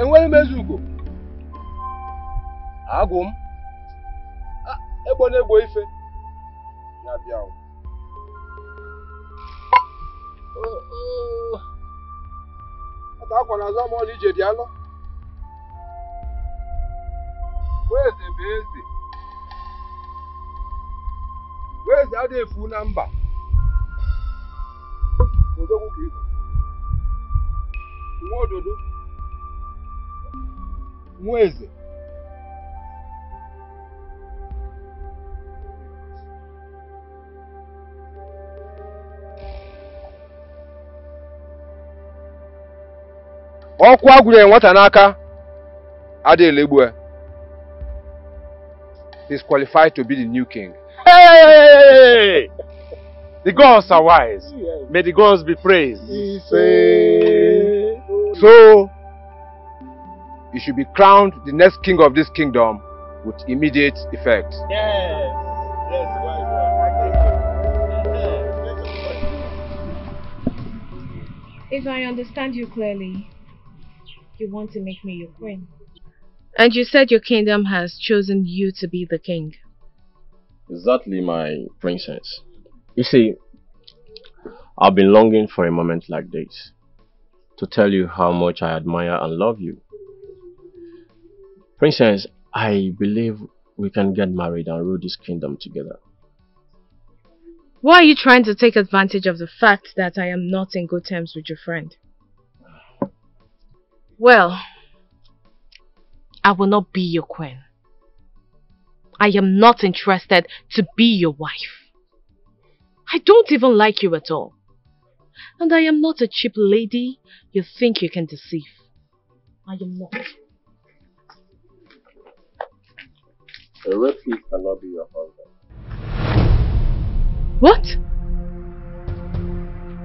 enweghị m eze ugo. Agụ m. Ah, egbo na-egbo ife. Na-abịa. Ata akwa na azụ ọmụọla ije dị Bụ eze bụ eze. Eze adịghị efu na mba. Odogwu ka ibu nwa ododo. Nwa eze ọkụ agwụnyere nwata n'aka adịghị egbu ya He's qualified to be the new king. Hey! The gods are wise. May the gods be praised. So, you should be crowned the next king of this kingdom with immediate effect. Yes. Yes, wise If I understand you clearly, you want to make me your queen. And you said your kingdom has chosen you to be the king. Exactly, my princess. You see, I've been longing for a moment like this to tell you how much I admire and love you. Princess, I believe we can get married and rule this kingdom together. Why are you trying to take advantage of the fact that I am not in good terms with your friend? Well, I will not be your queen. I am not interested to be your wife. I don't even like you at all. And I am not a cheap lady you think you can deceive. I am not. A refugee cannot be your husband. What?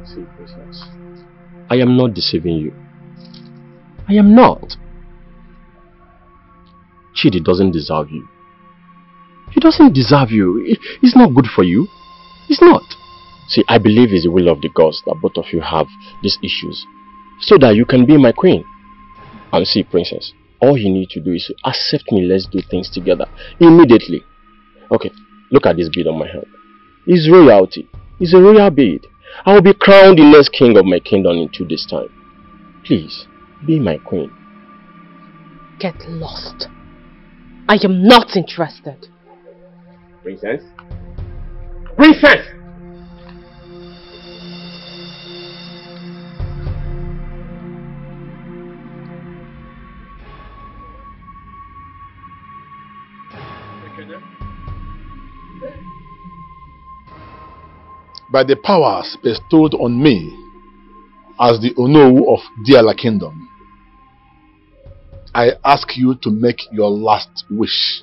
See, princess, I am not deceiving you. I am not. Chidi doesn't deserve you. He doesn't deserve you. It- It's not good for you. It's not. See, I believe it's the will of the gods that both of you have these issues so that you can be my queen. And see, princess, all you need to do is to accept me. Let's do things together immediately. Okay, look at this bead on my hand. It's royalty. It's a royal bead. I will be crowned the next king of my kingdom in two days' time. Please, be my queen. Get lost. I am not interested. Princess? Princess! By the powers bestowed on me as the Onowu of Diala Kingdom, I ask you to make your last wish.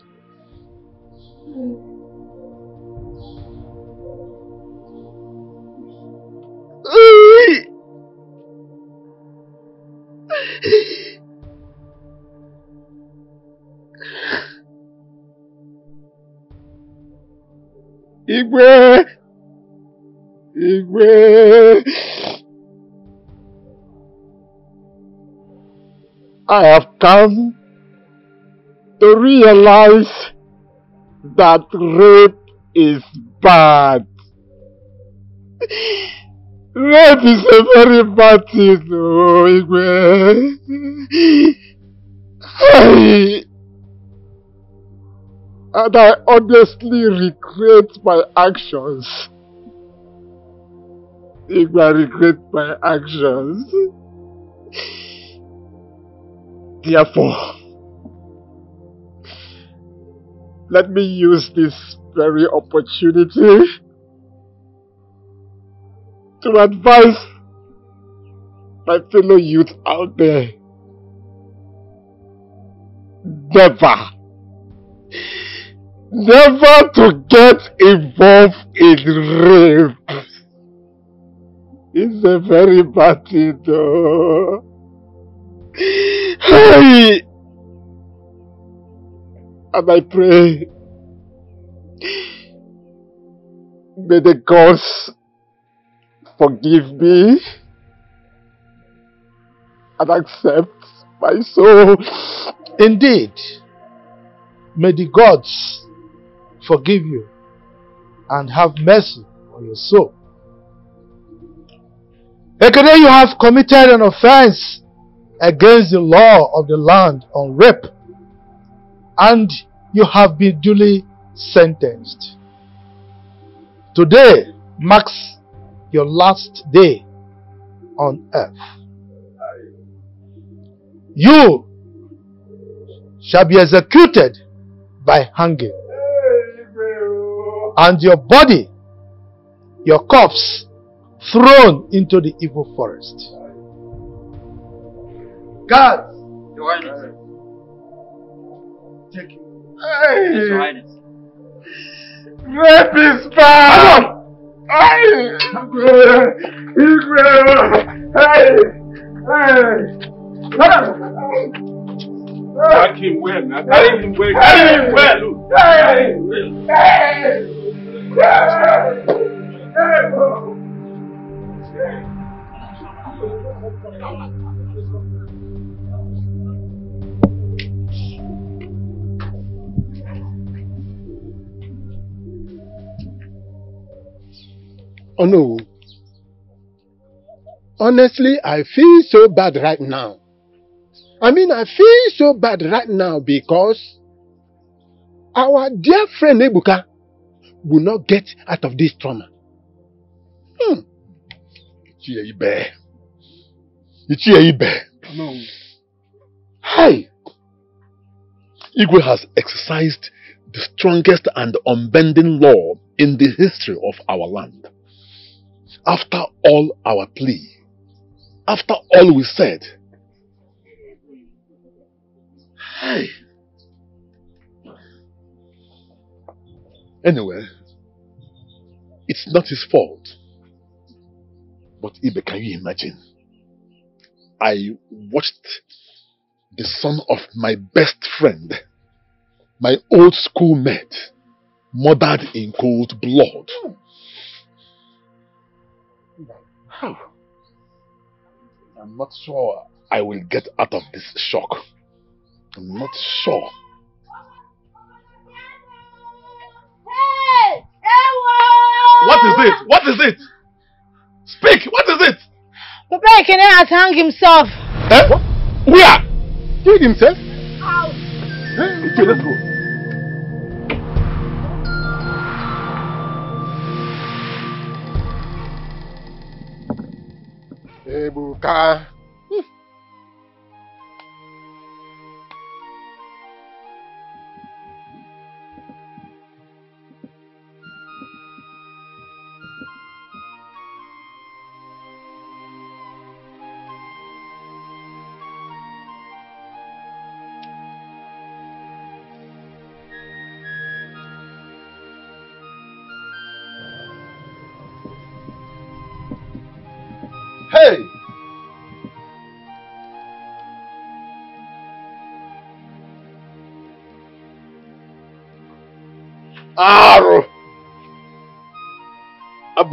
Igwe! Igwe! I have come to realize that rape is bad. Rape is a very bad thing, oh, Igwe. Hey. And I honestly regret my actions. Igwe, I regret my actions. Therefore, let me use this very opportunity to advise my fellow youth out there. Never, never to get involved in rape. It's a very bad thing though. Hey! And I pray, may the gods forgive me and accept my soul. Indeed, may the gods forgive you and have mercy on your soul. Ekene, you have committed an offense against the law of the land on rape, and you have been duly sentenced. Today marks your last day on earth. You shall be executed by hanging, and your body, your corpse, thrown into the evil forest. God, Your Highness. take it. Yes, Your Highness. Rape is bad! Hey! Igwe! Hey! Hey! Back him well, now. Carry him well. Hey! Carry him well. Look. Hey! Hey! Oh no. Honestly, I feel so bad right now. I mean, I feel so bad right now because our dear friend Ebuka will not get out of this trauma. Hmm. Ichie Ibe. Ichie Ibe. No. Hi. Igwe has exercised the strongest and unbending law in the history of our land. After all our plea, after all we said, hey. Anyway, it's not his fault. But Ibe, can you imagine? I watched the son of my best friend, my old schoolmate, murdered in cold blood. How? I'm not sure I will get out of this shock. I'm not sure. Hey! What is it? What is it? Speak! What is it? Papa Ekene has hung himself. Eh? Where? Killed himself? Okay, let's go. Ebuka.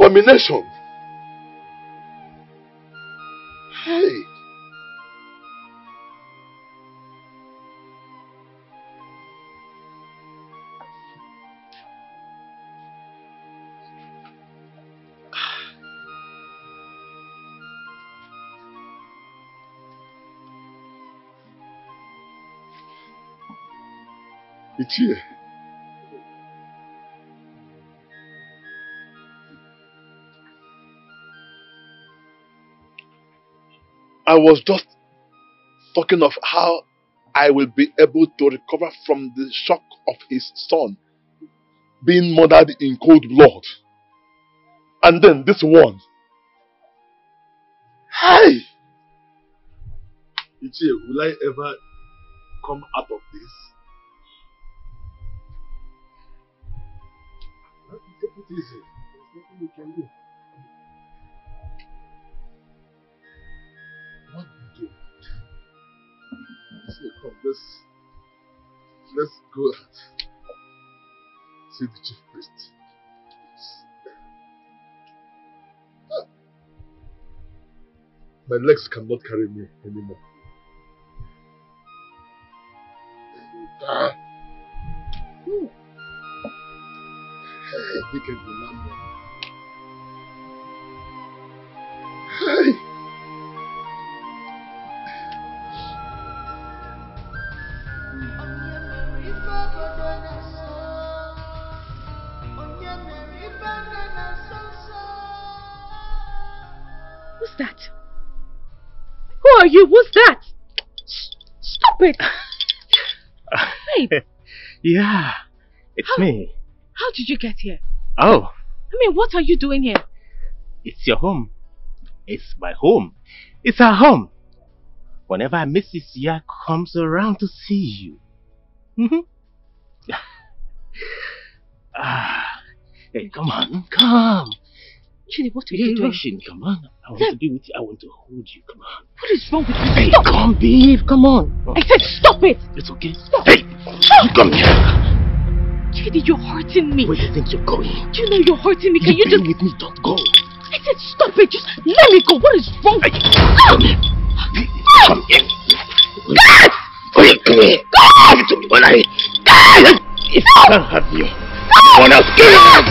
Abomination! Hey! It's here. I was just talking of how I will be able to recover from the shock of his son being murdered in cold blood. And then this one. Hey! Ichie, will I ever come out of this? Nothing can do. me come. Let's let's go out. See the chief priest. Ah. My legs cannot carry me anymore. Ah. Hey, he can remember. Hey. Stop it! Babe, Yeah, it's How- me. how did you get here? Oh, I mean, what are you doing here? it's your home. It's my home. It's our home. Whenever Mrs. Ya comes around to see you. Mm-hmm. ah, hey, come on, come. Chidi, what are you doing? Come on. I want to be with you. I want to hold you. Come on. What is wrong with you? Hey, Stop! come, babe. Come on. I said stop it! It's okay. Hey, come here. Chidi, you're hurting me. Where do you think you're going? Do you know you're hurting me? Can you You've just... with me. Don't go. I said stop it! Just let me go! What is wrong with you? Come here. Ah! Come here. God! Oh, yeah, come here. To me I... God! If I can't have you, someone else kill you.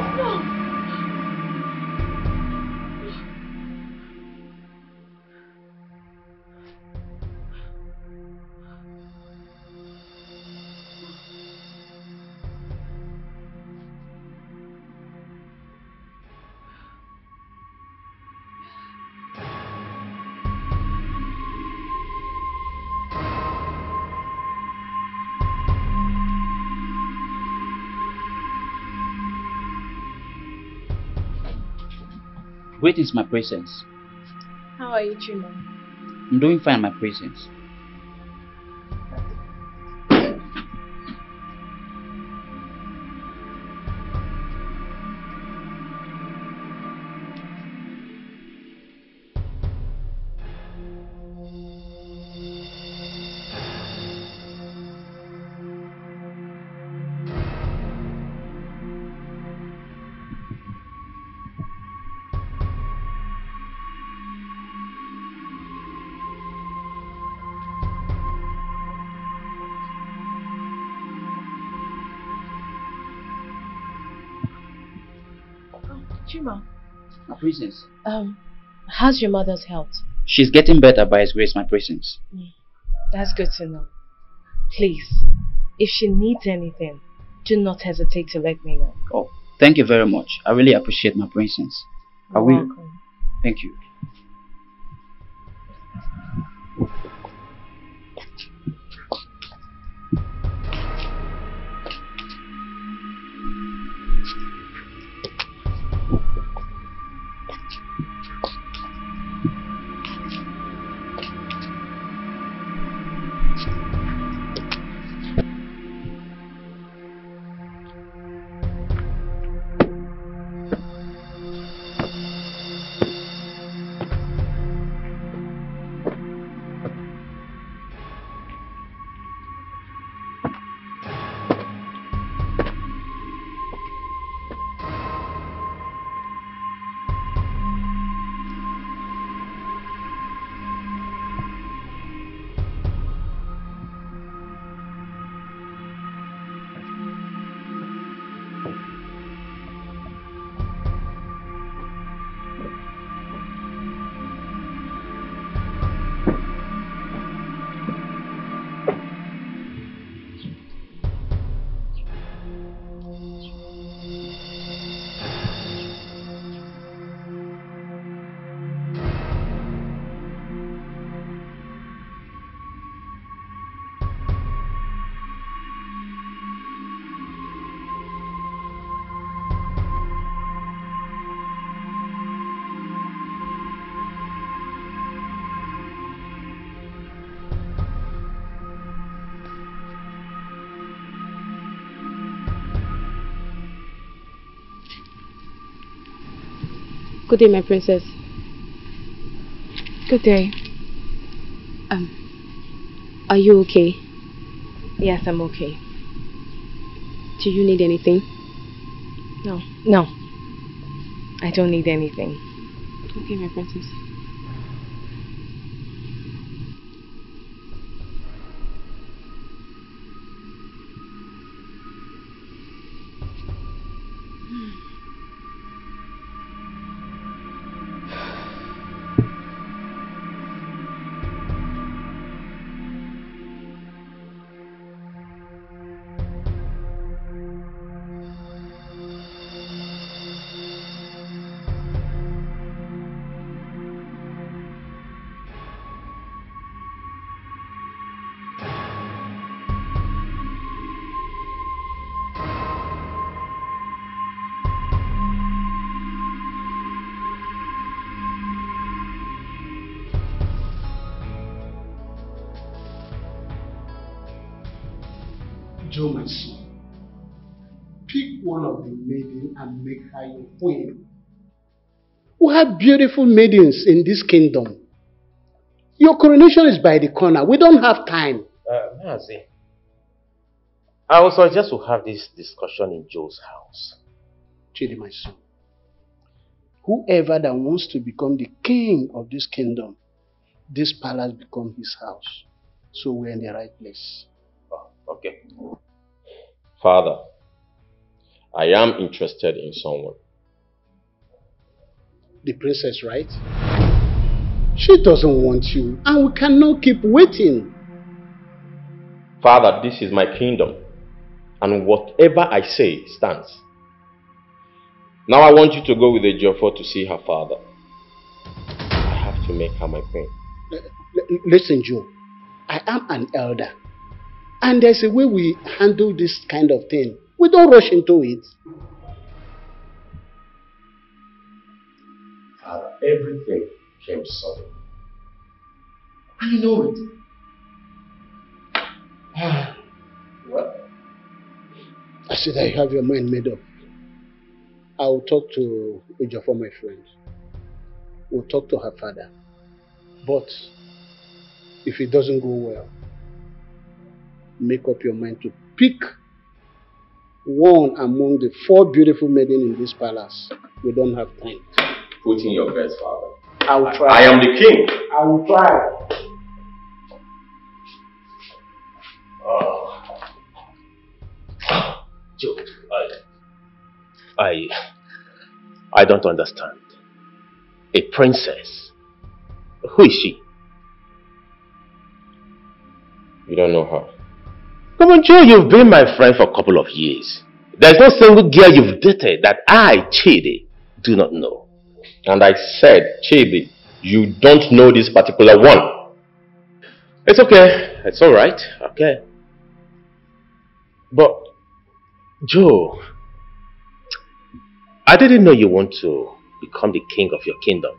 No! Greetings, my presence. How are you, Chima? I'm doing fine, my presence. Presence. um, how's your mother's health? She's getting better by His grace, my presence. That's good to know. Please, if she needs anything, do not hesitate to let me know. Oh, thank you very much. I really appreciate my presence. I You're will. welcome. Thank you. Good day, my princess. Good day. Um, are you okay? Yes, I'm okay. Do you need anything? No. No. I don't need anything. Okay, my princess. Joe, my son, pick one of the maidens and make her your queen. We have beautiful maidens in this kingdom. Your coronation is by the corner. We don't have time. Uh, Mazi, I would suggest to have this discussion in Joe's house. Chidi, my son, whoever that wants to become the king of this kingdom, this palace become his house. So we're in the right place. Okay. Father, I am interested in someone. The princess, right? She doesn't want you, and we cannot keep waiting. Father, this is my kingdom, and whatever I say stands. Now I want you to go with the Ejiofor to see her father. I have to make her my queen. Listen, Joe, I am an elder, and there's a way we handle this kind of thing. We don't rush into it. Father, everything came sudden. I know it. Well, I said I have your mind made up. I will talk to Ejiofor, my friend. We'll talk to her father. But if it doesn't go well, make up your mind to pick one among the four beautiful maidens in this palace. We don't have time. Put in your best, Father. I will try. I am the king. I will try. Joe, I, I, I don't understand. A princess. Who is she? You don't know her. Come Joe, you've been my friend for a couple of years. There's no single girl you've dated that I, Chidi, do not know. And I said, Chidi, you don't know this particular one. It's okay. It's alright. Okay. But, Joe, I didn't know you want to become the king of your kingdom.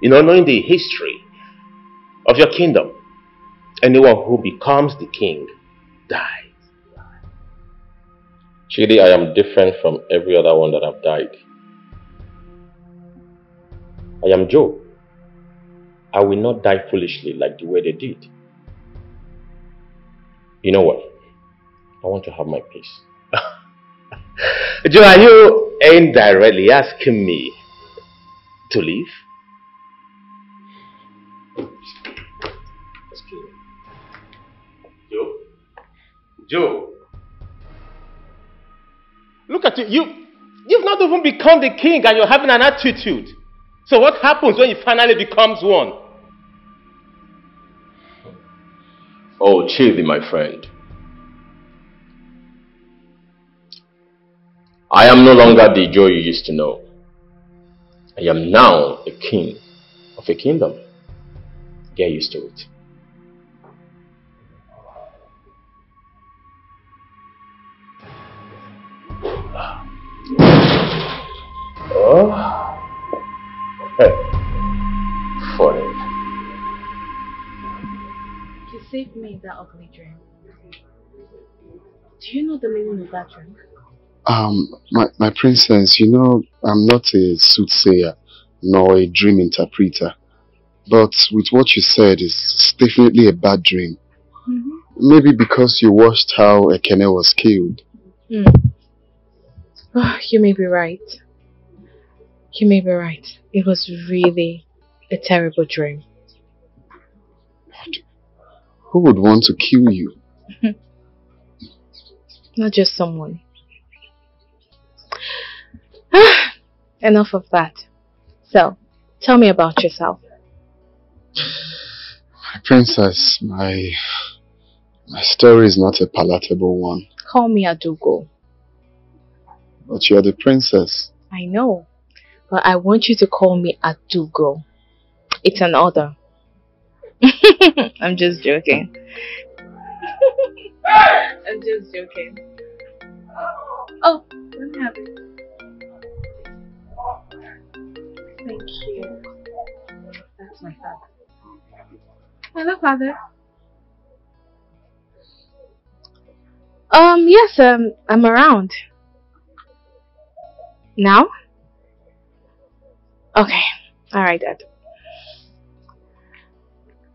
You know, knowing the history of your kingdom, anyone who becomes the king dies. Chidi, I am different from every other one that have died. I am Joe. I will not die foolishly like the way they did. You know what? I want to have my peace. Joe, are you indirectly asking me to leave? Joe? Look at you. You, you've not even become the king and you're having an attitude. So what happens when he finally becomes one? Oh, Chidi, my friend. I am no longer the Joe you used to know. I am now a king of a kingdom. Get used to it. Oh. Funny. You saved me that ugly dream. Do you know the meaning of that dream? Um, my, my princess, you know, I'm not a soothsayer nor a dream interpreter. But with what you said, it's definitely a bad dream. Mm-hmm. Maybe because you watched how Ekene was killed. Hmm. Oh, you may be right. You may be right. It was really a terrible dream. Who would want to kill you? Not just someone. Enough of that. So, tell me about yourself. My princess, my my story is not a palatable one. Call me Adugo. But you're the princess. I know. But I want you to call me Adugo. It's an order. I'm just joking. I'm just joking. Oh, have it. Thank you. That's my father. Hello, father. Um, yes, um, I'm around. Now? Okay. Alright, Dad.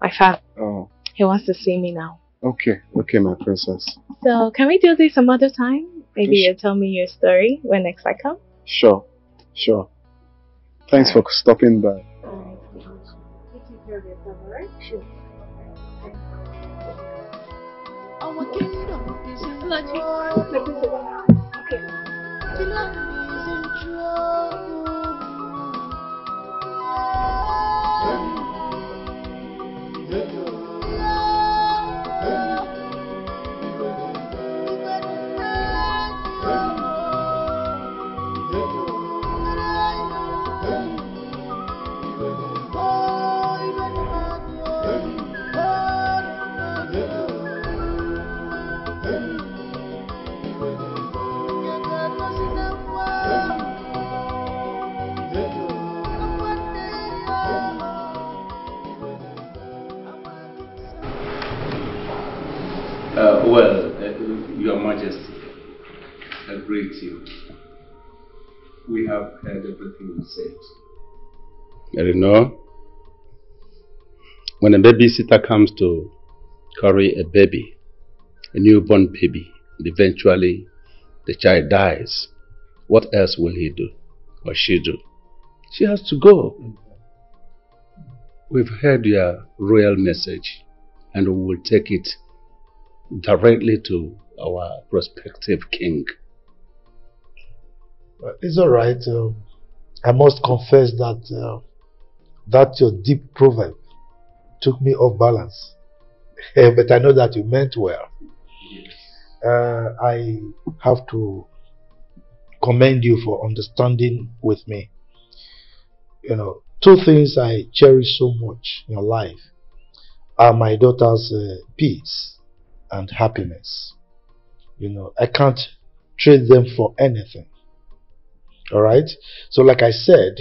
My father. Oh, He wants to see me now. okay, okay, my princess. So, can we do this some other time? Maybe Sure. you tell me your story when next I come? Sure, sure. Thanks for stopping by. Sure. Our kingdom is in trouble. The land You. We have heard everything you said. You know, when a babysitter comes to carry a baby, a newborn baby, and eventually the child dies, what else will he do or she do? She has to go. We've heard your royal message and we will take it directly to our prospective king. Uh, It's all right. um, I must confess that uh, that your deep proverb took me off balance. but I know that you meant well. Uh, I have to commend you for understanding with me. You know, two things I cherish so much in your life are my daughter's uh, peace and happiness. You know, I can't trade them for anything. All right. So, like I said,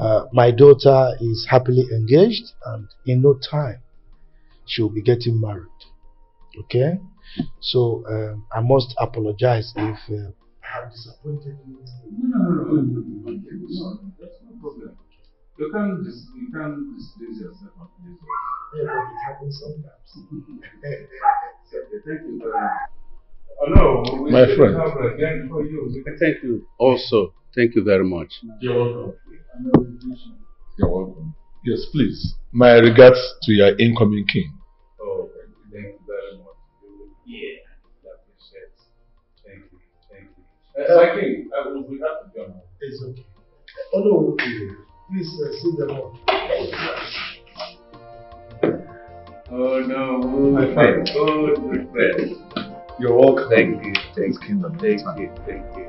uh, my daughter is happily engaged, and in no time, she will be getting married. Okay. So, um, I must apologize if uh, I have disappointed you. No, no, no, no, no, no, no, that's no problem. You can't, dis- you can't disgrace yourself on this. Yeah, but it happens sometimes. Thank you very much. Oh, no, we My friend. have a game for you. Thank you. Also, thank you very much. You're welcome. You're welcome. Yes, please. My regards to your incoming king. Oh, thank you, thank you very much. Yeah, I appreciate. Thank you, thank you. Uh, my king, I will, we have to go now. It's okay. Oh no, please uh, sit them up. Oh no, my friend. Oh, good friend. You're welcome. Thank you, thank This kingdom. Thank you, thank you.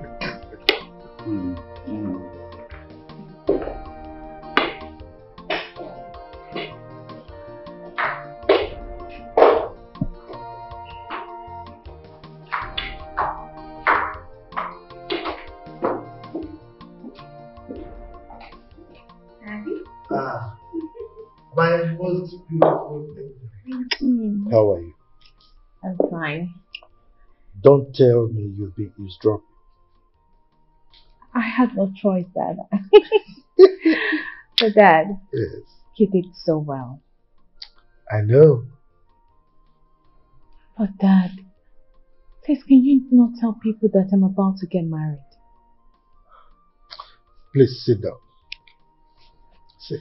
Mm, mm. Don't tell me you've been eavesdropping. I had no choice, Dad. but Dad, Yes, you did so well. I know. But Dad, please can you not tell people that I'm about to get married? Please sit down. Sit.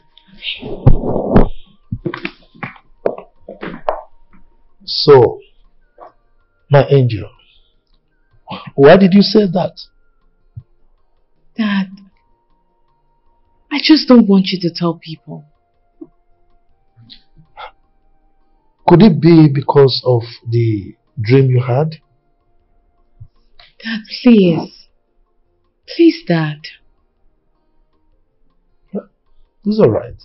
So, my angel, why did you say that? Dad, I just don't want you to tell people. Could it be because of the dream you had? Dad, please. Please, Dad. It's alright.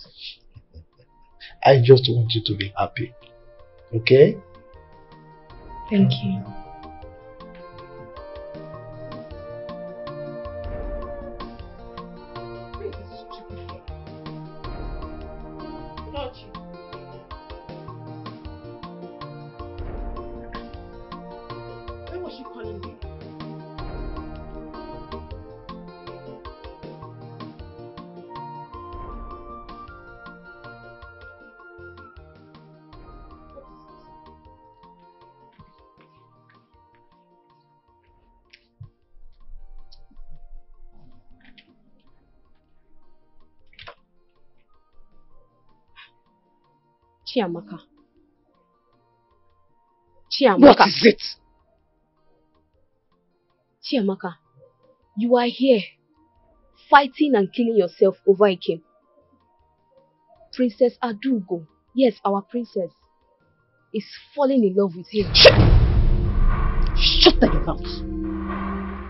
I just want you to be happy. Okay? Thank you. Chiamaka. What is it? Chiamaka, you are here fighting and killing yourself over Ikem. Princess Adugo, yes, our princess, is falling in love with him. Shut your mouth.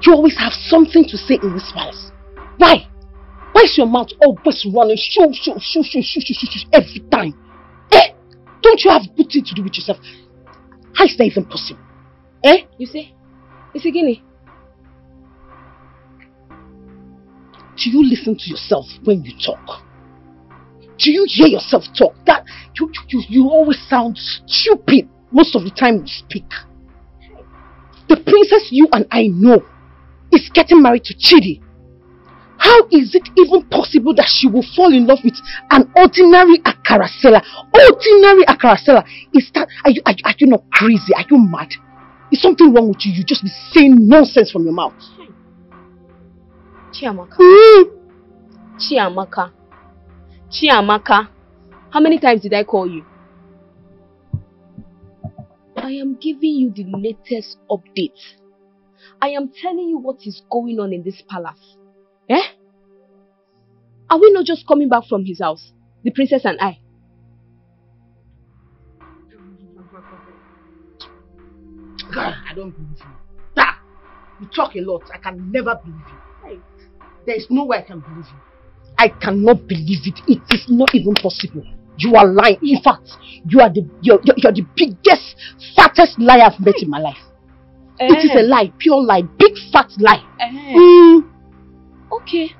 You always have something to say in this palace. Why? Why is your mouth always running shoo, shoo, shoo, shoo, shoo, shoo, shoo, shoo, every time? Eh? Don't you have good thing to do with yourself? How is that even possible? Eh? You see? Isigini, Do you listen to yourself when you talk? Do you hear yourself talk? That you, you, you, you always sound stupid most of the time you speak. The princess you and I know is getting married to Chidi. How is it even possible that she will fall in love with an ordinary akara seller? Ordinary akara seller. Is that are you, are, you- are you not crazy? Are you mad? Is something wrong with you? You just be saying nonsense from your mouth. Chiamaka. Hmm? Chiamaka. Chiamaka. How many times did I call you? I am giving you the latest update. I am telling you what is going on in this palace. Eh? Are we not just coming back from his house? The princess and I. God, I don't believe you. Ah, you talk a lot. I can never believe you. There is no way I can believe you. I cannot believe it. It is not even possible. You are lying. In fact, you are the you're, you're, the biggest, fattest liar I've met in my life. It is a lie, pure lie, big fat lie. Eh. Mm. Okay.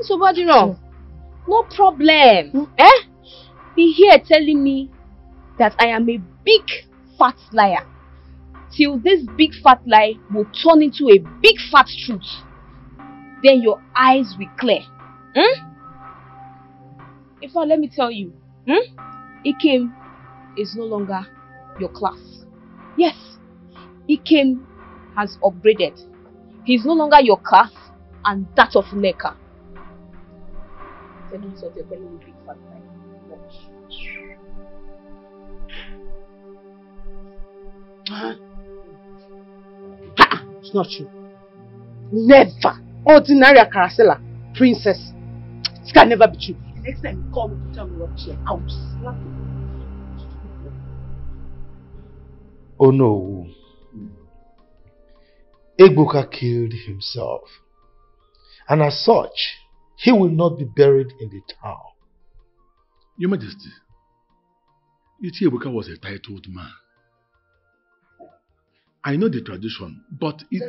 So what you know? No problem. Eh? Be here telling me that I am a big fat liar. Till this big fat lie will turn into a big fat truth. Then your eyes will clear. Hmm? In fact, let me tell you. Hmm? Ikem is no longer your class. Yes, Ikem has upgraded. He's no longer your class and that of Neka. Tell something, you're calling me big fat lie. Watch. Huh? Ha! It's not true. Never. Ordinary Akara seller, princess. This can never be true. The next time you call me to tell me what here, I will slap you. Oh no. Ebuka killed himself. And as such, he will not be buried in the town. Your Majesty, Ichie Ebuka was a titled man. I know the tradition, but it,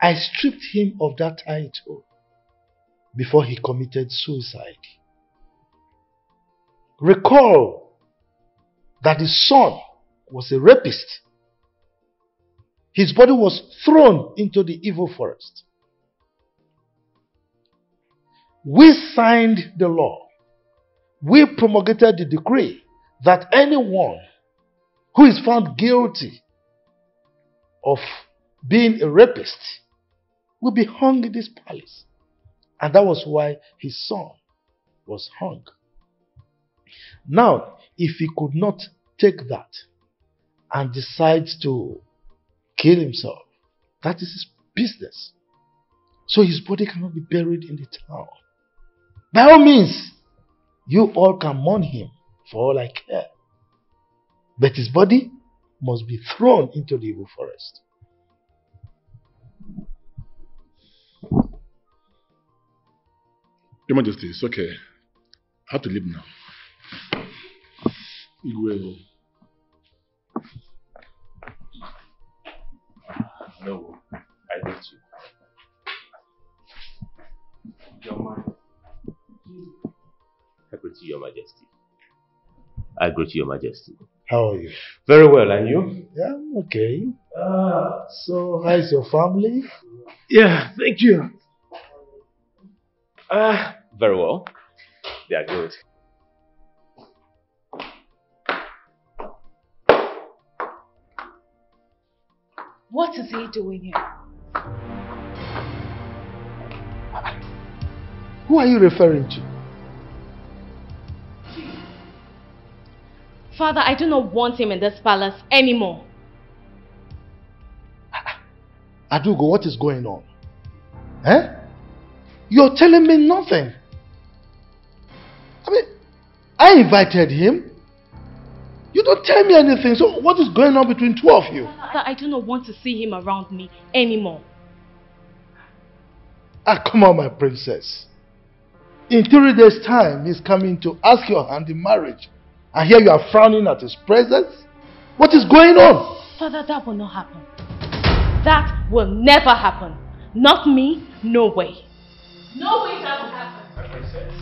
I stripped him of that title before he committed suicide. Recall that his son was a rapist. His body was thrown into the evil forest. We signed the law. We promulgated the decree that anyone who is found guilty of being a rapist, will be hung in this palace. And that was why his son was hung. Now, if he could not take that and decides to kill himself, that is his business. So his body cannot be buried in the town. By all means, you all can mourn him for all I care. But his body must be thrown into the evil forest. Your Majesty, it's okay. I have to leave now. Igwe. No, I need you. Your Majesty. I greet you, Your Majesty. I greet you, Your Majesty. How are you? Very well, and you? Yeah, I'm okay. Uh, so, how's your family? Yeah, thank you. Ah, very well. They are good. What is he doing here? Who are you referring to? Father, I do not want him in this palace anymore. Adugo, what is going on? Eh? You're telling me nothing. I mean, I invited him. You don't tell me anything. So what is going on between two of you? Father, I do not want to see him around me anymore. Ah, come on, my princess. In three days' time, he's coming to ask your hand in marriage. And here you are frowning at his presence? What is going on? Father, that will not happen. That will never happen. Not me, no way. No way that will happen. My princess.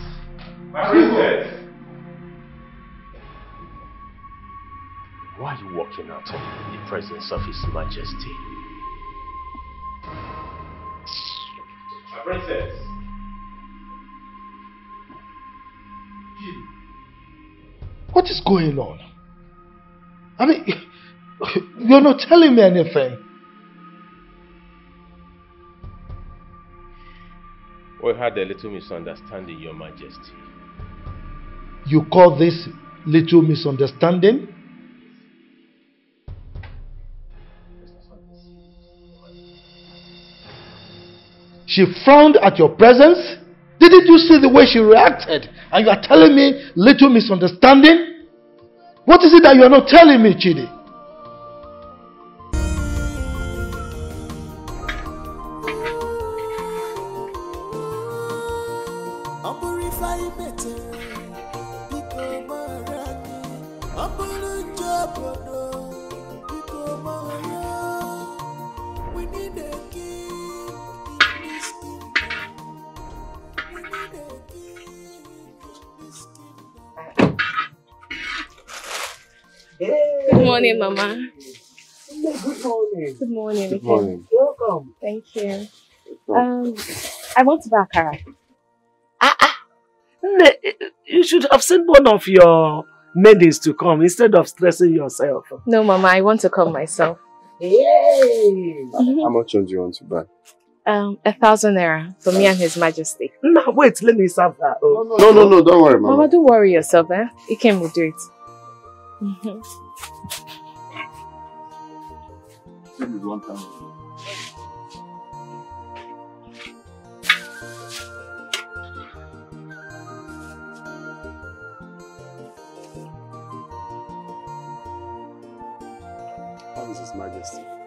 My princess. Why are you walking out in the presence of His Majesty? My princess. What is going on? I mean, you're not telling me anything. We had a little misunderstanding, Your Majesty. You call this little misunderstanding? She frowned at your presence? Didn't you see the way she reacted? And you are telling me little misunderstanding? What is it that you are not telling me, Chidi? Mama. Good morning. Good morning. Good Ike. morning. Welcome. Thank you. Um, I want to buy Akara. Nne, You should have sent one of your maidens to come instead of stressing yourself. No, Mama, I want to come myself. Yay! How much do you want to buy? Um, a thousand naira for me and His Majesty. No, wait, let me serve that. Oh. No, no, no, don't worry, Mama, Mama. don't worry yourself, eh? Ikem will do it. Mhm. How is His Majesty?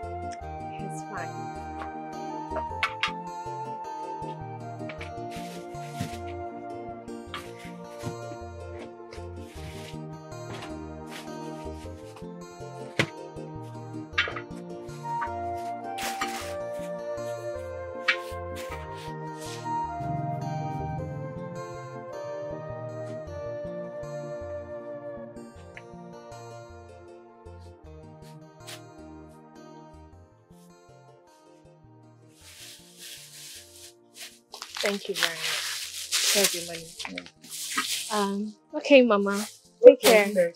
Thank you very much. Here's your money. Um, okay, Mama. Take care.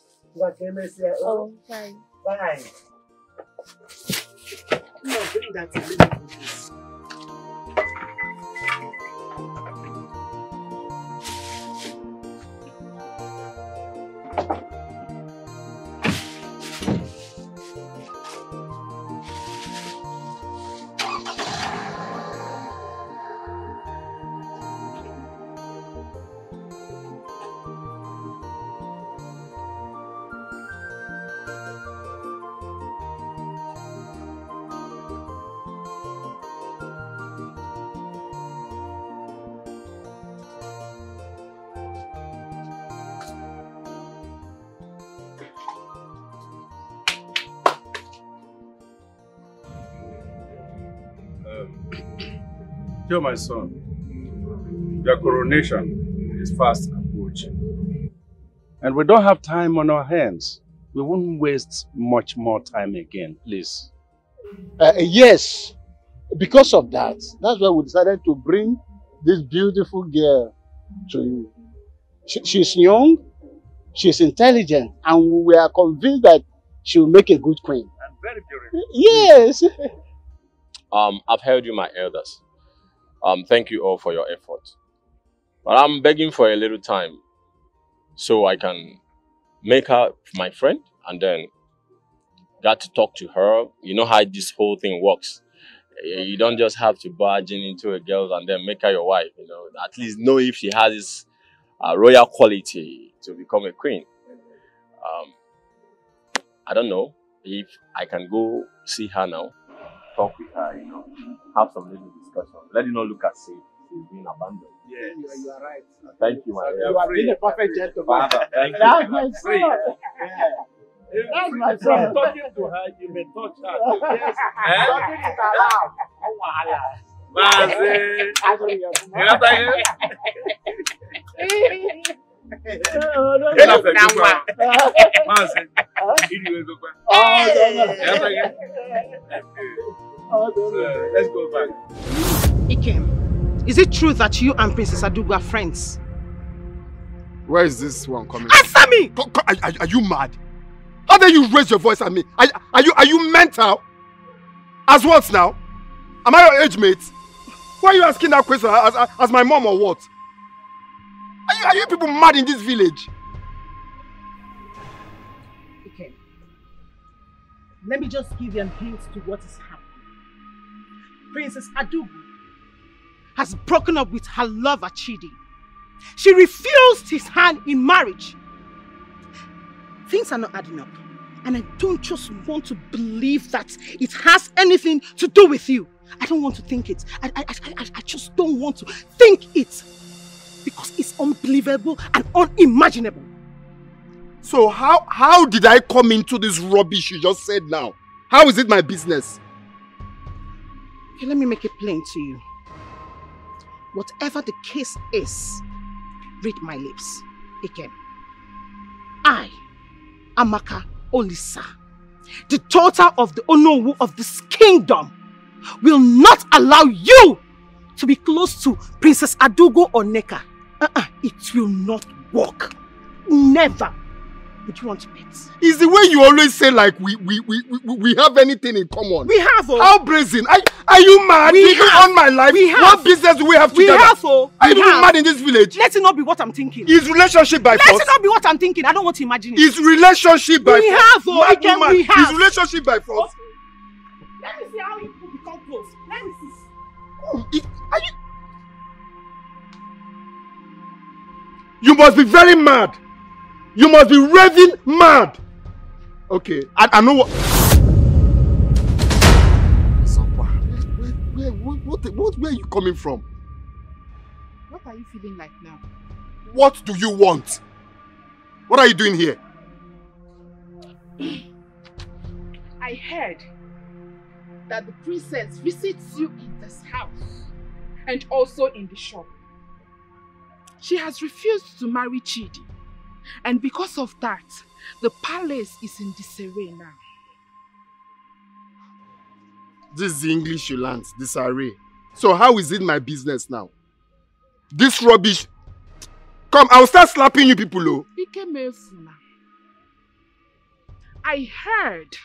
Oh, sorry. Bye. No, bring that in. Let me do this. Dear my son, your coronation is fast approaching. And we don't have time on our hands. We won't waste much more time again, please. Uh, yes, because of that, that's why we decided to bring this beautiful girl to you. She, she's young, she's intelligent, and we are convinced that she will make a good queen. And very beautiful. Yes. Um, I've heard you, my elders. Um, thank you all for your effort. But I'm begging for a little time so I can make her my friend and then got to talk to her. You know how this whole thing works. Eh, You don't just have to barge in into a girl and then make her your wife. You know, at least know if she has this uh, royal quality to become a queen. Um, I don't know if I can go see her now, talk with her, you know, have some little discussion. Let it not look as if she's being abandoned. Yes. You, you are right. Thank you, my You have been a perfect gentleman. Father, thank you. That's my Free. son. That's my From son. talking to her, you may touch her. Yes. Talking is allowed. Maazị, ịghọta ihe? Ị na-afegokwa. Maazị, iriwegokwa. Ịghọta ihe? So, let's go back. Ikem, is it true that you and Princess Adugu are friends? Where is this one coming Answer me! Co- co- Are, are, are you mad? How dare you raise your voice at me? Are, are you are you mental? As what now? Am I your age mate? Why are you asking that question as, as, as my mom or what? Are you, are you people mad in this village? Ikem, let me just give you a hint to what is happening. Princess Adugu has broken up with her lover Chidi. She refused his hand in marriage. Things are not adding up. And I don't just want to believe that it has anything to do with you. I don't want to think it. I, I, I, I- just don't want to think it. Because it's unbelievable and unimaginable. So how how did I come into this rubbish you just said now? How is it my business? Okay, let me make it plain to you. Whatever the case is, read my lips. Again. I, Amaka Olisa, the daughter of the Onowu of this kingdom, will not allow you to be close to Princess Adugo or Neka. Uh-uh, it will not work. Never. Would you want to bet? Is the way you always say like we we, we, we, we have anything in common. We have oh. How brazen? Are, are you mad? We Even have. on my life. We have. What business do we have together? We have, oh. Are you We even have. mad in this village? Let it not be what I'm thinking. Is relationship by Let force? Let it not be what I'm thinking. I don't want to imagine it. Is relationship by We force? have, oh, Mad woman. we have. Is relationship by force? Let me see how you become close. Let me see. Oh, it- are you? You must be very mad. You must be raving mad. Okay, I, I know what. Where, where, what, what, what, where are you coming from? What are you feeling like now? What do you want? What are you doing here? I heard that the princess visits you in this house and also in the shop. She has refused to marry Chidi, and because of that, the palace is in disarray now. This is the English you learnt, disarray. So how is it my business now? This rubbish. Come, I'll start slapping you people, oh. I heard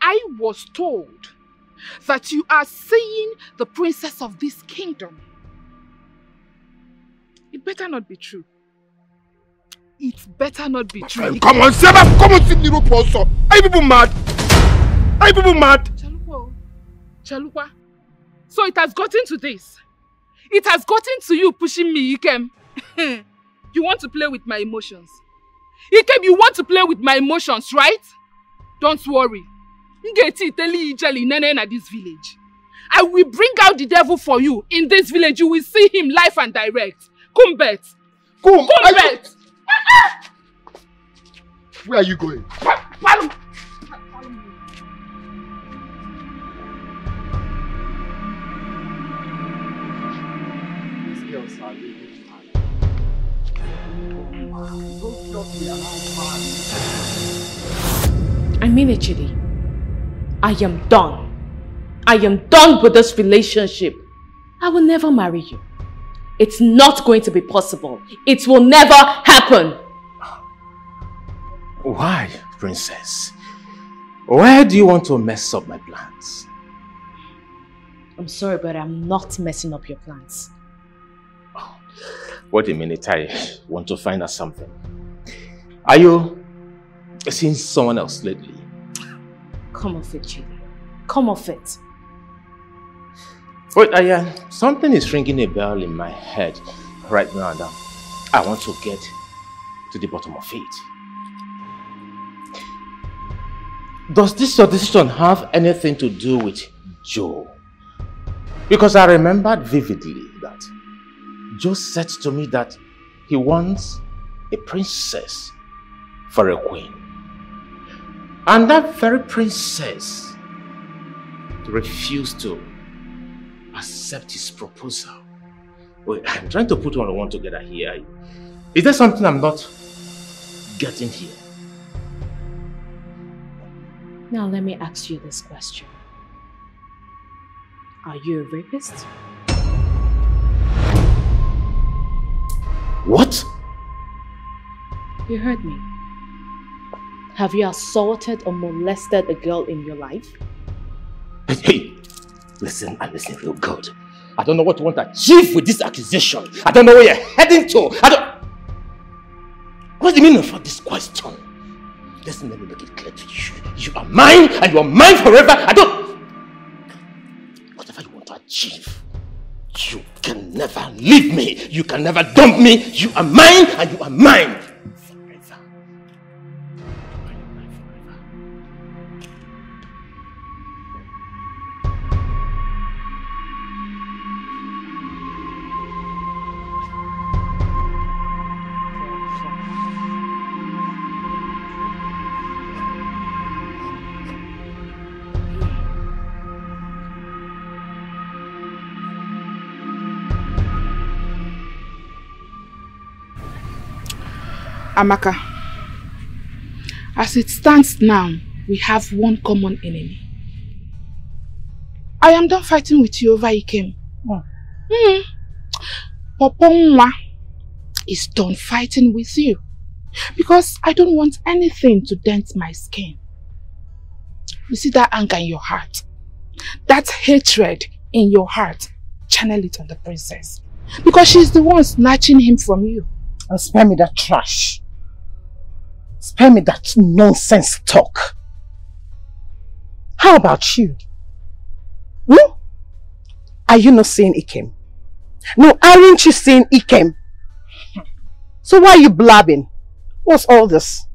I was told that you are seeing the princess of this kingdom. It better not be true. It better not be true. Come on, Seba, come on, the rope also. Are you people mad? Are you people mad? Chalukwa. Chalukwa. So it has gotten to this. It has gotten to you pushing me, Ikem. you want to play with my emotions. Ikem, you want to play with my emotions, right? Don't worry. Ngeti teli ijeli nene na this village. I will bring out the devil for you in this village. You will see him live and direct. Kumbet. Kum, Kumbet. Where are you going? I mean it, Chidi. I am done. I am done with this relationship. I will never marry you. It's not going to be possible. It will never happen. Why, princess? Why do you want to mess up my plans? I'm sorry, but I'm not messing up your plans. Wait a minute, I want to find out something. Are you seeing someone else lately? Come off it, Chidi. Come off it. Wait, I, uh, something is ringing a bell in my head right now and I want to get to the bottom of it. Does this your decision have anything to do with Joe? Because I remembered vividly that Joe said to me that he wants a princess for a queen. And that very princess refused to accept his proposal. Wait, I'm trying to put one on one together here. Is there something I'm not getting here? Now let me ask you this question. Are you a rapist? What? You heard me. Have you assaulted or molested a girl in your life? Hey, listen and listen real good. I don't know what you want to achieve with this accusation. I don't know where you're heading to. I don't... What's the meaning of this question? Listen, let me make it clear to you. You are mine and you are mine forever. I don't... Whatever you want to achieve, you can never leave me. You can never dump me. You are mine and you are mine. Amaka, as it stands now, we have one common enemy. I am done fighting with you over Ikem. Oh. Mm. Poponwa is done fighting with you. Because I don't want anything to dent my skin. You see that anger in your heart? That hatred in your heart, channel it on the princess. Because she's the one snatching him from you. And spare me that trash. Spare me that nonsense talk. How about you? Hmm? Are you not seeing Ikem? No, aren't you seeing Ikem? So why are you blabbing? What's all this?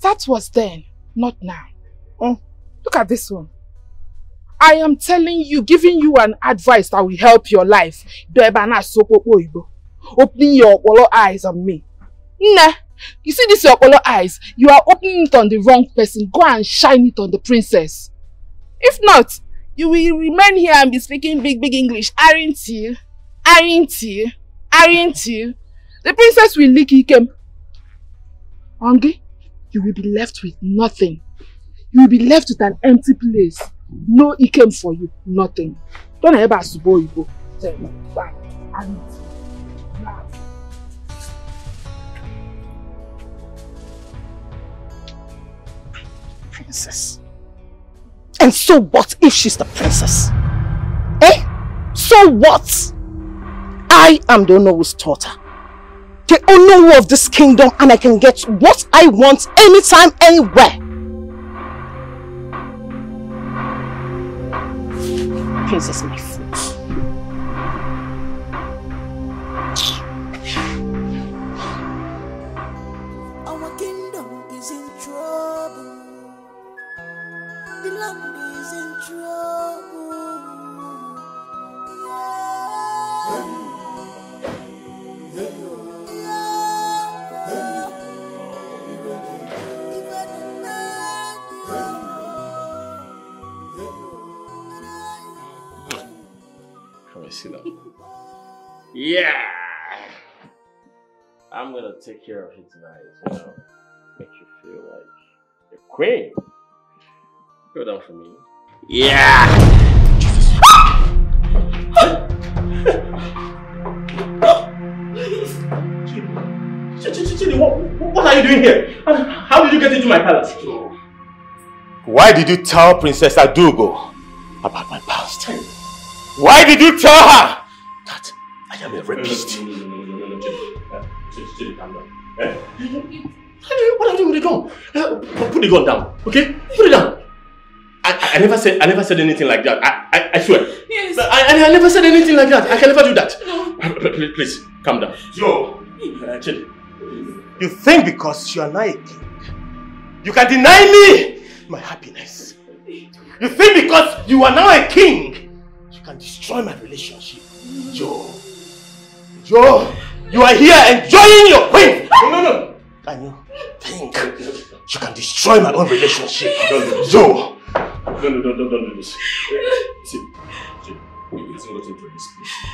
That was then, not now. Oh, look at this one. I am telling you, giving you an advice that will help your life. Opening your eyes on me. Nah, you see this your Okolo eyes? You are opening it on the wrong person. Go and shine it on the princess. If not, you will remain here and be speaking big, big English, aren't you? Aren't you? Aren't you? The princess will lick Ikem. Ongi, you will be left with nothing. You will be left with an empty place. No Ikem for you, nothing. Don't ever subo Igbo. Tell me, bye. You? Princess. And so what if she's the princess? Eh? So what? I am the Onowu's daughter. The Onowu of this kingdom and I can get what I want anytime, anywhere. Princess my foot. The land is in trouble. Come and sit down. Yeah! I'm gonna take care of it tonight, you know. Make you feel like a queen. Go down for me. Yeah! Chidi, what, what are you doing here? And how did you get into my palace? Why did you tell Princess Adugo about my past? Why did you tell her that I am a rapist? Chidi, calm down. Eh? What are you doing with the gun? Uh, put the gun down, okay? Put it down. I, I, I never said I never said anything like that. I, I, I swear. Yes. I, I, I never said anything like that. I can never do that. No. Please, please, calm down. Yo, uh, Chidi. You think because you are not a king, you can deny me my happiness. You think because you are now a king, you can destroy my relationship. Joe, Joe, you are here enjoying your queen. No, no, no. And you think you can destroy my own relationship. Joe. No, no, don't, don't, don't do this. See, see, it's not into this.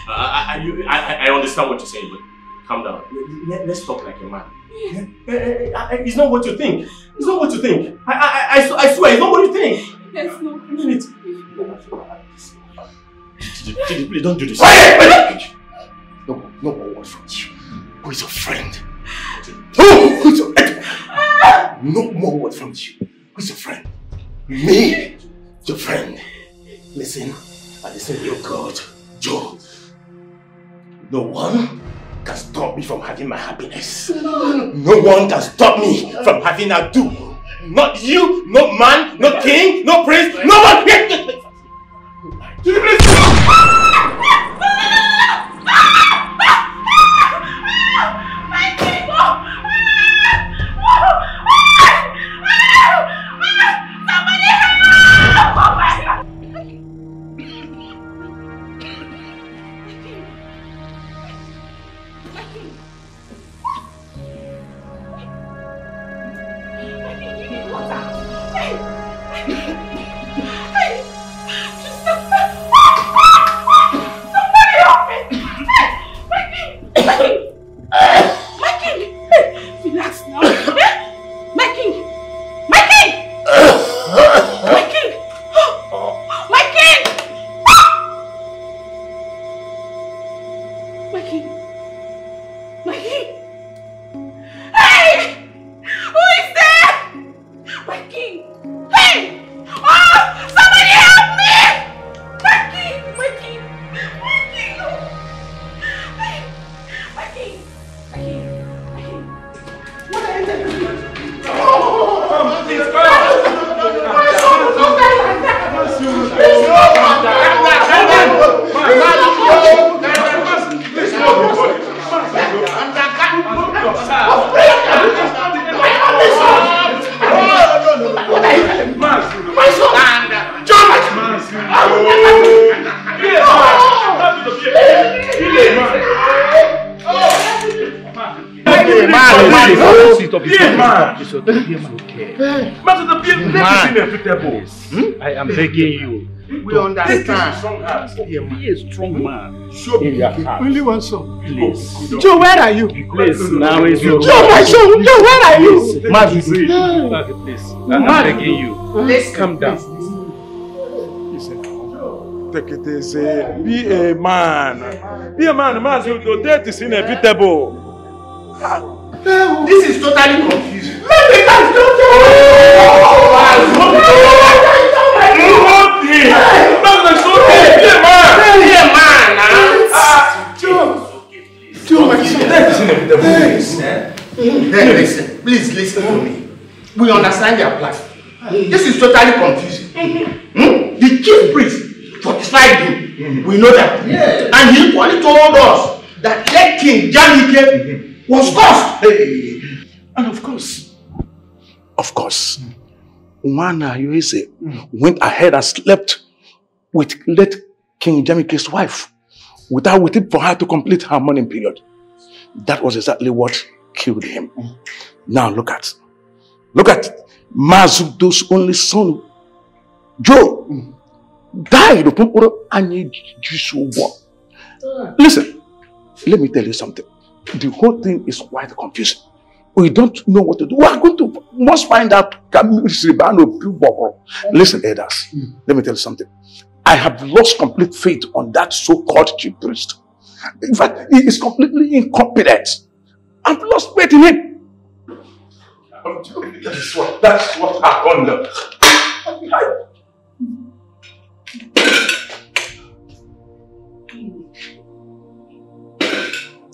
I, I, I, I, I understand what you're saying, but calm down. Let, let's talk like a man. Eh, eh, eh, It's not what you think. It's not what you think. I, I, I, I swear, it's not what you think. Yes, no. Minute. Chidi, Chidi, please don't do this. No, no more word from you. Who is your friend? Who? Who is your No more word from you. Who's your friend? Me, your friend. Listen, I listen to your God, Joe. No one can stop me from having my happiness. No one can stop me from having a do. Not you, no man, no king, no prince, no one. Relax begging you. We understand. Be a strong man. Show in your heart. Only one son. Please. Joe, where are you? Please, now is your Joe, my son. Joe, where are you? Mark, please. I'm begging you. Listen. Calm down. Take it easy. Be a man. Be a man. Man, your death is inevitable. This is totally confusing. Let me inevitable Hey. ways. Then listen, please listen to me. We understand your plan. This is totally confusing. Hmm? The chief priest fortified you. We know that. Yeah. And he equally told us that late King Jamike was cursed. And of course, of course, Umana Yoese went ahead and slept with late King Jamike's wife without waiting for her to complete her mourning period. That was exactly what killed him. Now look at, look at Mazi Udo's only son, Joe, died of Anyi. Listen, let me tell you something. The whole thing is quite confusing. We don't know what to do. We are going to must find out. Listen, elders, let me tell you something. I have lost complete faith on that so-called chief priest. In fact, he is completely incompetent. I've lost faith in him. That is what, that's what happened.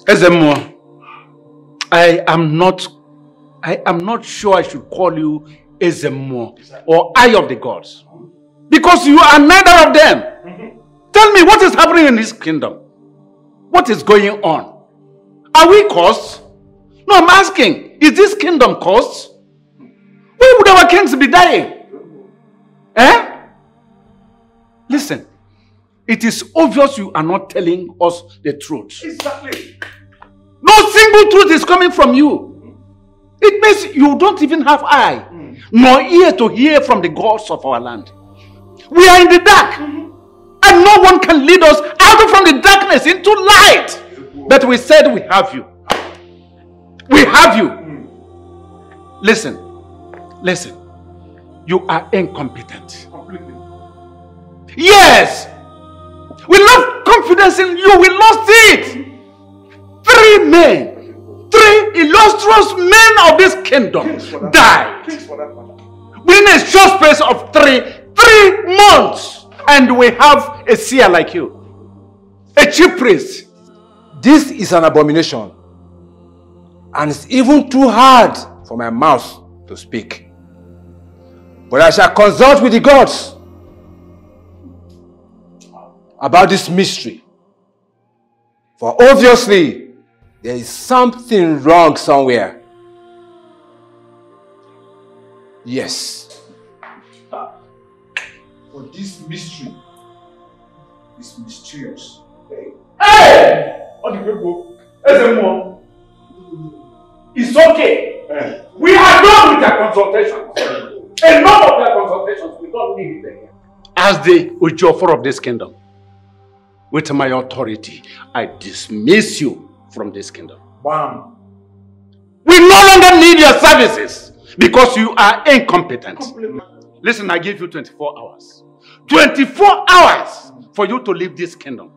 Ezemo, I am not I am not sure I should call you Ezemo or Eye of the Gods. Because you are neither of them. Tell me what is happening in this kingdom? What is going on? Are we cursed? No, I'm asking, is this kingdom cursed? Where would our kings be dying? Eh? Listen, it is obvious you are not telling us the truth. Exactly. No single truth is coming from you. It means you don't even have eye nor ear to hear from the gods of our land. We are in the dark, and no one can lead us out from the darkness into light. But we said we have you. We have you. Listen, listen. You are incompetent. Yes! We lost confidence in you. We lost it. Three men, three illustrious men of this kingdom died within a short space of three, three months. And we have a seer like you, a chief priest. This is an abomination. And it's even too hard for my mouth to speak. But I shall consult with the gods about this mystery. For obviously, there is something wrong somewhere. Yes. For this mystery is mysterious. Hey! Ọ dị egwu. Eze mmụọ. It's okay. We are done with their consultations. Enough of their consultations. We don't need it again. As the Ojofor of this kingdom, with my authority, I dismiss you from this kingdom. Bam. We no longer need your services because you are incompetent. Listen, I give you 24 hours. 24 hours for you to leave this kingdom.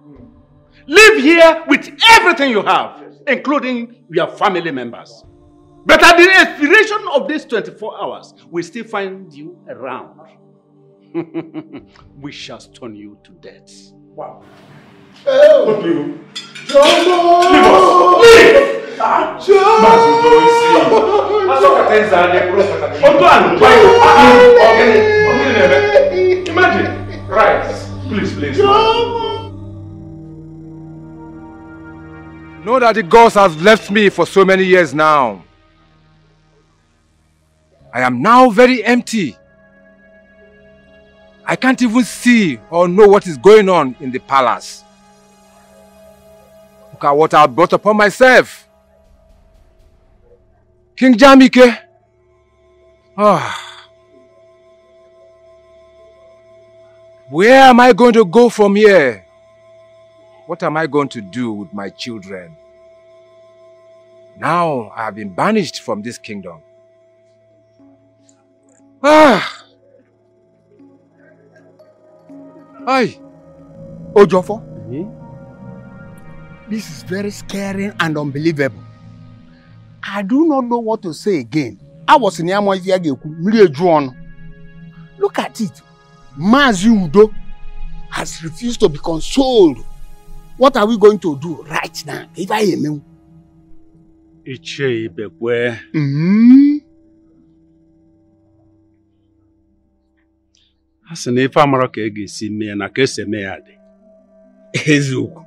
Live here with everything you have, including your family members. But at the expiration of these 24 hours, we still find you around. we shall stone you to death. Wow. What do you? Jumbo! Leave us! Leave! Mazi Udo isi. Asọkata eze anyị bụrụ ọkata. Otu a nụ gwa ya. Ọgịnị? Ọgịnị na-eme? Imagine. Right. Please, please. Know that the gods have left me for so many years now. I am now very empty. I can't even see or know what is going on in the palace. Look at what I've brought upon myself. King Jamike. Ah. Where am I going to go from here? What am I going to do with my children? Now I have been banished from this kingdom. Ah! Hi! Ojofo, this is very scary and unbelievable. I do not know what to say again. I was in eju ọnụ. Look at it. Mazi Udo has refused to be consoled. What are we going to do right now? If I am Ichie Ibekwe. Mm. A sị na ife amara ka e ga-esi mee na ka esi eme ya dị. Eziokwu.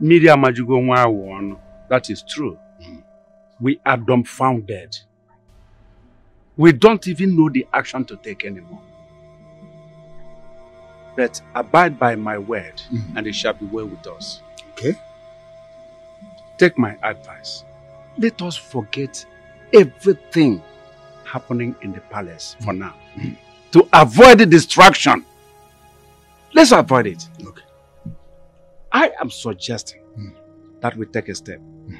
Mmiri amajugo nwa awụ ọnụ. That is true. We are dumbfounded. We don't even know the action to take anymore. But abide by my word, mm-hmm. and it shall be well with us. Okay. Take my advice. Let us forget everything happening in the palace for mm-hmm. now. To avoid the distraction. Let's avoid it. Okay. I am suggesting mm. that we take a step. Mm.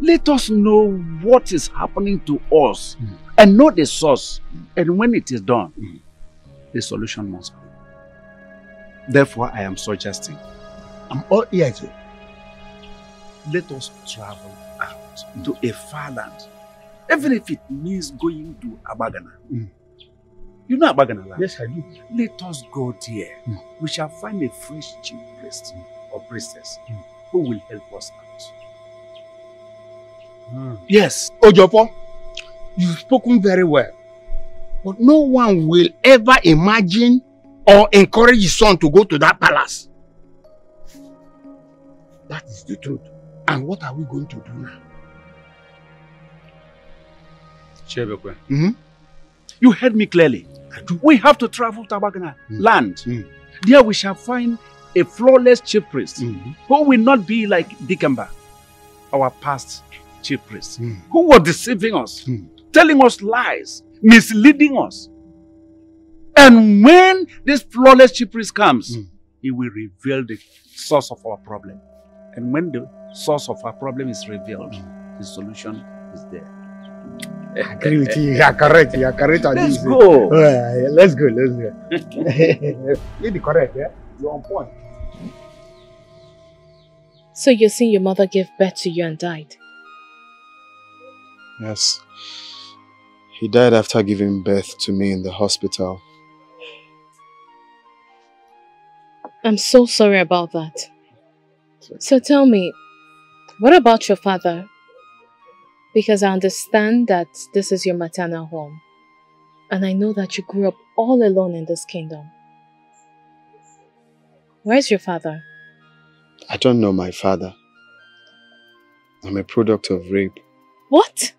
Let us know what is happening to us mm. And know the source. And when it is done, mm. the solution must come. Therefore, I am suggesting. I'm all ears. Let us travel out to a far land. Even if it means going to Abagana. Mm. You know Abagana land? Yes, I do. Let us go there. Mm. We shall find a fresh chief priest or priestess who will help us out. Yes. Ojopo, you've spoken very well. But no one will ever imagine or encourage his son to go to that palace. That is the truth. And what are we going to do now? Chebekwe. Mm-hmm. You heard me clearly. We have to travel to Abagana hmm. Hmm. land. There we shall find a flawless chief priest hmm. who will not be like Dikemba, our past chief priest, who was deceiving us, telling us lies, misleading us. And when this flawless chief priest comes, he will reveal the source of our problem. And when the source of our problem is revealed, the solution is there. I agree with you. You are correct. You are correct. on Let's this. go. Uh, let's go. Let's go. You're the correct. Yeah? You're on point. So you're saying your mother gave birth to you and died? Yes. He died after giving birth to me in the hospital. I'm so sorry about that. So tell me, what about your father? Because I understand that this is your maternal home. And I know that you grew up all alone in this kingdom. Where's your father? I don't know my father. I'm a product of rape. What?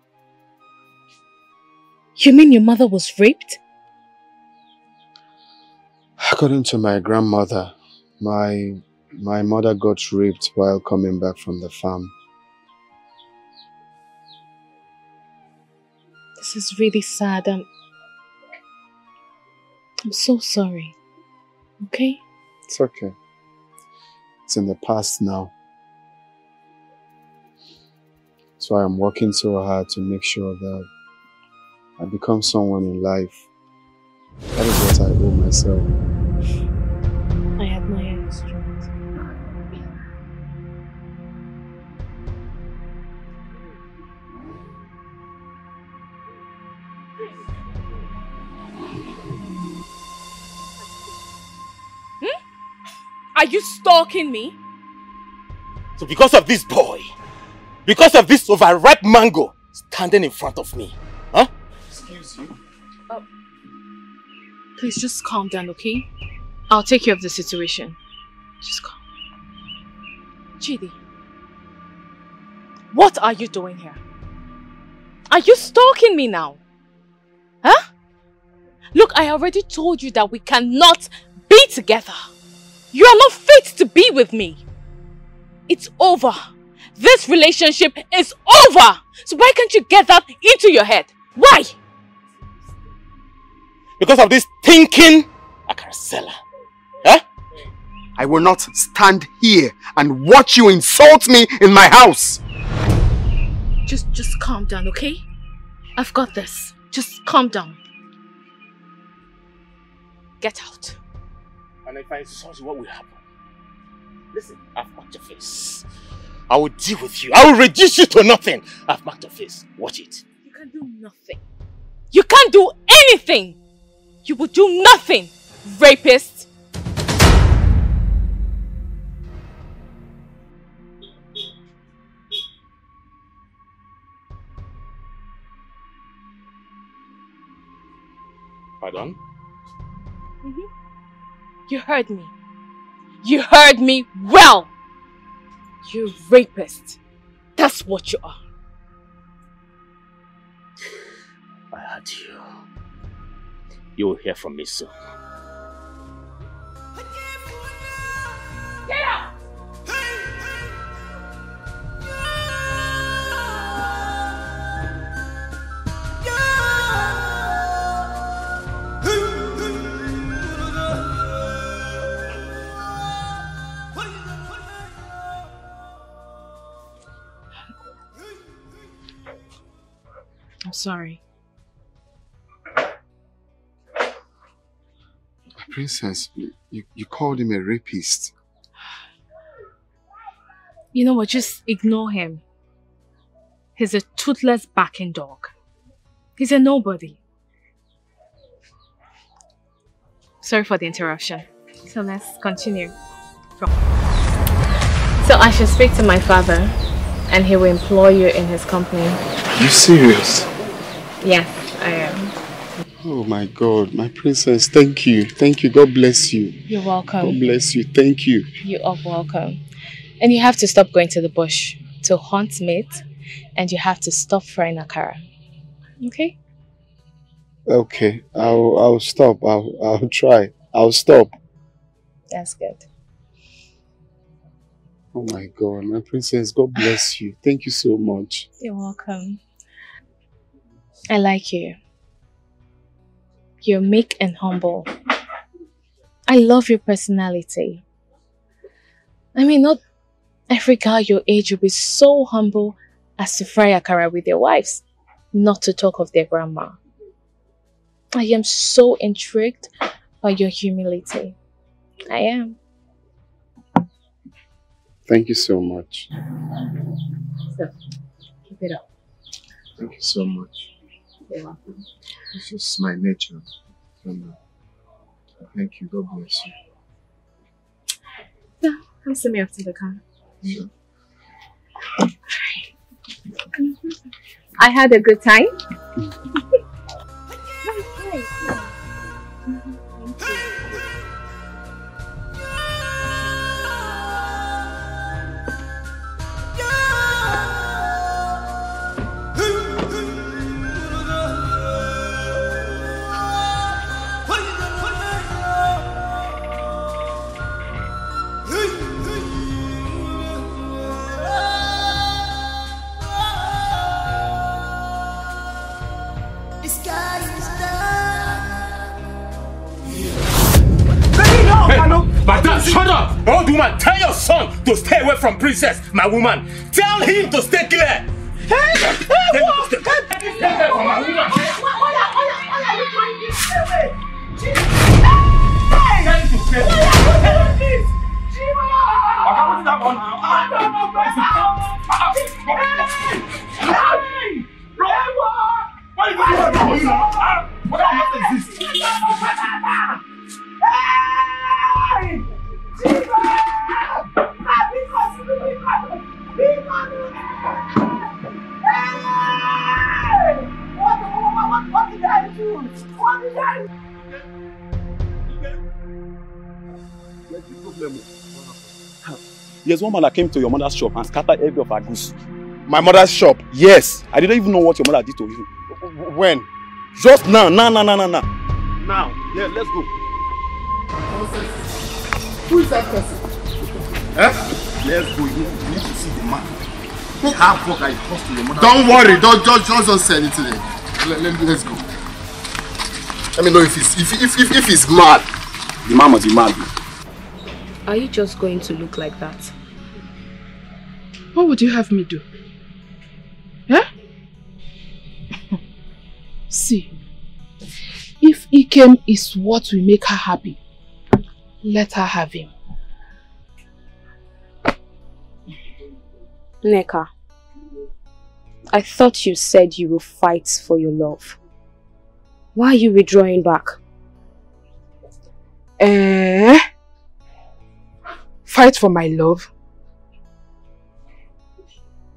You mean your mother was raped? According to my grandmother, my my mother got raped while coming back from the farm. This is really sad. I'm, I'm so sorry. Okay? It's okay. It's in the past now. That's why I'm working so hard to make sure that I become someone in life. That is what I owe myself. I admire your strength. Hmm? Are you stalking me? So because of this boy, because of this overripe mango standing in front of me, you. Please just calm down, okay? I'll take care of the situation. Just calm. Chidi, what are you doing here? Are you stalking me now? Huh? Look, I already told you that we cannot be together. You are not fit to be with me. It's over. This relationship is over. So why can't you get that into your head? Why? Because of this thinking Akara seller. Huh? Eh? I will not stand here and watch you insult me in my house. Just, just calm down, okay? I've got this. Just calm down. Get out. And if I insult you, what will happen? Listen, I've marked your face. I will deal with you. I will reduce you to nothing. I've marked your face. Watch it. You can do nothing. You can't do anything. You will do nothing, rapist! Pardon? Mm -hmm. You heard me. You heard me well! You rapist. That's what you are. I had you. You will hear from me soon. Get out! I'm sorry. Princess, you, you called him a rapist. You know what? Just ignore him. He's a toothless backing dog. He's a nobody. Sorry for the interruption. So let's continue. So I should speak to my father and he will employ you in his company. Are you serious? Yes. Oh my God, my princess, thank you. Thank you. God bless you. You're welcome. God bless you. Thank you. You are welcome. And you have to stop going to the bush to hunt meat and you have to stop frying akara. Okay? Okay, I'll I'll stop. I'll I'll try. I'll stop. That's good. Oh my God, my princess, God bless you. Thank you so much. You're welcome. I like you. You're meek and humble. I love your personality. I mean, not every guy your age will be so humble as to fry akara with their wives, not to talk of their grandma. I am so intrigued by your humility. I am. Thank you so much. So, keep it up. Thank you so much. You're welcome. It's just my nature. And, uh, thank you. God bless you. Yeah, come send me to the car. Sure. I had a good time. Shut up! Old woman, tell your son to stay away from princess, my woman. Tell him to stay clear. Hey, hey, what? Stay away from my woman. Tell him to stay away. Oga, what is that one now? What is that one now? What is this? There's one man that came to your mother's shop and scattered every of her goods. My mother's shop? Yes. I didn't even know what your mother did to you. When? Just now, now, now, now, now, now. Now. Yeah, let's go. Who is that person? Eh? Let's go. You need to see the man. How fuck I cost to your mother? Don't worry, don't just just, just say anything. Let, let, let's go. Let me know if he's if if if, if he's mad. The man must be mad. Are you just going to look like that? What would you have me do? Eh? See, if Ikem is what will make her happy, let her have him. Neka, I thought you said you will fight for your love. Why are you withdrawing back? Eh? Fight for my love?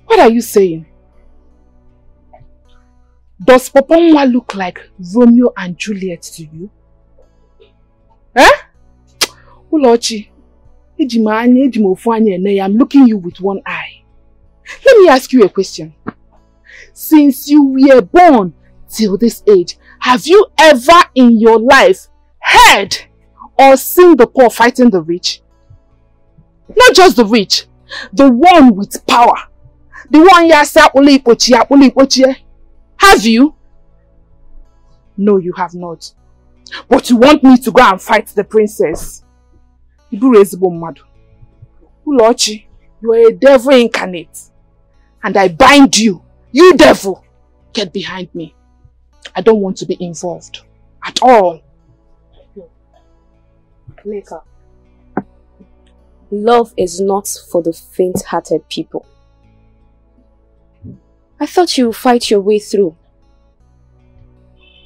What are you saying? Does Poponwa look like Romeo and Juliet to you? Eh? Ulochi, I'm looking you with one eye. Let me ask you a question. Since you were born till this age, have you ever in your life heard or seen the poor fighting the rich? Not just the rich, the one with power. The one ya say akpụla ikpochi akpụla ikpochie. Have you? No, you have not. But you want me to go and fight the princess. Iburu ezigbo mmadụ. Ulochi, you are a devil incarnate. And I bind you. You devil. Get behind me. I don't want to be involved. At all. Maker. Love is not for the faint-hearted people. I thought you would fight your way through.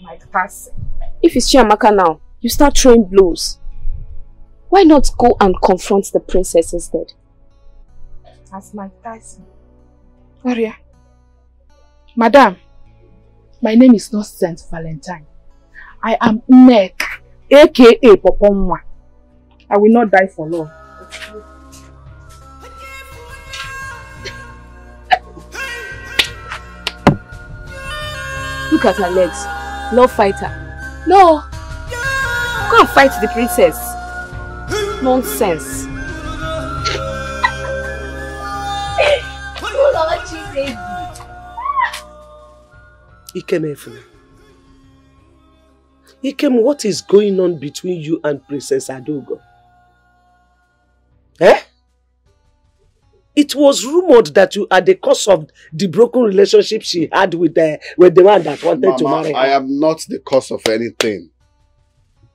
Mike Tyson. If it's Chiamaka now, you start throwing blows. Why not go and confront the princess instead? As my Tyson. Aria. Madam, my name is not Saint Valentine. I am Nek, aka Poponwa. I will not die for love. Look at her legs. No fighter. No. Go and fight the princess. Nonsense. Ikem Efuna. Ikem, what is going on between you and Princess Adugo? Eh? It was rumored that you are the cause of the broken relationship she had with the, with the man that wanted to marry her. I am not the cause of anything.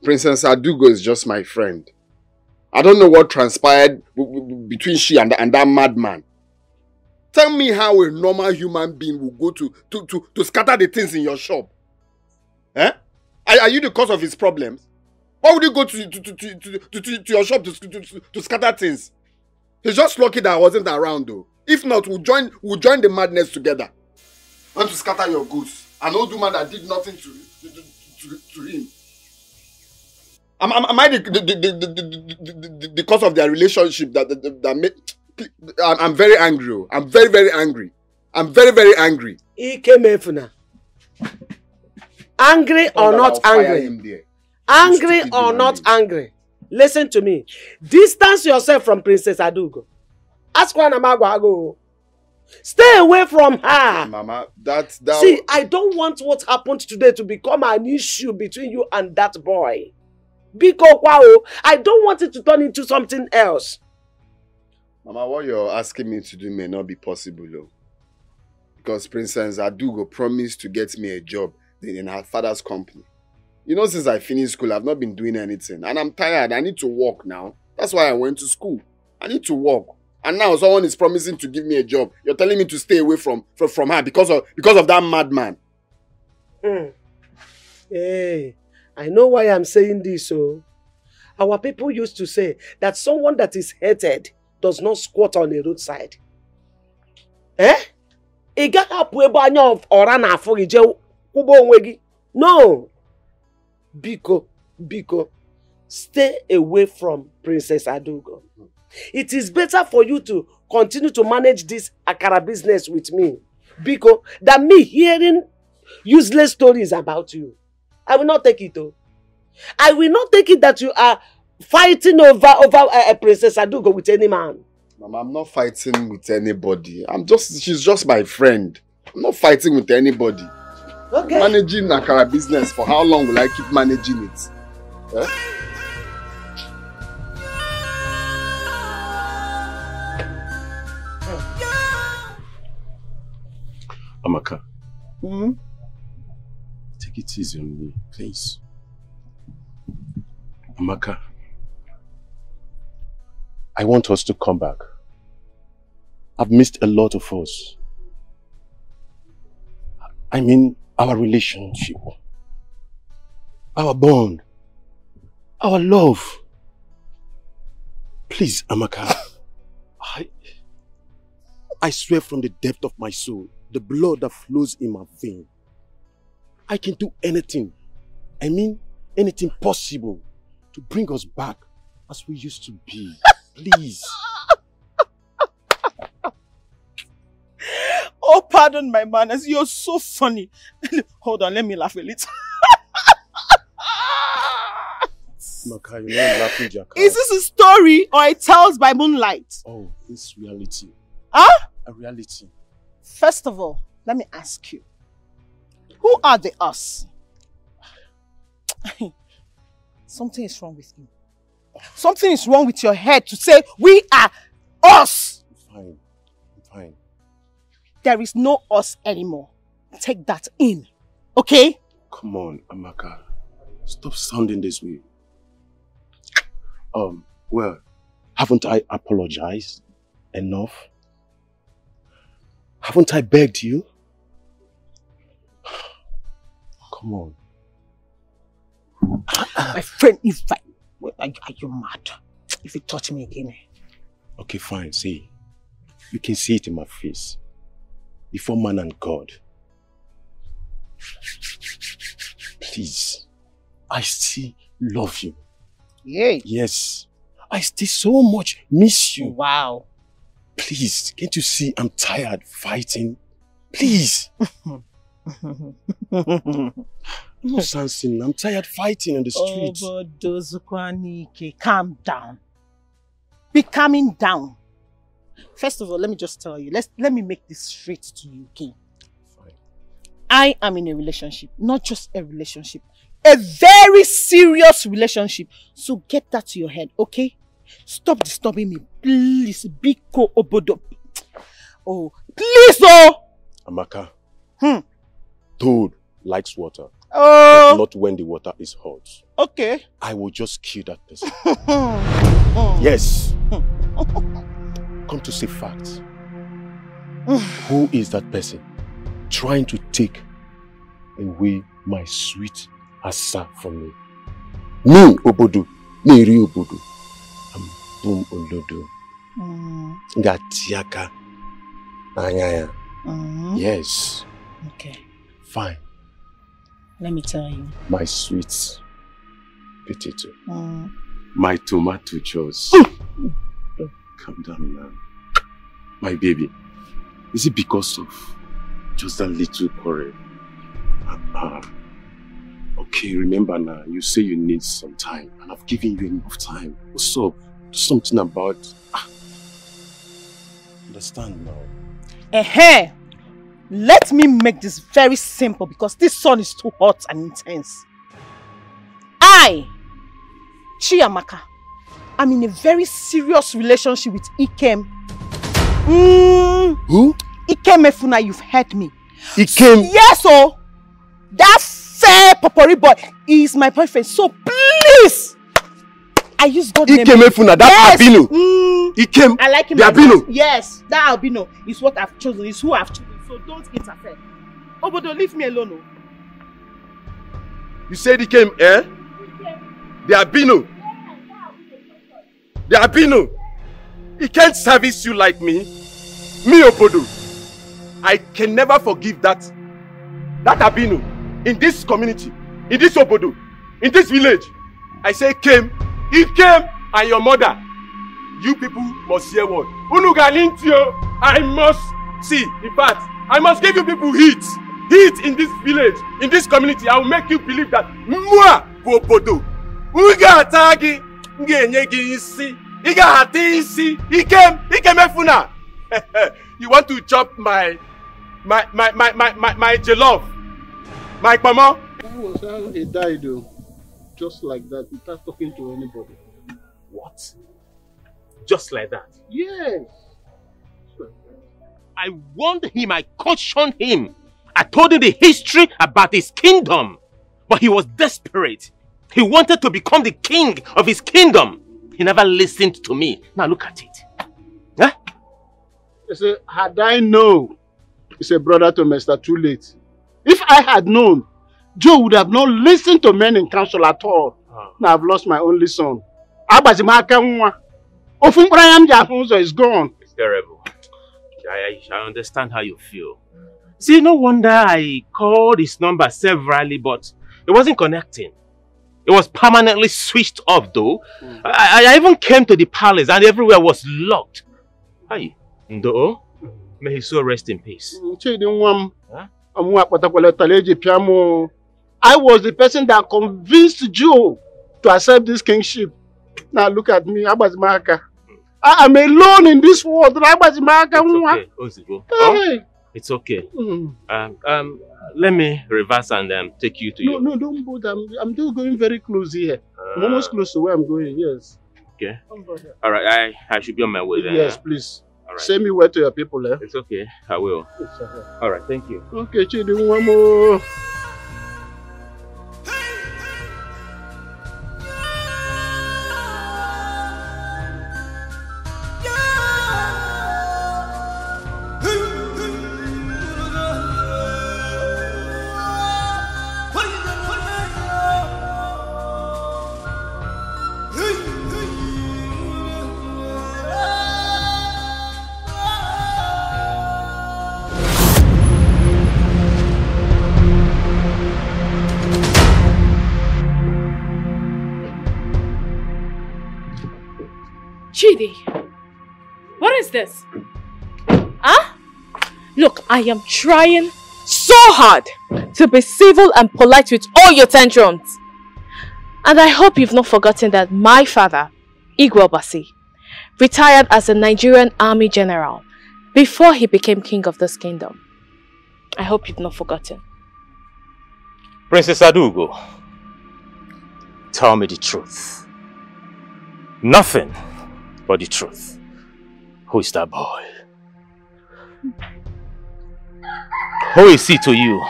Princess Adugo is just my friend. I don't know what transpired between she and, and that madman. Tell me how a normal human being will go to, to, to, to scatter the things in your shop. Eh? Are, are you the cause of his problems? Why would you go to, to, to, to, to, to, to, your shop to, to, to, scatter things? He's just lucky that I wasn't around though. If not, we'll join, we'll join the madness together. Want to scatter your goods. An old woman that did nothing to, to, to, to, to him. Am, am, am I the, the, the, the, the, the, the, cause of their relationship that, that, that made... I'm, I'm very angry. oh. I'm very, very angry. I'm very, very angry. Ikem Efuna. Angry or Thought that not I'll fire angry? him there. Angry or not angry? Listen to me. Distance yourself from Princess Adugo. Ask one Amagwago. Stay away from her. Mama, that, that... See, I don't want what happened today to become an issue between you and that boy. Biko kwao, I don't want it to turn into something else. Mama, what you're asking me to do may not be possible, though. Because Princess Adugo promised to get me a job in her father's company. You know, since I finished school, I've not been doing anything. And I'm tired. I need to work now. That's why I went to school. I need to work. And now someone is promising to give me a job. You're telling me to stay away from, from, from her because of, because of that madman. Hmm. Hey, I know why I'm saying this, so. Our people used to say that someone that is hated does not squat on the roadside. Eh? Ị gaghị apụ ebe anya ọra na-afụ gị. No. Biko, biko, stay away from Princess Adugo. It is better for you to continue to manage this akara business with me. Biko, than me hearing useless stories about you. I will not take it though. I will not take it that you are fighting over over uh, Princess Adugo with any man. Mama, I'm not fighting with anybody. I'm just, she's just my friend. I'm not fighting with anybody. Okay. Managing Akara business, for how long will I keep managing it? Eh? Amaka, Mm-hmm. take it easy on me, please. Amaka, I want us to come back. I've missed a lot of us. I mean, our relationship, our bond, our love. Please, Amaka, I, I swear from the depth of my soul, the blood that flows in my vein, I can do anything. I mean, anything possible to bring us back as we used to be. Please. Oh, pardon my manners. You're so funny. Hold on, let me laugh a little. Maka, you're not laughing, Jaka. Is this a story or a tales by moonlight? Oh, it's reality. Huh? A reality. First of all, let me ask you. Who are the us? Something is wrong with you. Something is wrong with your head to say we are us. Fine. I'm fine. There is no us anymore. Take that in. Okay? Come on, Amaka. Stop sounding this way. Um, well, haven't I apologized enough? Haven't I begged you? Come on. My friend, if I... Are, are you mad? If you touch me again. Okay, fine. See, you can see it in my face. Before man and God. Please, I still love you. Yay. Yes, I still so much miss you. Wow. Please, can't you see I'm tired fighting? Please. No Samson, I'm tired fighting in the streets. Obodozukwanike, calm down. Be calming down. First of all, let me just tell you, let's let me make this straight to you, okay? I am in a relationship, not just a relationship, a very serious relationship. So get that to your head, okay? Stop disturbing me, please. Biko Obodo. Oh, please, oh! Amaka, Hmm. toad likes water. Oh. But not when the water is hot. Okay. I will just kill that person. Hmm. yes. Come to see facts. Who is that person trying to take away my sweet asa from me? Me, Obodo. Mary Obodo. I'm Boom Olodo. Mm, Ngatiaka. Anyaya. mm. Yes. Okay. Fine. Let me tell you. My sweet potato. Mm. My tomato juice. Calm down now. My baby. Is it because of just that little quarrel? Ah, okay, remember now, you say you need some time, and I've given you enough time. What's up? Do something about... Ah. Understand now. Eh, Let me make this very simple because this sun is too hot and intense. I, Chiamaka, am in a very serious relationship with Ikem. Mm, Who? Ikem Efuna, you've heard me. Ikem? Yes, oh. That fair popori boy is my boyfriend. So please, I use God name. Ikem Efuna, that yes. albino. Mm, Ikem, I like him. the albino. that. Yes, that albino is what I've chosen. Is who I've chosen. So don't interfere. Obodo, leave me alone. Oh. You said he came, eh? The albino. The albino. He can't service you like me. Me, Obodo. I can never forgive that. That albino. In this community. In this Opodo. In this village. I say came. He came and your mother. You people must hear word. Unugalintio. I must see. In fact, I must give you people heat. Heat in this village, in this community. I will make you believe that Mua bụ obodo. M ga-ata gị, m ga-enye gị isi. Ị ga-ata isi. Ikem, Ikem Efuna. You want to chop my, my, my, my, my, my, my jollof? My kpamo? That was how he died, though. Just like that, without talking to anybody. What? Just like that. Yes. I warned him, I cautioned him. I told him the history about his kingdom. But he was desperate. He wanted to become the king of his kingdom. He never listened to me. Now look at it. Huh? He said, had I known, he said, brother to Mr. Too late. If I had known, Joe would have not listened to men in council at all. Ah. Now I've lost my only son. Agbazimaka nwa. Ofu mkpụrụ anya m ji ahụ ụzọ is gone. It's terrible. I, I, I understand how you feel. See, no wonder I called his number severally, but it wasn't connecting. It was permanently switched off though. I, I even came to the palace and everywhere was locked. Hi, Ndo. May his soul rest in peace. Chidi nwa m, ọmụ akpatakwala ụtara eji pịa m o. I was the person that convinced Joe to accept this kingship. Now look at me, agbazi m aka. I am alone in this world, na agbazi m aka nwa. Okay, Oh, it's okay. Mm. Um, um, let me reverse and um, take you to No, your... no, don't bother. I'm, I'm just going very close here. I'm almost close to where I'm going, yes. Okay. All right, I, I should be on my way then. Yes, please. All right. Send me word to your people, eh? It's okay. I will. All right, thank you. Okay, Chidi one m this? Huh? Look, I am trying so hard to be civil and polite with all your tantrums. And I hope you've not forgotten that my father, Igwe Basi, retired as a Nigerian army general before he became king of this kingdom. I hope you've not forgotten. Princess Adugo, tell me the truth. Nothing but the truth. Who is that boy? Who is he to you?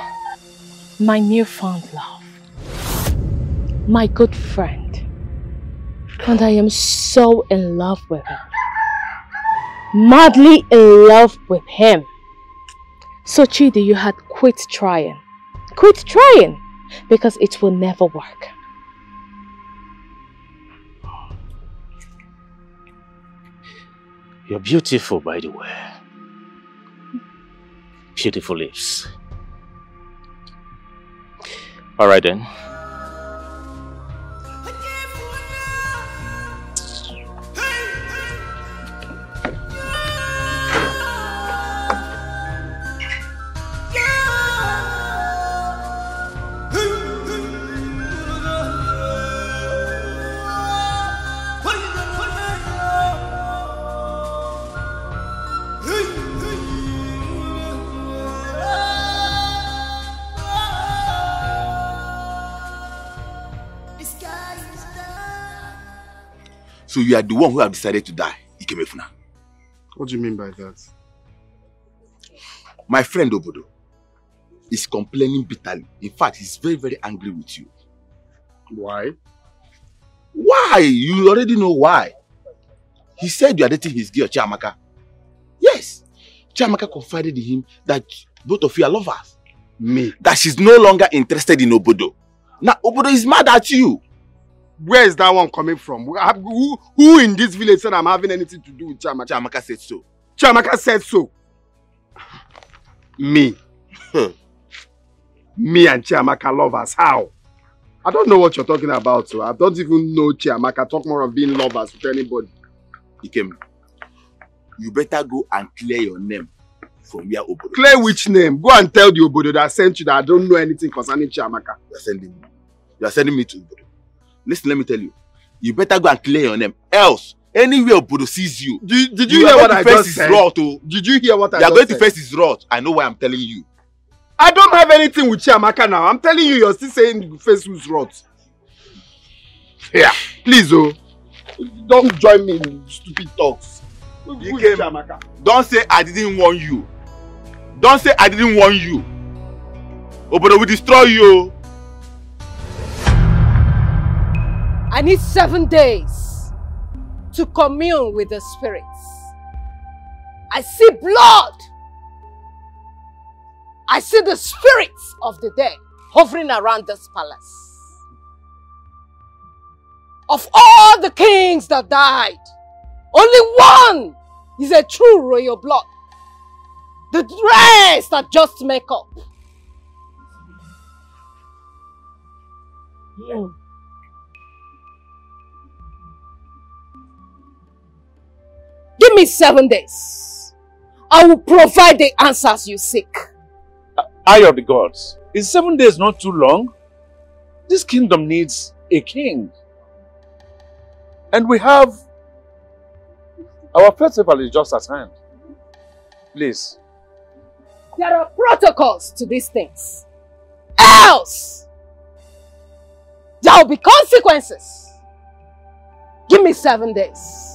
My newfound love. My good friend. And I am so in love with him. Madly in love with him. So Chidi, you had quit trying. Quit trying! Because it will never work. You're beautiful, by the way. Beautiful lips. All right then. So you are the one who have decided to die, Ikemefuna. What do you mean by that? My friend Obodo is complaining bitterly. In fact, he's very, very angry with you. Why? Why? You already know why. He said you are dating his girl, Chiamaka. Yes. Chiamaka confided in him that both of you are lovers. Me? That she's no longer interested in Obodo. Now, Obodo is mad at you. Where is that one coming from? Who, who, in this village said I'm having anything to do with Chiamaka? Chiamaka said so. Chiamaka said so. Me. Me and Chiamaka lovers. How? I don't know what you're talking about. So I don't even know Chiamaka. Talk more of being lovers with anybody. Ikem, you better go and clear your name from where Obodo. Clear which name? Go and tell the Obodo that sent you that I don't know anything concerning Chiamaka. You are sending me. You are sending me to Obodo. Listen, let me tell you. You better go and clear your name. Else, anywhere Obodo sees you. Did, did you, you hear what I face just said? wrath, oh. Did you hear what I You are going said? to face his wrath. I know why I'm telling you. I don't have anything with Chiamaka now. I'm telling you, you're still saying you face who's rot. Yeah, please, oh. Don't join me in stupid talks. Who- Chiamaka? Don't say I didn't warn you. Don't say I didn't warn you. Obodo will destroy you. Oh. I need seven days to commune with the spirits. I see blood. I see the spirits of the dead hovering around this palace. Of all the kings that died, only one is a true royal blood. The days that just make up. Hmm. Give me seven days. I will provide the answers you seek. Eye of the gods. Is seven days not too long? This kingdom needs a king. And we have our festival is just at hand. Please. There are protocols to these things. Else, there will be consequences. Give me seven days.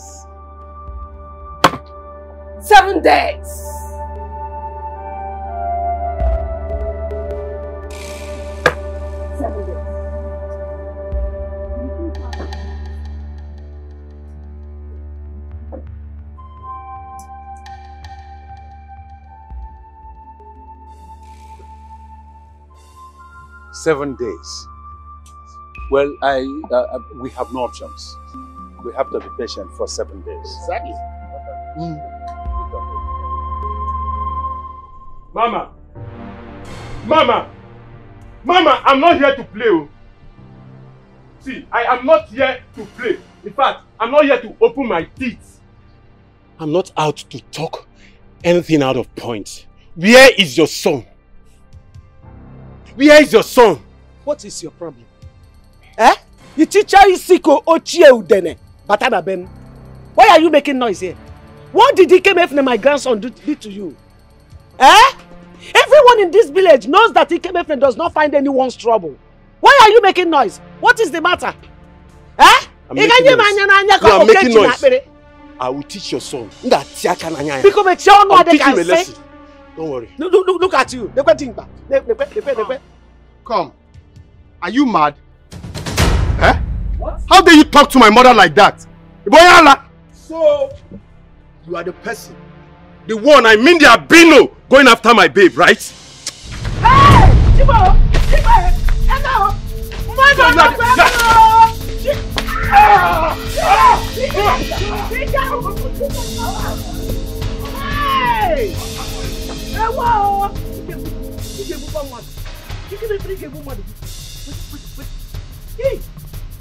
Seven days. Seven days. Seven days. Well, I uh, uh, we have no options. We have to be patient for seven days. Exactly. Mama! Mama! Mama, I'm not here to play. oh. See, I am not here to play. In fact, I'm not here to open my teeth. I'm not out to talk anything out of point. Where is your son? Where is your son? What is your problem? Eh? The teacher is sick or ochie udene. Batana ben. Why are you making noise here? What did Ikemefne, my grandson, do, do to you? Eh? Everyone in this village knows that Ikemefuna does not find anyone's trouble. Why are you making noise? What is the matter? Eh? I'm making noise. anya n'anya ka You are making noise. I will teach your son. M ga-ati aka n'anya ya. Biko mechie ọnụ I'll ọ teach him a lesson. Don't worry. Look, look, look at you. Lekwe dimkpa. Le- Lekwe, lekwe, lekwe. Come. Are you mad? Eh? What? How dare you talk to my mother like that? Iboyala! So, you are the person, the one, I mean the albino, going after my babe, right? Hey! Chibo! Chibo! Eno! Mmadụ Ya- ọnọkwa ya- ego! Chi- Ah! Ah! Ike- ike ahụ! Hey! Ewo! Ike egbu- ike egbukwa mmadụ. Ike mepere ike egbu mmadụ. Wait, wait, wait. Hey!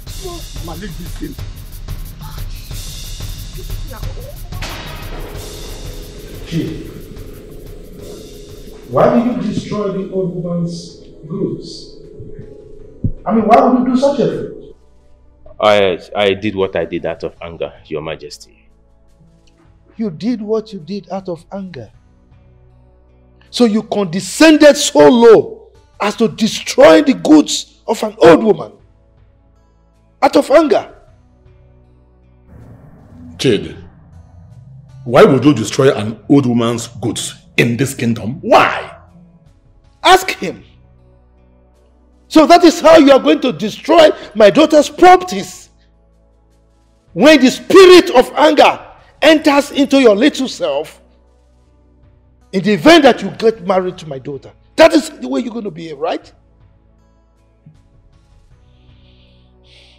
Chibo! Mama, leave this thing. Chief, why did you destroy the old woman's goods? I mean, why would you do such a thing? I, I did what I did out of anger, Your Majesty. You did what you did out of anger. So you condescended so low as to destroy the goods of an old woman out of anger. Jade, why would you destroy an old woman's goods in this kingdom? Why? Ask him. So that is how you are going to destroy my daughter's properties. When the spirit of anger enters into your little self, in the event that you get married to my daughter, that is the way you're going to behave, right?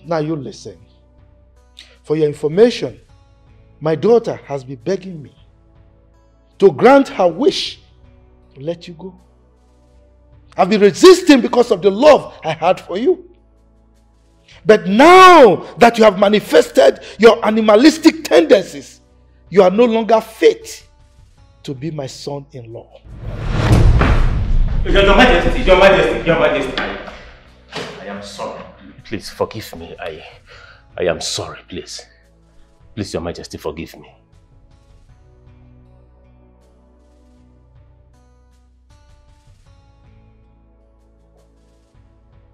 Now you listen. For your information, my daughter has been begging me to grant her wish to let you go. I've been resisting because of the love I had for you. But now that you have manifested your animalistic tendencies, you are no longer fit to be my son in law. Your Majesty, Your Majesty, Your Majesty, I, I am sorry. Please forgive me. I, I am sorry, please. Please, Your Majesty, forgive me.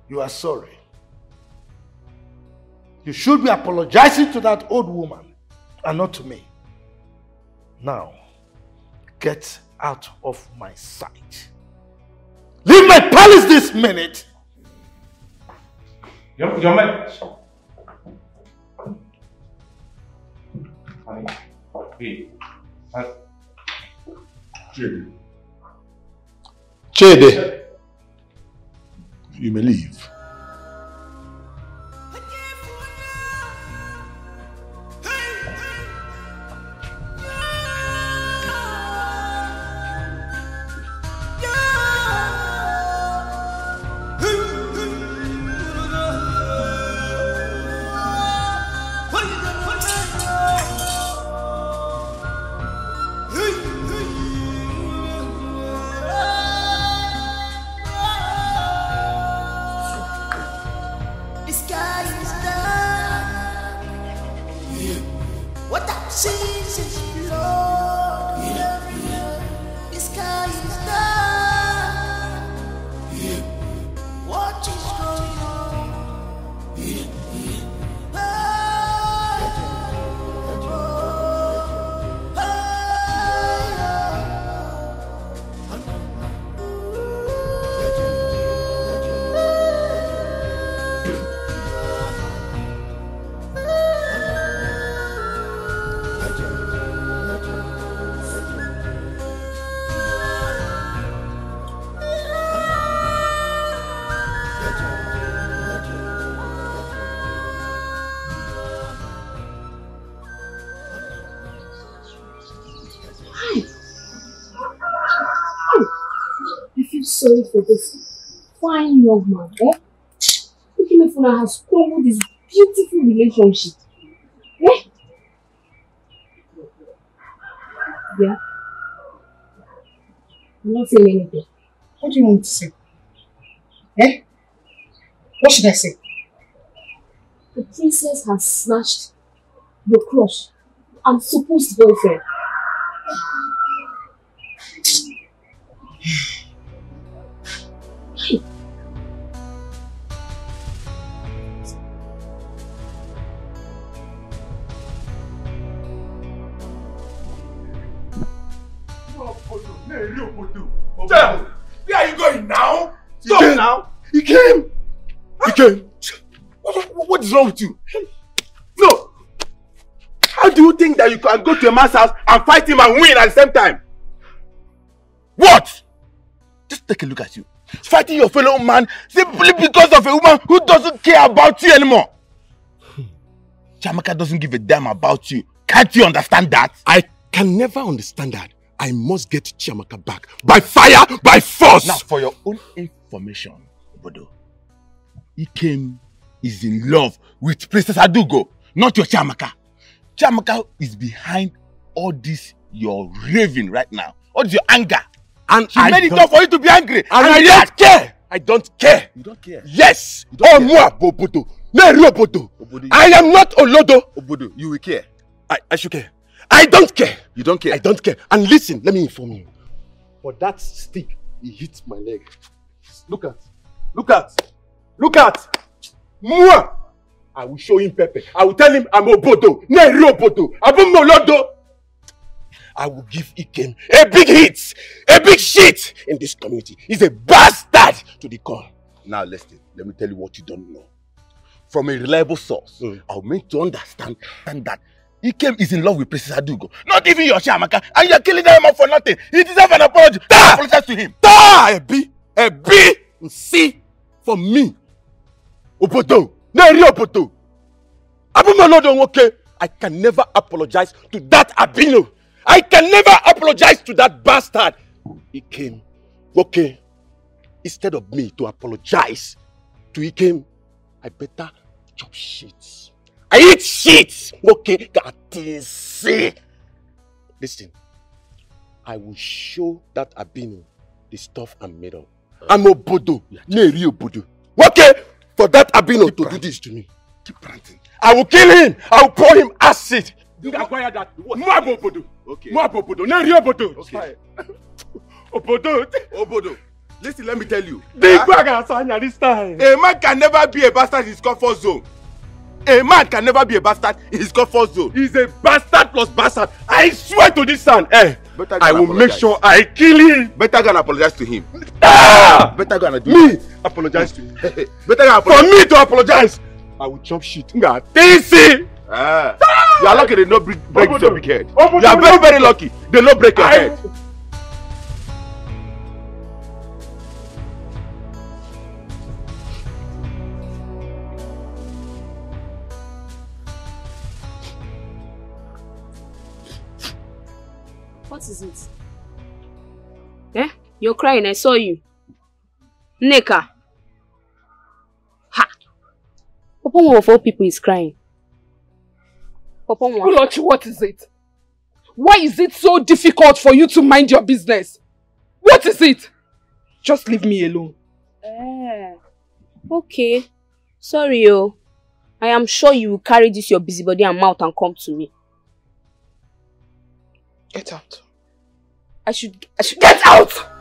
You are sorry. You should be apologizing to that old woman and not to me. Now, get out of my sight. Leave my palace this minute. Your, Your Majesty. Jade. Jade. You may leave. Sorry for this fine young man, eh? Ikemefuna has crumbled this beautiful relationship. Eh? Yeah. I'm not saying anything. What do you want to say? Eh? What should I say? The princess has snatched your crush and supposed boyfriend. Damn! Where are you going now? Stop came. now! He came! He came! What, what is wrong with you? No! How do you think that you can go to a man's house and fight him and win at the same time? What? Just take a look at you. Fighting your fellow man simply because of a woman who doesn't care about you anymore. Chiamaka doesn't give a damn about you. Can't you understand that? I can never understand that. I must get Chiamaka back by fire, by force. Now, for your own information, Obodo, Ikem is in love with Princess Adugo, not your Chiamaka. Chiamaka is behind all this your raving right now, all this your anger. And she I made it don't- up for you to be angry. And I don't care. I don't care. You don't care. Yes. Oh, moi, Bobodo. Neri Obodo. I am not Olodo. Obodo, you will care. I, I should care. I don't care. You don't care. I don't care. And listen, let me inform you. For that stick, he hit my leg. Look at. Look at. Look at. Moi. I will show him Pepe. I will tell him I'm Obodo. Neri Obodo. I'm Olodo. I will give Ikem a big hit, a big shit in this community. He's a bastard to the core. Now listen, let me tell you what you don't know. From a reliable source, hmm. I'll make to understand that Ikem is in love with Princess Adugo. Not even your Chiamaka, and you're killing them all for nothing. He deserves an apology. Ta! Apologize to him. Ta! A B, a B, C for me. Obodo, Neri Obodo. Abumalodo okay. I can never apologize to that Abino. I can never apologize to that bastard. He came. Okay. Instead of me to apologize to he came, I better chop shit. I eat shit. Okay, that is see. Listen, I will show that Abino the stuff I'm made of. I'm Obodo, Neri Obodo. Okay, for that Abino to do this to me. Keep ranting. I will kill him. I will pour him acid. You acquire that. Mwabo Obodo. Okay. Mwabo Obodo. Neri Obodo. Okay. Obodo. Obodo, listen, let me tell you. Big ah. Huh? bag Asanya this time. A man can never be a bastard in his comfort zone. A man can never be a bastard in his comfort zone. He's a bastard plus bastard. I swear to this son, eh? Better I will and make apologize. sure I kill him. Better go and apologize to him. Ah! Better go and do Me it. apologize to him. Better go and For apologize. me to apologize, I will chop shit. Nga, TC. Ah. You are lucky they no break, break your big head. You are very, very lucky. They no break your head. What is it? Eh? You're crying, I saw you. Neka. Ha! One of all people is crying. One. Ulochi, what is it? Why is it so difficult for you to mind your business? What is it? Just leave me alone. Eh. Okay. Sorry, oh. I am sure you will carry this your busybody and mouth and come to me. Get out. I should I should Get out!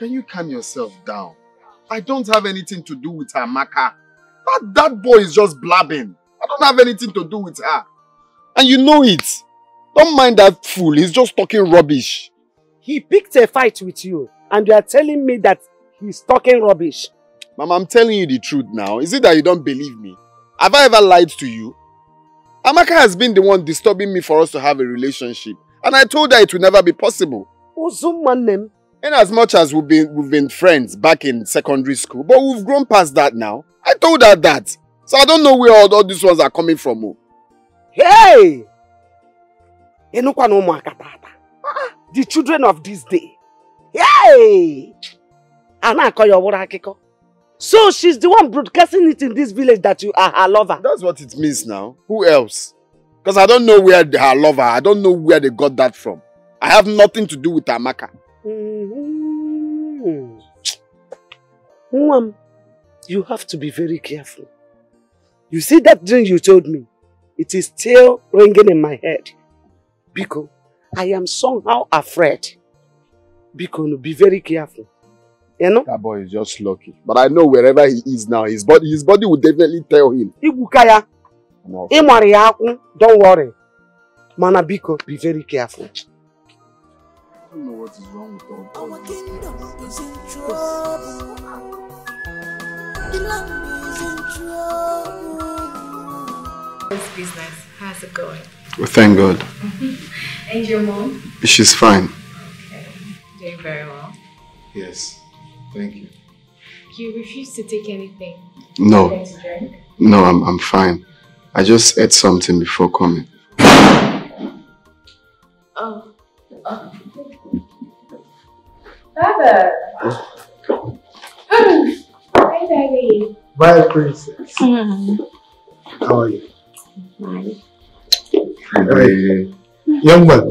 Can you calm yourself down? I don't have anything to do with her, Maka. That, that boy is just blabbing. I don't have anything to do with her. And you know it. Don't mind that fool. He's just talking rubbish. He picked a fight with you and you are telling me that he's talking rubbish. Mama, I'm telling you the truth now. Is it that you don't believe me? Have I ever lied to you? Amaka has been the one disturbing me for us to have a relationship. And I told her it will never be possible. Uzumanem. In as much as we've been, we've been friends back in secondary school, but we've grown past that now. I told her that. So I don't know where all, all these ones are coming from. oh. Hey! Enukwa na ụmụaka tata. Ah, The children of this day. Hey! A na-akọ ya ọ bụrụ akụkọ. So she's the one broadcasting it in this village that you are her lover. That's what it means now. Who else? Because I don't know where her lover, I don't know where they got that from. I have nothing to do with Amaka. Mhm. Nwam, you have to be very careful. You see that dream you told me? It is still ringing in my head. Biko, I am somehow afraid. Biko, be very careful. You know? That boy is just lucky. But I know wherever he is now, his body, his body will definitely tell him. Igbuka ya, No. ị mara ya akwụ, don't worry. Mana biko, be very careful. I don't know what is wrong with all Our kingdom is in trouble. The land is in trouble. This business, how's it going? Well, thank God. And your mom? She's fine. Doing very well. Yes. Thank you. You refuse to take anything? No. Anything to drink? No, I'm, I'm fine. I just ate something before coming. Oh. Father! Hi, Daddy. My princess. How are you? Fine. Hey. Young man.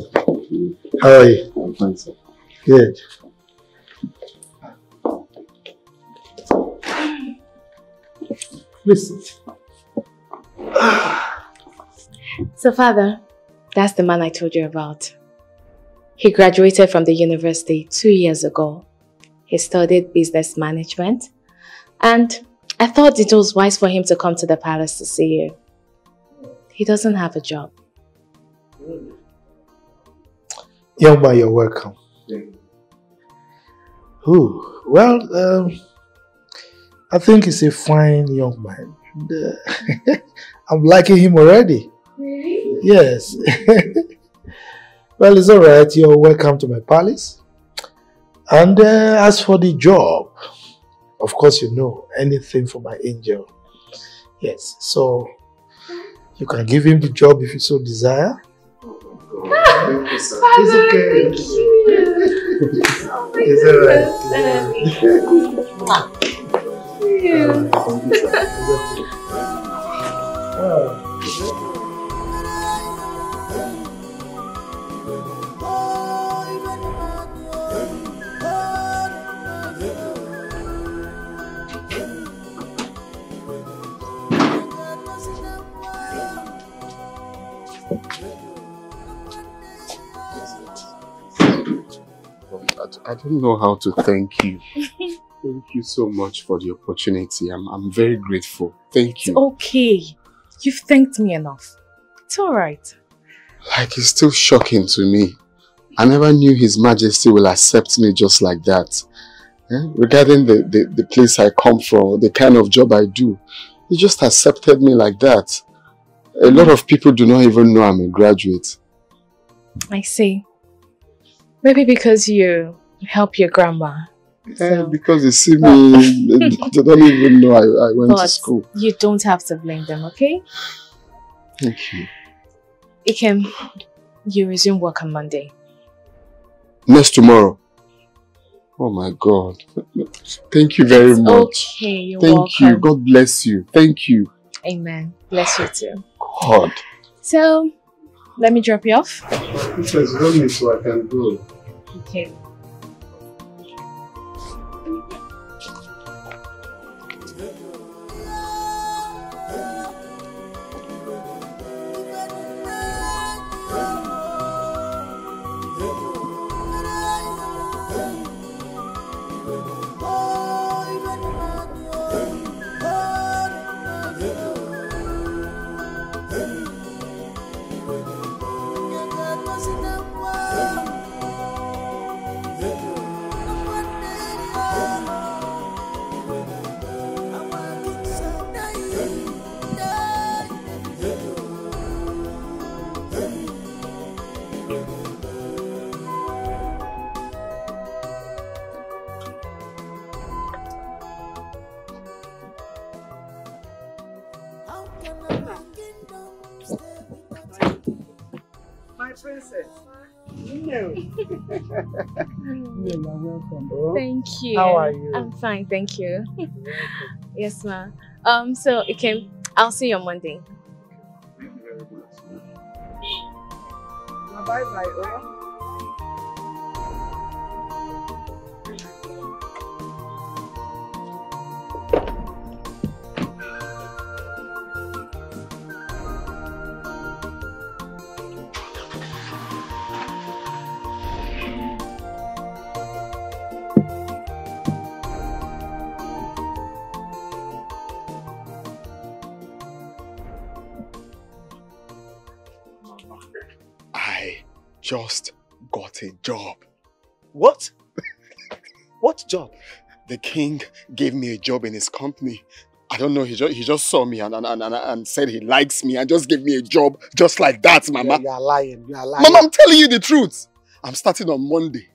How are you? I'm fine, sir. Good. Sit. So, Father, that's the man I told you about. He graduated from the university two years ago. He studied business management, and I thought it was wise for him to come to the palace to see you. He doesn't have a job. Young man, you're welcome. Ooh, well, um, I think he's a fine young man. And, uh, I'm liking him already. Really? Yes. well, it's all right. You're welcome to my palace. And uh, as for the job, of course, you know anything for my angel. Yes. So you can give him the job if you so desire. Oh It's okay. Thank you. It's all right. I, I don't know how to thank you. Thank you so much for the opportunity. I'm, I'm very grateful. Thank you. Okay. You've thanked me enough. It's alright. Like, it's still shocking to me. I never knew His Majesty will accept me just like that. Eh? Regarding the, the, the place I come from, the kind of job I do, He just accepted me like that. A lot of people do not even know I'm a graduate. I see. Maybe because you help your grandma. Eh, because they see me, they they don't even know I, I went to school. you don't have to blame them, okay? Thank you. Ikem, you resume work on Monday. Next tomorrow. Oh my God. Thank you very It's much. okay, you're Thank you. God bless you. Thank you. Amen. Bless you too. God. So, let me drop you off. Princess, hold me so I can go. Okay. You're welcome. Oh. Thank you. How are you? I'm fine, thank you. yes, ma'am. Um, so it came. I'll see you on Monday. Bye bye. Oh. Just got a job. What? what job? The king gave me a job in his company. I don't know, he just, he just saw me and, and, and, and- said he likes me and just gave me a job just like that, Mama. You are lying. You are lying. Mama, I'm telling you the truth. I'm starting on Monday.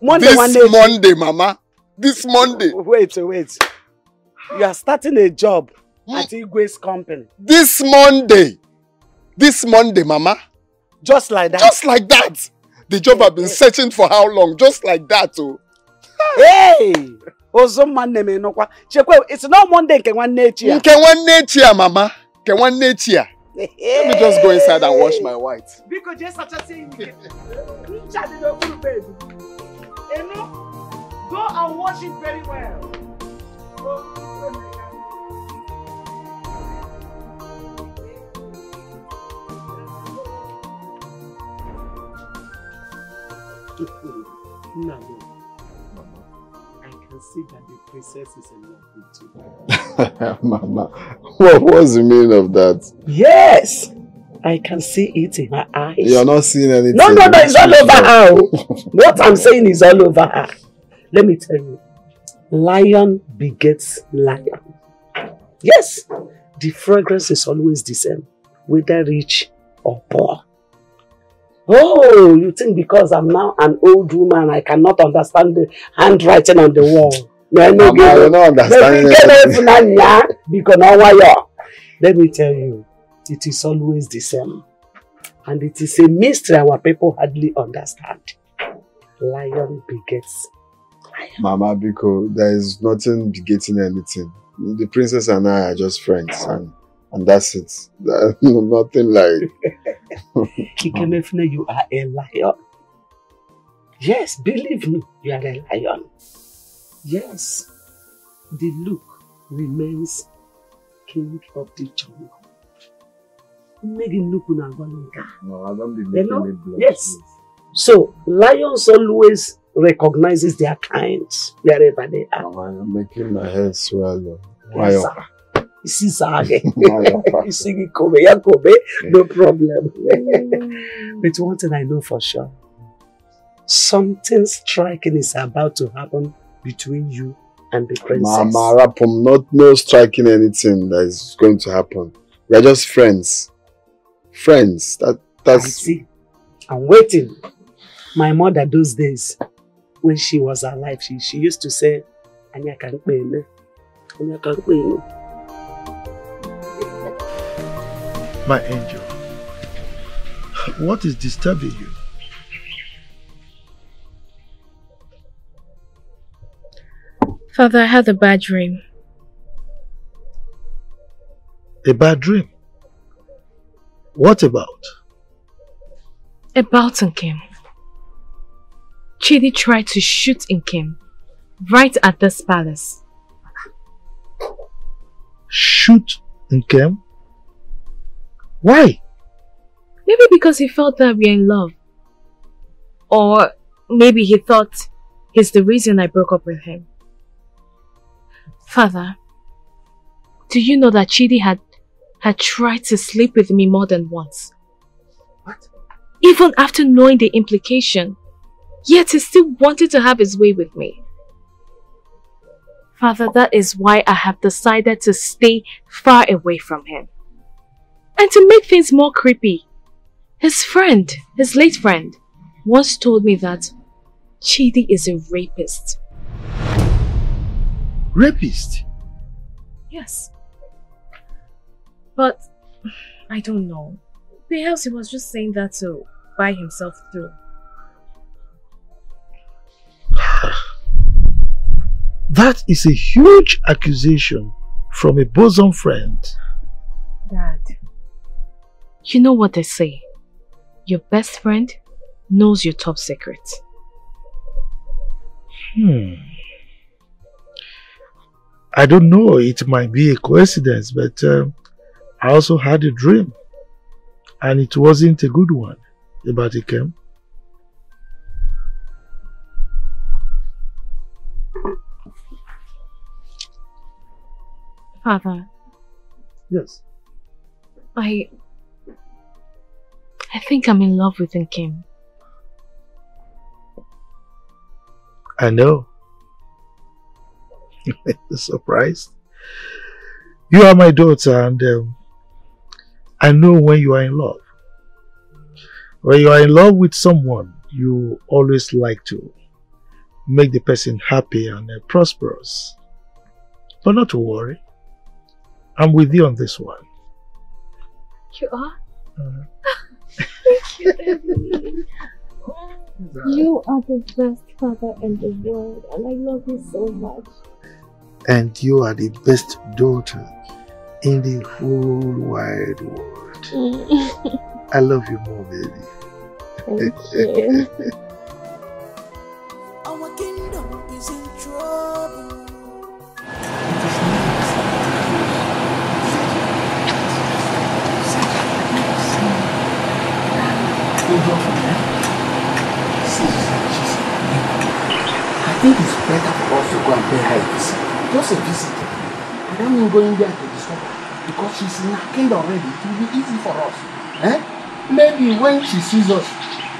Monday, Monday. this one. Monday, Mama. This Monday. Wait, wait. You are starting a job hmm. at Igwe's company. This Monday. This Monday, Mama. Just like that. Just like that. The job I've been searching for how long? Just like that, oh. Hey! Ozo nwanne m ịnụkwa. Chekwa, it's not Monday nke nwanne echi ya. Nke nwanne echi a, Mama. Nke nwanne echi a. Let me just go inside and wash my white. Biko jee sachasị ya ike. Ncha dị n'okpuru bed. Ịnụ? Go and wash it very well. Go. Nna m, I can see that the princess is in love with you. Mama, what was the meaning of that? Yes! I can see it in her eyes. You're not seeing anything. No, no, no, it's all over her. What I'm saying is all over her. Let me tell you, lion begets lion. Yes, the fragrance is always the same, whether rich or poor. Oh, you think because I'm now an old woman, I cannot understand the handwriting on the wall. No, no, Mama, you're not understanding anything. Because? Let me tell you, it is always the same. And it is a mystery our people hardly understand. Lion begets. Mama, Biko, there is nothing begetting anything. The princess and I are just friends, and and that's it. There- nothing like. Ikemefuna, you are a lion. Yes, believe me, you are a lion. Yes, the look remains king of the jungle. Mmegi nnukwu na-agwa m nke. No, I don't be You making know? it blush. Yes. So, lions always recognizes their kinds wherever they are. Mama, you're making my head swell. Why? Yes, sir. Isi saa gị. Why? Isi gị kobe ya no problem. but one thing I know for sure, something striking is about to happen between you and the princess. Mama, Rapum, not no striking anything that is going to happen. We are just friends. Friends. That I see. I'm waiting. My mother those days, when she was alive, she, she used to say, Anya kan kpene. Anya kan kpene. My angel, what is disturbing you? Father, I had a bad dream. A bad dream? What about? About Nkem. Chidi tried to shoot Nkem right at this palace. Shoot Nkem? Why? Maybe because he felt that we're in love. Or maybe he thought he's the reason I broke up with him. Father, do you know that Chidi had had tried to sleep with me more than once? What? Even after knowing the implication, yet he still wanted to have his way with me. Father, that is why I have decided to stay far away from him. And to make things more creepy, his friend, his late friend, once told me that Chidi is a rapist. Rapist? Yes. But I don't know. Perhaps he was just saying that to buy himself through. That is a huge accusation from a bosom friend. Dad, you know what they say. Your best friend knows your top secret. Hmm. I don't know, it might be a coincidence, but um, I also had a dream. And it wasn't a good one about Ikem. Father, Yes. I... I think I'm in love with Kim. I know. Surprised? You are my daughter and um, I know when you are in love. When you are in love with someone, you always like to make the person happy and uh, prosperous. But not to worry. I'm with you on this one. You are? Uh, Thank you, You are the best father in the world and I love you so much. and you are the best daughter in the whole wide world. Mm. I love you more, baby. Thank you. I think it's better for us to go and pay her a visit. Just a visit. I don't mean going there to disturb her. Because she's knacking already. It will be easy for us. Eh? Maybe when she sees us,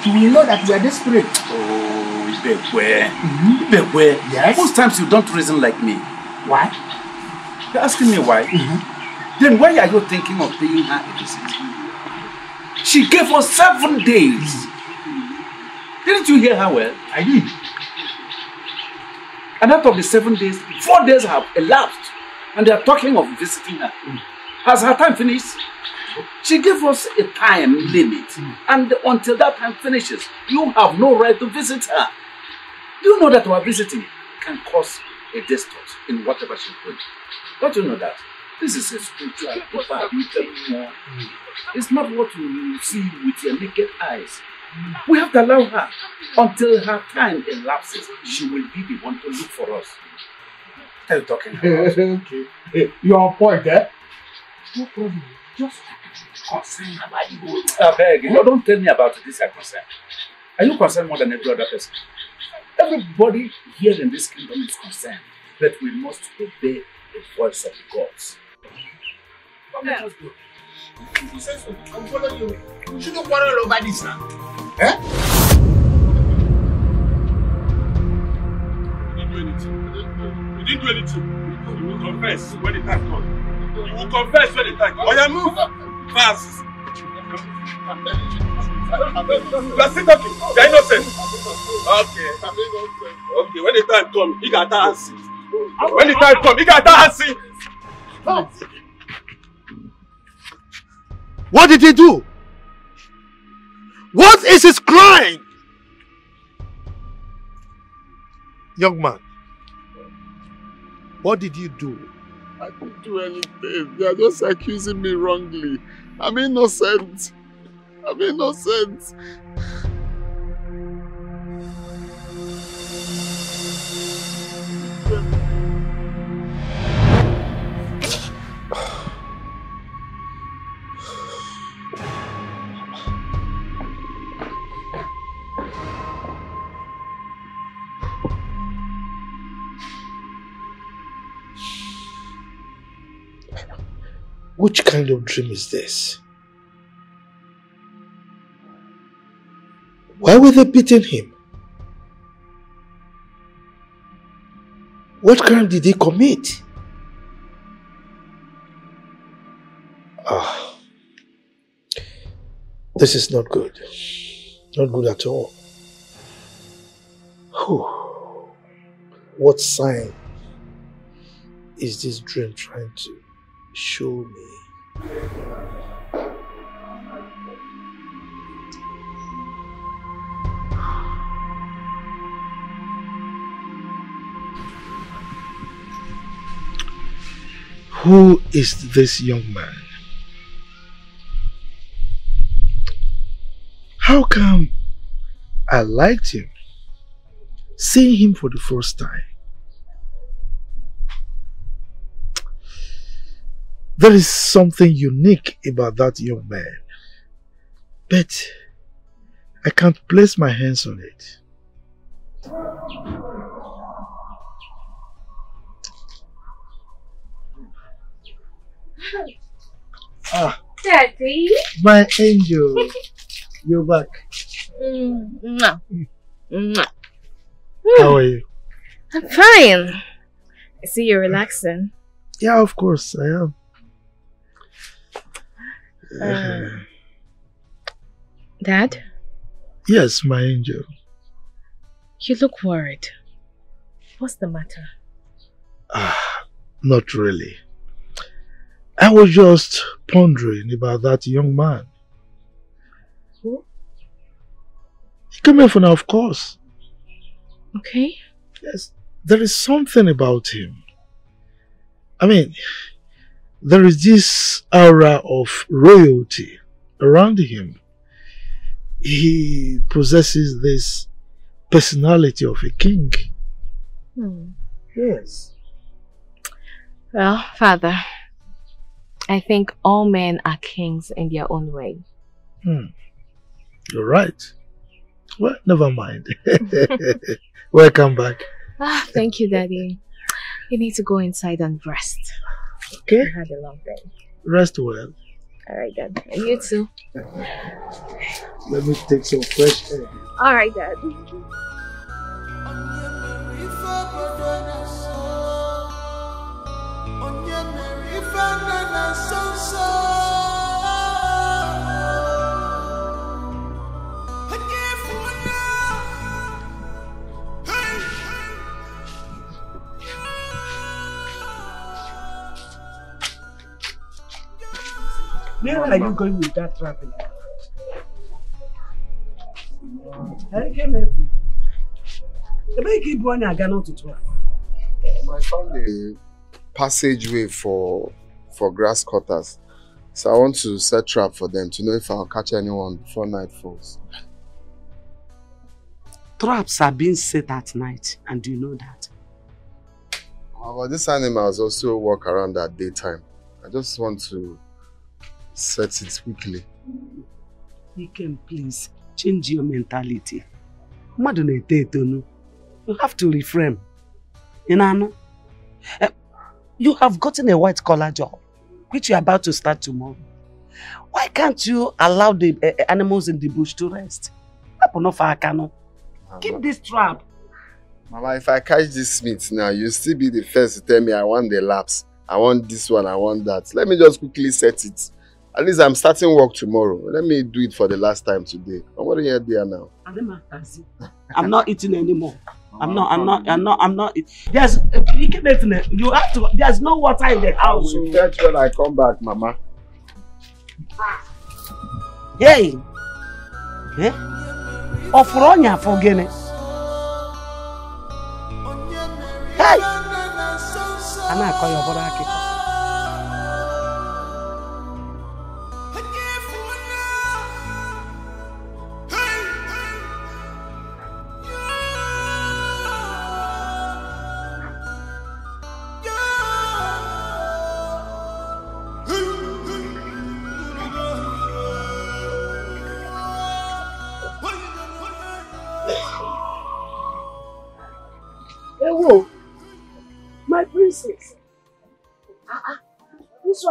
she will know that we are desperate. Oh, Ibekwe. Ibekwe. Yes? Most times you don't reason like me. Why? You're asking me why? Then why are you thinking of paying her a visit? She gave us seven days. Didn't you hear her well? I did. And out of the seven days, four days have elapsed. And they are talking of visiting her. Mm. Has her time finished? She gave us a time limit. Mm. And until that time finishes, you have no right to visit her. Do you know that our visiting can cause a distance in whatever she's doing? Don't you know that? This is a spiritual. You tell me more. It's not what you see with your naked eyes. We have to allow her until her time elapses. She will be the one to look for us. What are you talking about? okay. Hey, you're on point, eh? No problem. Just concerned about you. I beg you, don't tell me about this. I'm concerned. Are you concerned more than every other person? Everybody here in this kingdom is concerned that we must obey the voice of the gods. Come, let us go. If you say so, I'll follow you. We shouldn't quarrel over this now. Eh? You didn't do anything. You didn't do anything. You will confess when the time comes. You will confess when the time comes. Oh, yeah, move. Fast. You are still talking. You are innocent. Okay. Okay, when the time comes, you got to answer. When the time comes, you got to answer. What did he do? What is his crime? Young man, what did you do? I didn't do anything. They are just accusing me wrongly. I'm innocent. I'm innocent. Which kind of dream is this? Why were they beating him? What crime did he commit? Ah, this is not good. Not good at all. Whew. What sign is this dream trying to show me. Who is this young man? How come I liked him? Seeing him for the first time, There is something unique about that young man. But I can't place my hands on it. Ah, Daddy. my angel. You're back. Mm, mwah. Mwah. How are you? I'm fine. I see you're relaxing. Yeah, of course I am. Uh, Dad, Yes, my angel. you look worried. What's the matter? Ah, not really. I was just pondering about that young man. Who? He came here for now, of course. Okay. Yes, there is something about him. I mean, there is this aura of royalty around him. He possesses this personality of a king. Hmm. Yes. Well, Father, I think all men are kings in their own way. Hmm. You're right. Well, never mind. Welcome back. Ah, thank you, Daddy. You need to go inside and rest. Okay. You had a long day. Rest well. All right, Dad. And you too. Let me take some fresh air. All right, Dad. Where are you going with that traveling? Ekemefu. Ebee ka ibu onye aga n'ụtụtụ a? I found a passageway for for grass cutters. So I want to set trap for them to know if I'll catch anyone before night falls. Traps are being set at night, and do you know that. Uh, these animals also walk around at daytime. I just want to set it quickly. Ikem, please, change your mentality. Mmadụ na-eto eto. You have to reframe. You know, Eh, You have gotten a white collar job, which you're about to start tomorrow. Why can't you allow the eh, animals in the bush to rest? Hapụ n'ofe aka nụ. Keep this trap. Mama, if I catch this meat now, you'll still be the first to tell me I want the laps. I want this one, I want that. Let me just quickly set it. At least I'm starting work tomorrow. Let me do it for the last time today. I'm already here there now. I'm not eating anymore. I'm not, I'm not, I'm not, I'm not. There's, Ikemefu, you have to, there's no water in the house. will fetch when I come back, Mama. Hey! Eh? Ọ fụrụ ọnya afọ gịnị? Hey! A na-akọ ya ọ bụrụ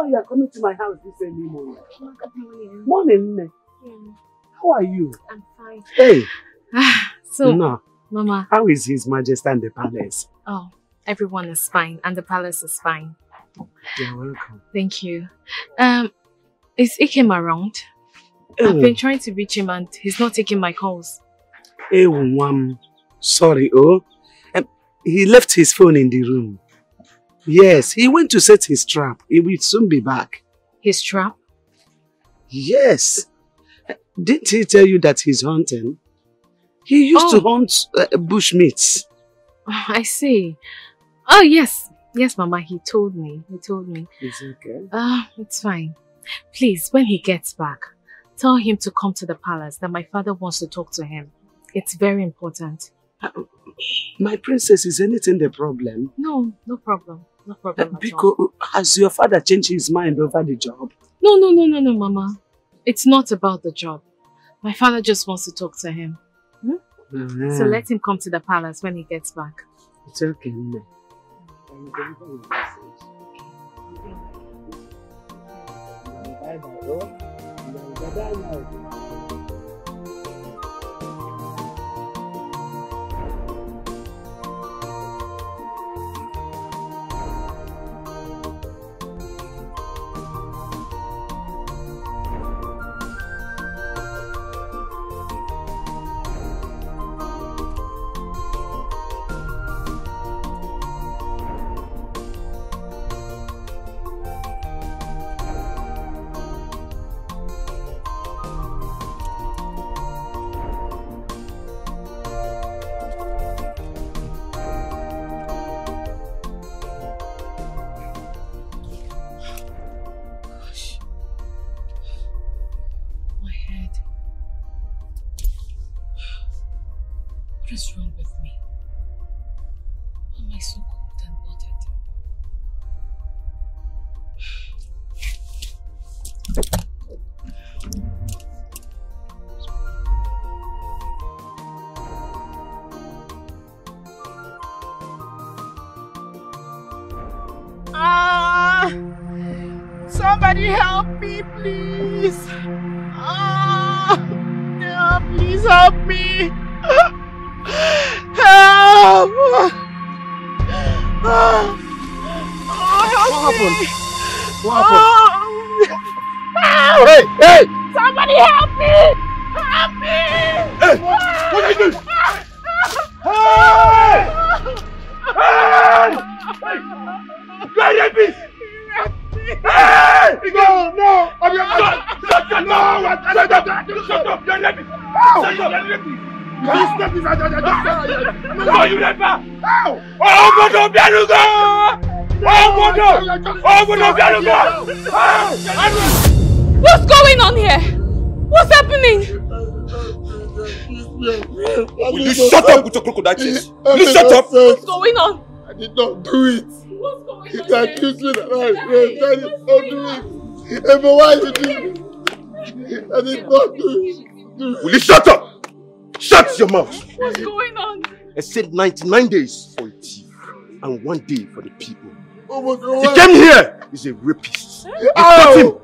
One you are coming to my house this early morning. Morning, Nne. How are you? I'm fine. Hey. So, no. Mama. How is His Majesty and the palace? Oh, everyone is fine and the palace is fine. You're welcome. Thank you. Um, is Ikem around? I've been trying to reach him and he's not taking my calls. Hey, Wam. Sorry, oh. Um, he left his phone in the room. Yes, he went to set his trap. He will soon be back. His trap? Yes. Didn't he tell you that he's hunting? He used to hunt uh, bush meats. Oh, I see. Oh, yes. Yes, Mama, he told me. He told me. It's okay. Ah, it's fine. Please, when he gets back, tell him to come to the palace that my father wants to talk to him. It's very important. My princess, is anything the problem? No, no problem. No problem all. Has your father changed his mind over the job? No, no, no, no, no, Mama. It's not about the job. My father just wants to talk to him. Mm. So let him come to the palace when he gets back. It's okay, Nne. My up with your crocodile teeth? Will shut up? What's going on? I did not do it. What's going on They accused me that I raped. I did not do it. Hey, but why did you? I did not do it. Will you shut up? Shut your mouth. What's going on? I said 99 days for a thief and one day for the people. Oh my He came here. He's a rapist. You caught him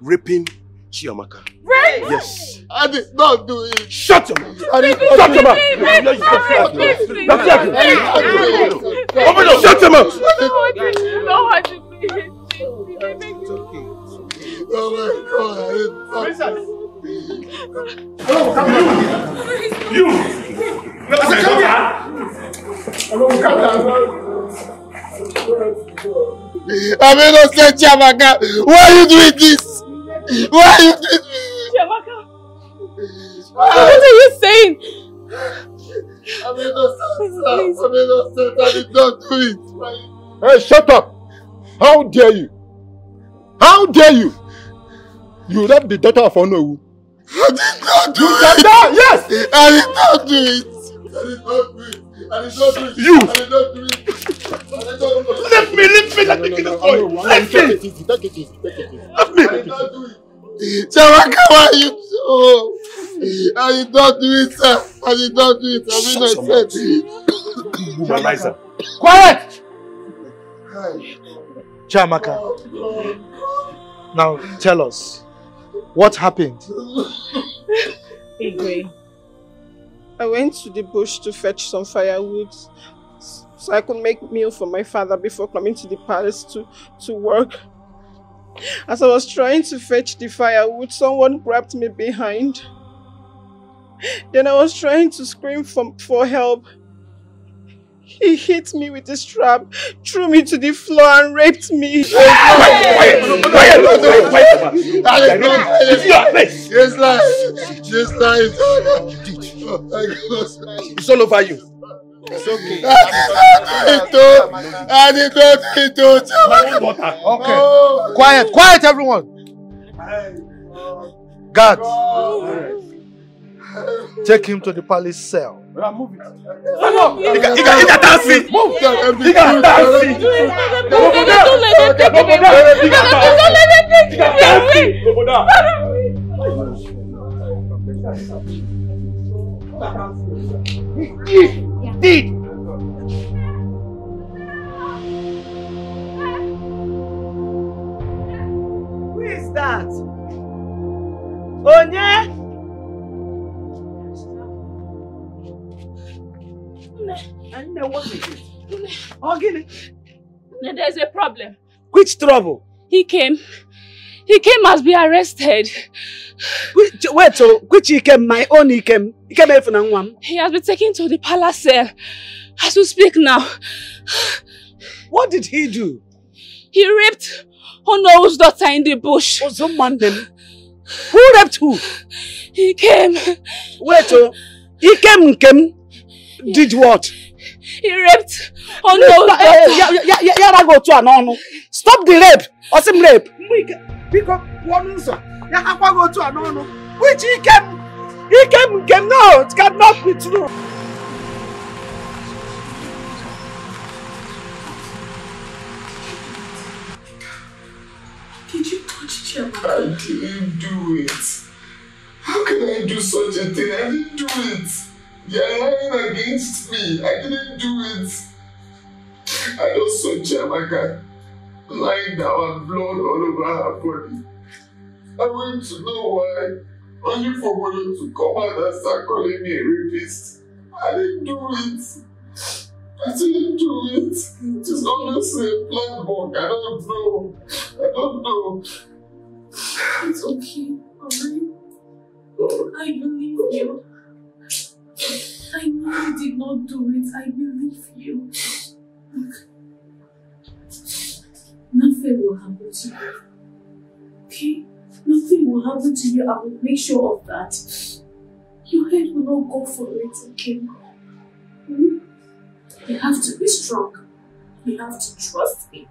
raping Chiamaka. Rape? Yes. I did not do it. Shut your mouth. I did Shut not your do mouth. it. No, no, you shut your mouth. Please, please. Shut your mouth. I did not do it. Open up. Shut your mouth. No, I didn't. Oh my God. I did not do it. You. Come here. Come I'm innocent, Chiamaka. Why are you doing this? Why are you doing this? Chiamaka. What are you saying? I'm innocent, sir. I'm innocent. I did not do it. Hey, shut up! How dare you? How dare you? You raped the daughter of Onowu. I did not do You it. can yes! I did not do it. I did not do it. I did not do it. You. I did not do it. I did not do it. Let me, let me, let me kill this boy. Let me. Take it easy, take it easy, take it easy. Let me. I did not do it. Chiamaka, why are you so? I did not do it, sir. I did not do it. I'm innocent. Womanizer. Quiet! Chiamaka, now tell us, what happened? Igwe. I went to the bush to fetch some firewood so I could make meal for my father before coming to the palace to, to work. As I was trying to fetch the firewood, someone grabbed me behind. Then I was trying to scream for, for help. He hit me with a strap, threw me to the floor and raped me. Yes, lie. Yes, lie. It's all over you. It's okay. I did not hit it. Okay. Oh. Quiet, quiet, everyone. Guards, oh. take him to the palace cell. Move it. Ika, Ika, Ika, dancing. Move them. Ika, dancing. Did. Who is that? Onye? Nne, what is it? Oh, gini. There's a problem. Which trouble? He came. He came as be arrested. Which, wait, so which he came? My own Ikem? Ikemefuna Nwam? He has been taken to the palace cell. As we speak now. What did he do? He raped Onowu's daughter in the bush. Oh, someone them. Who raped who? He came. Wait, oh. Ikem Nkem did what? He raped Onowu's daughter. Ya, ya, ya, ya, go to an Stop the rape. Osim rape. Biko, one ụzọ. Ya akwago otu a n'ọnụ. Which Ikem? Ikem Nkem? No, it cannot be true. Did you touch Chiamaka? I didn't do it. How can I do such a thing? I didn't do it. Are lying against me. I didn't do it. I just saw Chiamaka lying down and blood all over her body. I went to know why. Only for Moyo to come out and start calling me a rapist. I didn't do it. I didn't do it. It is always a black book. I don't know. I don't know. It's okay, alright? Oh, I believe you. I know you did not do it. I believe you. Look, nothing will happen to you. Okay? Nothing will happen to you. I will make sure of that. Your head will not go for it, okay? Hmm? You have to be strong. You have to trust me.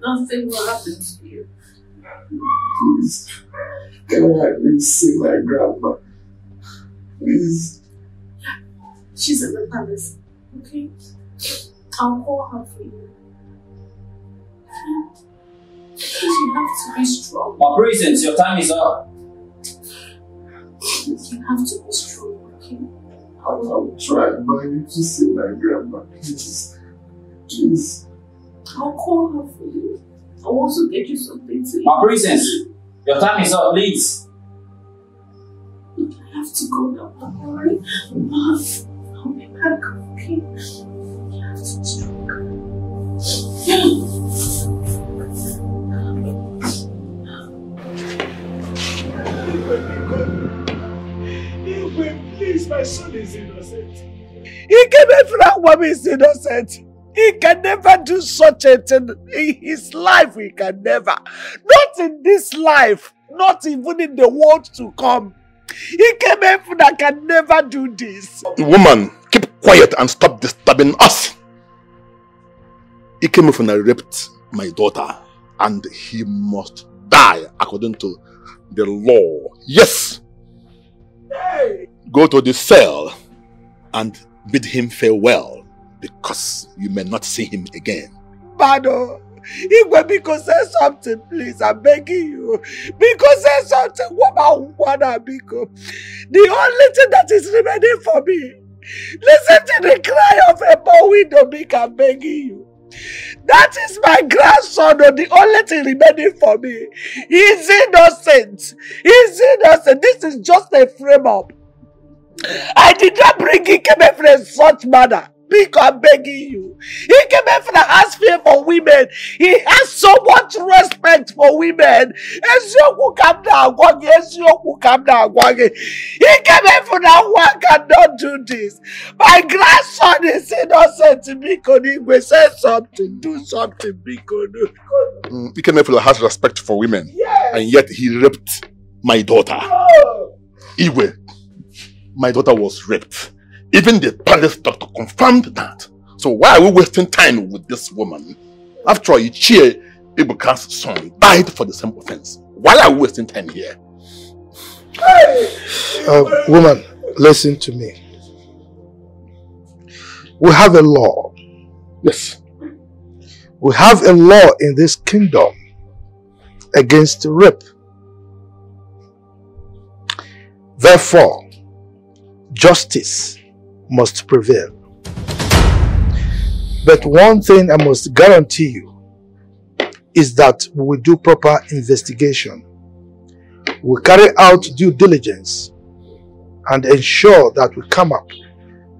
Nothing will happen to you. Please, can I at see my grandma? Please. She's in the palace, okay? I'll call her for you. Okay? Because you have to be strong. My presence, your time is up. You have to be strong, okay? I will try, but I need to see my grandma. Please. Please. I'll call her for you. I'll also get you something to eat. Operations, your time is up, please. I have to go now, alright? I'll be back, okay? Have to. Igwe, please, my son is innocent. He came from woman innocent. He can never do such a thing in his life. He can never. Not in this life. Not even in the world to come. He came in from that can never do this. Woman, keep quiet and stop disturbing us. Ikemefuna raped my daughter and he must die according to the law. Yes. Go to the cell and bid him farewell because you may not see him again. Bado, Igwe, because say something, please. I'm begging you. Because say something. What about Wana, Biko? The only thing that is remaining for me. Listen to the cry of a poor widow, Biko. I'm begging you. That is my grandson, oh, the only thing remaining for me. He's innocent. He's innocent. This is just a frame up. I did not bring Ikemefre in such manner. Because I'm begging you. Ikemefre has fear for women. He has so much respect for women. Eziokwu kam na agwa gị. Eziokwu kam na agwa gị. Ikemefre one cannot do this. My grandson is innocent. Biko n'igwe say something. Do something. Biko. do. Mm, Ikemefuna has respect for women and yet he raped my daughter. Igwe, my daughter was raped. Even the palace doctor confirmed that. So why are we wasting time with this woman? After all, Ichie Ebuka's son died for the same offense. Why are we wasting time here? Uh, woman, listen to me. We have a law. Yes. We have a law in this kingdom against rape. Therefore, justice must prevail. But one thing I must guarantee you is that we will do proper investigation. We carry out due diligence and ensure that we come up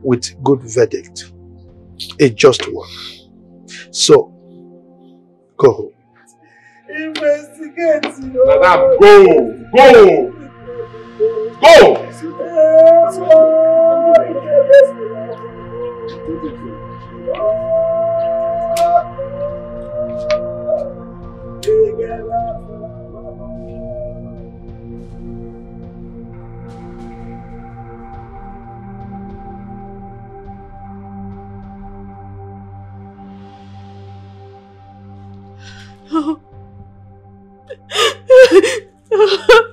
with good verdict. A just one. So, go home. Investigate. Madam, go! Go! Go! Daddy.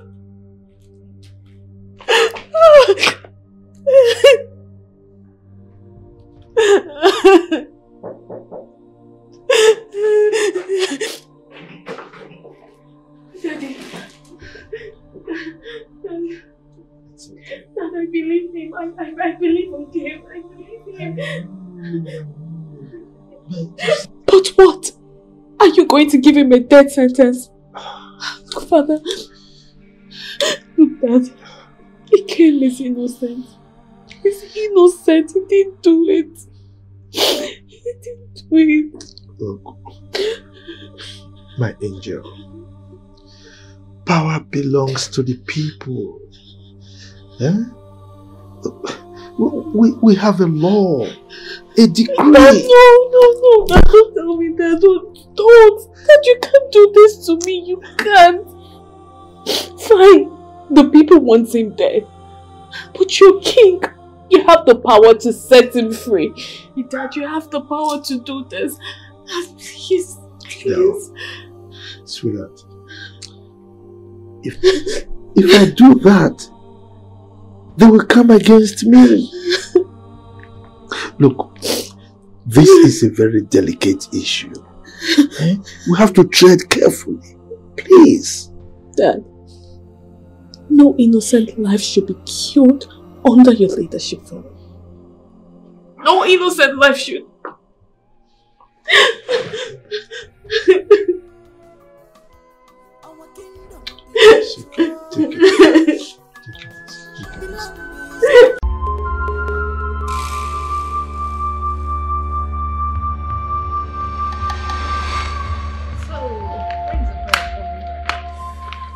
give him a death sentence? Father, look, Dad. Ikem is innocent. He's innocent. He didn't do it. He didn't do it. Look, my angel, power belongs to the people. Eh? We, we have a law, a decree. No, no, no, Dad, don't tell me that. Don't, don't. Dad, you can't do this to me. You can't. Fine. The people want him dead. But you're king. You have the power to set him free. Dad, you have the power to do this. Please, please. Sweetheart, if, if I do that, they will come against me. Look, this is a very delicate issue. Eh? We have to tread carefully. Please. Dad, no innocent life should be killed under your leadership. No innocent life should. It's okay. Take it.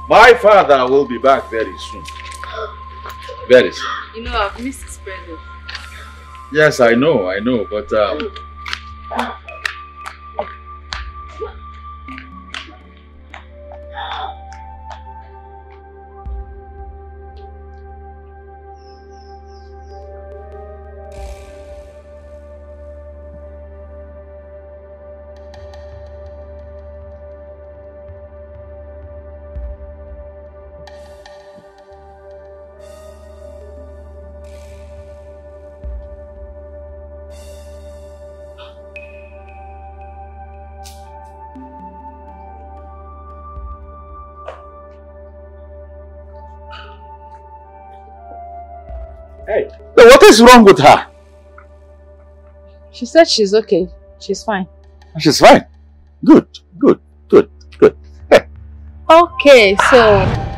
My father will be back very soon. Very soon. You know, I've missed his presence. Yes, I know, I know, but um, what is wrong with her? She said she's okay. She's fine. She's fine. Good, good, good, good. Okay, so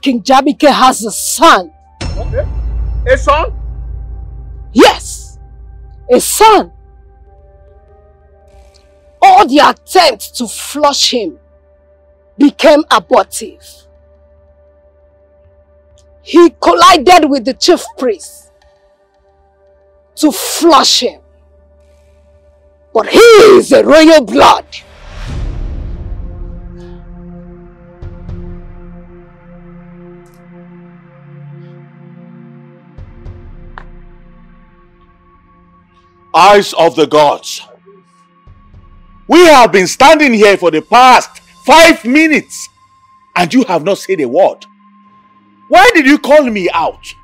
King Jamike has a son. A son? Yes, a son. All the attempts to flush him became abortive. He collided with the chief priest to flush him. But he is a royal blood. Eyes of the gods. We have been standing here for the past five minutes and you have not said a word. Why did you call me out?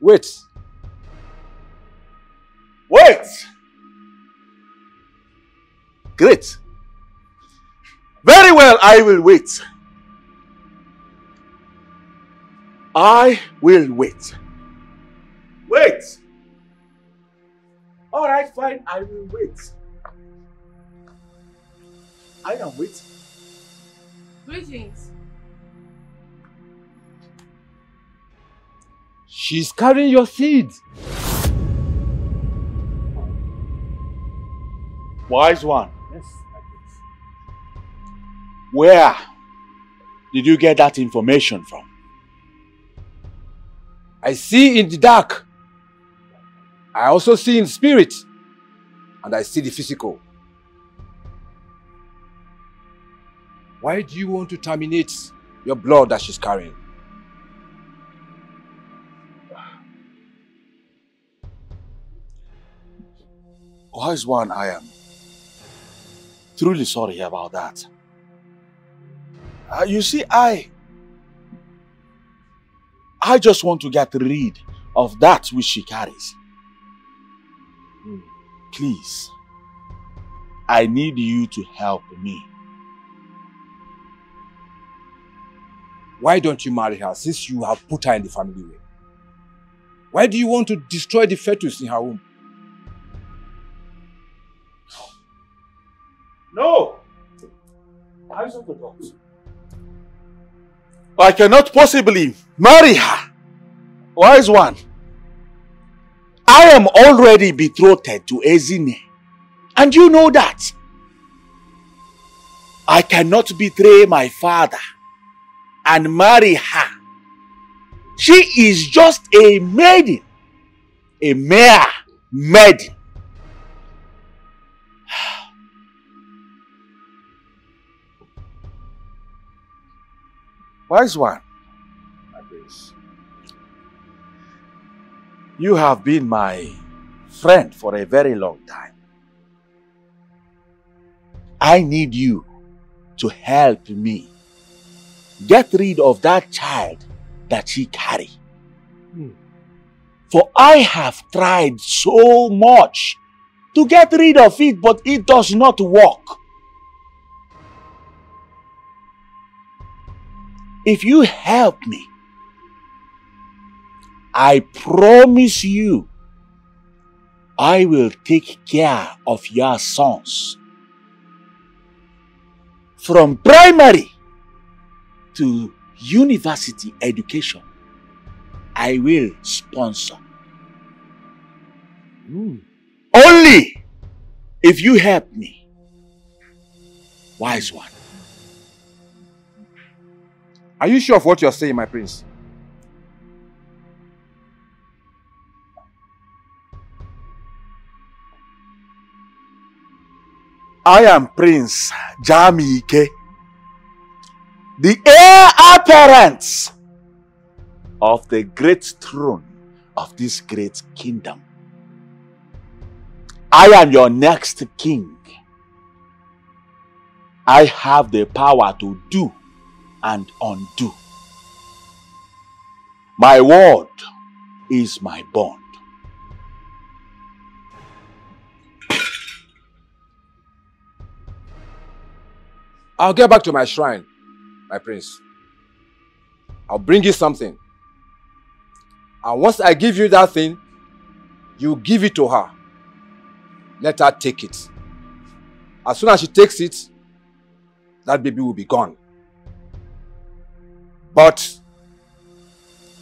Wait. Wait! Great. Very well, I will wait. I will wait. Wait! Alright, fine, I will wait. I am waiting. Greetings. She's carrying your seeds. Wise one. Yes, Where did you get that information from? I see in the dark. I also see in spirit. And I see the physical. Why do you want to terminate your blood that she's carrying? Wise one, I am truly sorry about that. Uh, you see, I I just want to get rid of that which she carries. Please, I need you to help me. Why don't you marry her since you have put her in the family way? Why do you want to destroy the fetus in her womb? No! Eyes of the gods. I cannot possibly marry her. Wise one. I am already betrothed to Ezine. And you know that. I cannot betray my father and marry her. She is just a maiden. A mere maiden. Wise one, You have been my friend for a very long time. I need you to help me get rid of that child that she carry. Hmm. For I have tried so much to get rid of it, but it does not work. If you help me, I promise you, I will take care of your sons. From primary to university education, I will sponsor. Only if you help me. Wise one. Are you sure of what you're saying, my prince? I am Prince Jamike, the heir apparent of the great throne of this great kingdom. I am your next king. I have the power to do and undo. My word is my bond. I'll get back to my shrine, my prince. I'll bring you something. And once I give you that thing, you give it to her. Let her take it. As soon as she takes it, that baby will be gone. But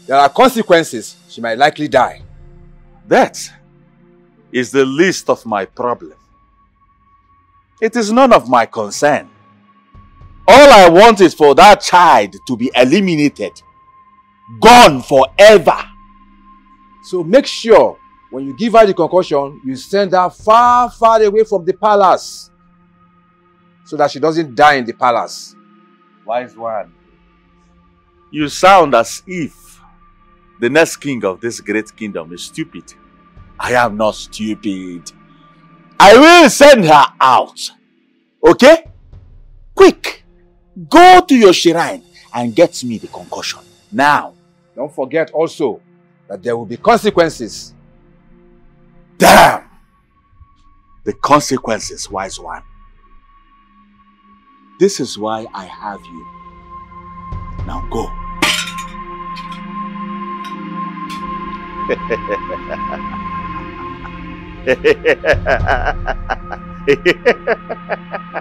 there are consequences. She might likely die. That is the least of my problem. It is none of my concern. All I want is for that child to be eliminated. Gone forever. So make sure when you give her the concoction, you send her far, far away from the palace. So that she doesn't die in the palace. Wise one. You sound as if the next king of this great kingdom is stupid. I am not stupid. I will send her out. Okay? Quick! Go to your shrine and get me the concoction. Now. Don't forget also that there will be consequences. Damn! The consequences, wise one. This is why I have you. Now go.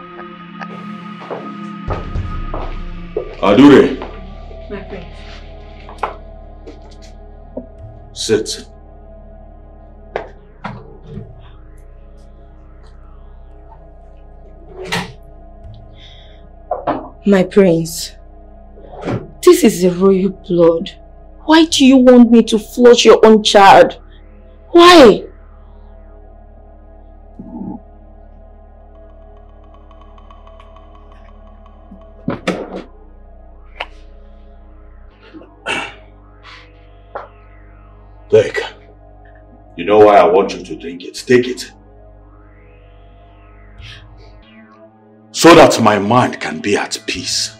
Adure, My prince. sit. My prince, this is the royal blood. Why do you want me to flush your own child? Why? Take. You know why I want you to drink it. Take it. So that my mind can be at peace.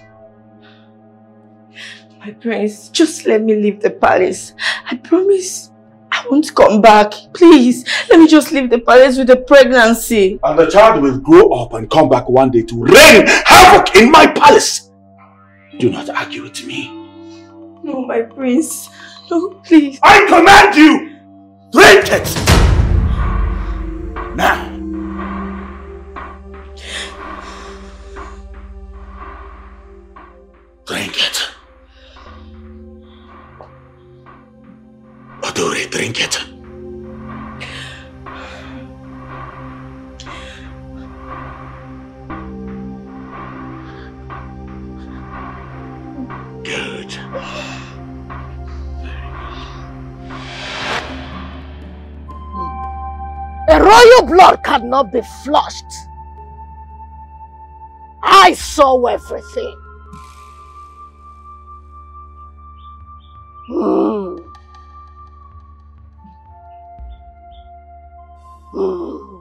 My prince, just let me leave the palace. I promise I won't come back. Please, let me just leave the palace with the pregnancy. And the child will grow up and come back one day to rain havoc in my palace. Do not argue with me. No, my prince. No, please. I command you! Drink it! Now. Drink it. Adure, drink it. Royal blood cannot be flushed. I saw everything. Hmm. Hmm.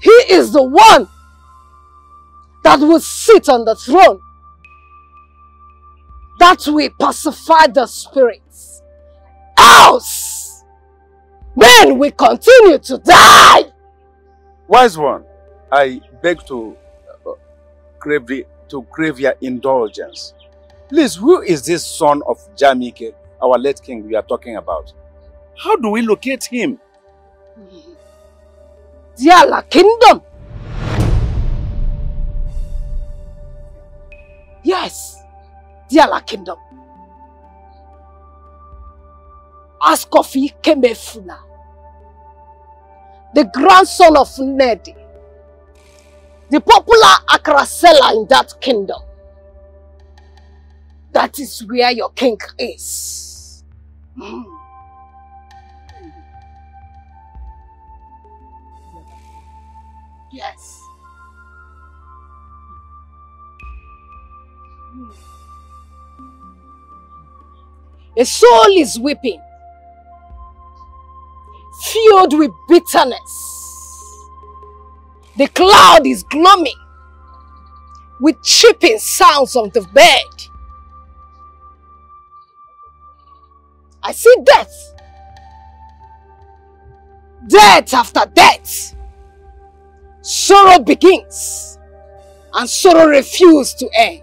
He is the one that will sit on the throne. That will pacify the spirits. Else, men will continue to die. Wise one, I beg to uh, to crave your indulgence. Please, who is this son of Jamike, our late king we are talking about? How do we locate him? Diala kingdom. Yes, Diala kingdom. Askofi Kemefuna, the grandson of Nedi, the popular Akara seller in that kingdom. That is where your king is. Mm. Yes. A soul is weeping, filled with bitterness. The cloud is gloaming with chipping sounds of the bed. I see death. Death after death. Sorrow begins and sorrow refuses to end.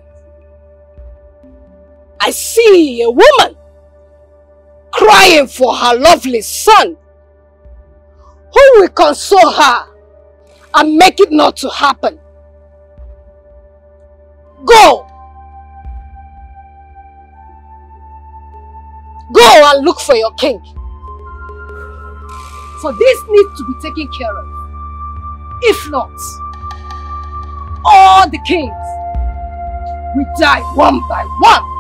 I see a woman crying for her lovely son who will console her and make it not to happen. Go! Go and look for your king. For this needs to be taken care of. If not, all the kings will die one by one.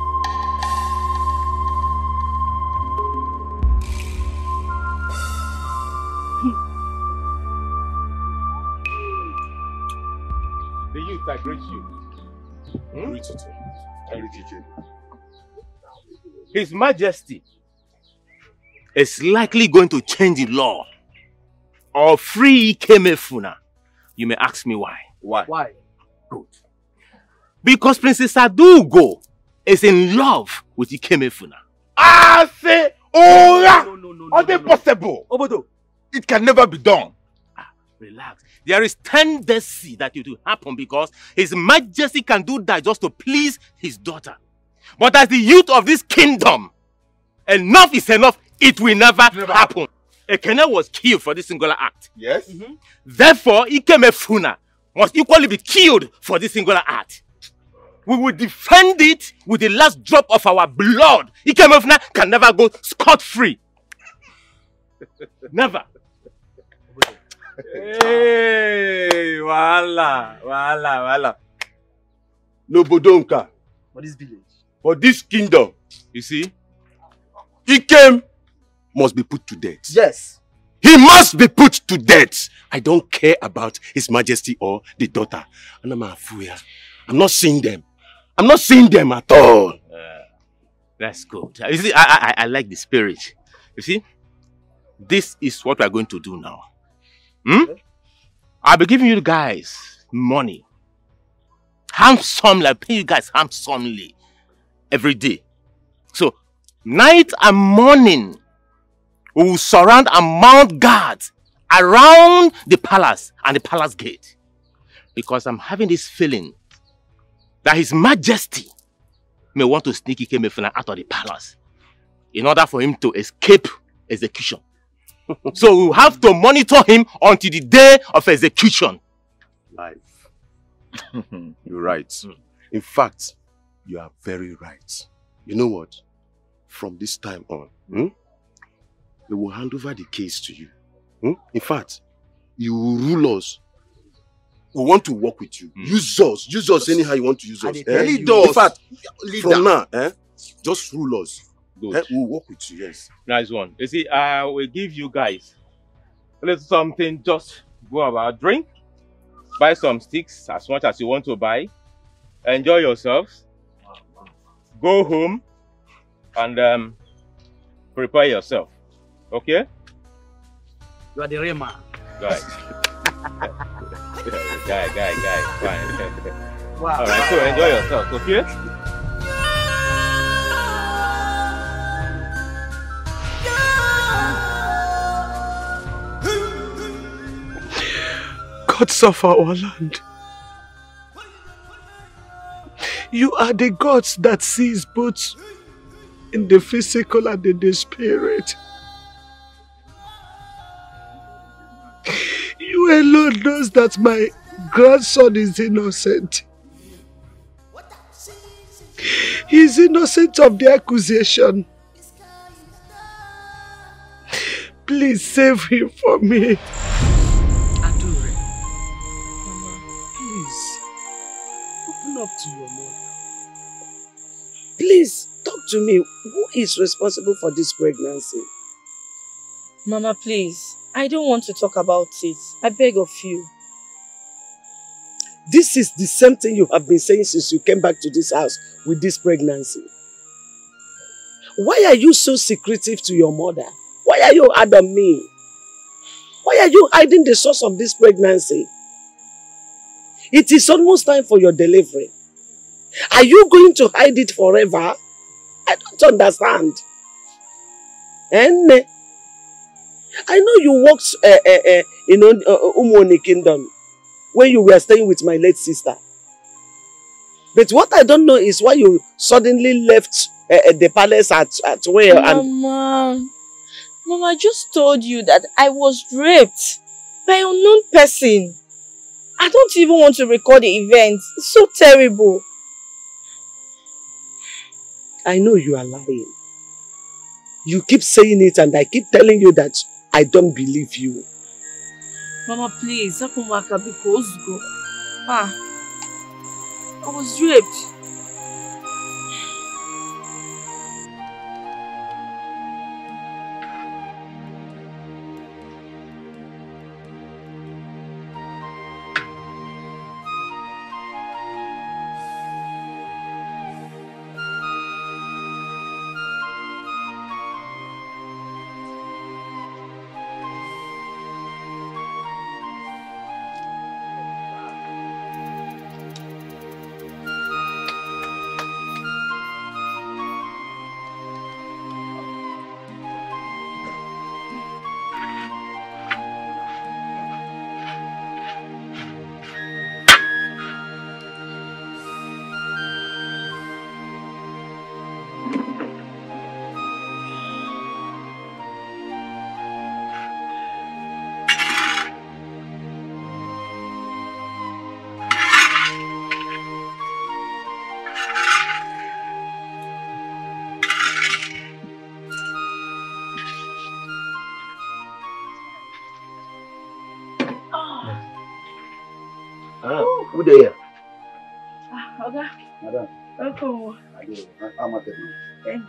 I greet hmm? you. Greet you too. I greet you too. His Majesty is likely going to change the law or free Ikemefuna. You may ask me why. Why? Why? Good. Because Princess Adugo is in love with Ikemefuna. I say, oh, yeah. No, no, no, no, possible. Obodo. It can never be done. Relax. There is tendency that it will happen because His Majesty can do that just to please his daughter. But as the youth of this kingdom, enough is enough. It will never, happen. Ekene was killed for this singular act. Yes. Mm-hmm. Therefore, Ikemefuna must equally be killed for this singular act. We will defend it with the last drop of our blood. Ikemefuna can never go scot-free. never. Hey, wahala, wahala, wahala. N'obodo nka, For this village. for this kingdom, you see, He came must be put to death. Yes. He must be put to death. I don't care about His Majesty or the daughter. And I'm a. I'm not seeing them. I'm not seeing them at all. Uh, that's good. You see, I, I, I like the spirit. You see, this is what we are going to do now. Hmm? I'll be giving you guys money. Handsomely, I'll pay you guys handsomely every day. So, night and morning, we will surround and mount guards around the palace and the palace gate. Because I'm having this feeling that His Majesty may want to sneak Ikemefuna out of the palace in order for him to escape execution. so we'll have to monitor him until the day of execution. Life. You're right. In fact, you are very right. You know what? From this time on, hmm, we will hand over the case to you. Hmm? In fact, you will rule us. We want to work with you. Use us. Use us anyhow you want to use us. tell Lead us. In fact, Leader. from now, eh, just rule us. Good. Eh, we'll work with you, yes. Nice one. You see, I will give you guys a little something. Just go about drink, buy some sticks as much as you want to buy, enjoy yourselves, go home, and um, prepare yourself. Okay? You are the real man. Guy. guy, guy, guy. Fine. Wow. All right. So enjoy yourself. Okay? Gods of our land. You are the gods that sees both in the physical and in the spirit. You alone knows that my grandson is innocent. He is innocent of the accusation. Please save him for me. Up to your mother. Please, talk to me. Who is responsible for this pregnancy? Mama, please. I don't want to talk about it. I beg of you. This is the same thing you have been saying since you came back to this house with this pregnancy. Why are you so secretive to your mother? Why are you hard on me? Why are you hiding the source of this pregnancy? It is almost time for your delivery. Are you going to hide it forever? I don't understand. Enne, I know you worked uh, uh, uh, in uh, Umwoni Kingdom when you were staying with my late sister. But what I don't know is why you suddenly left uh, the palace at, at where and Mama, Mama, I just told you that I was raped by unknown person. I don't even want to record the event. It's so terrible. I know you are lying. You keep saying it and I keep telling you that I don't believe you. Mama, please, Akumaka, because go. Ah, I was raped.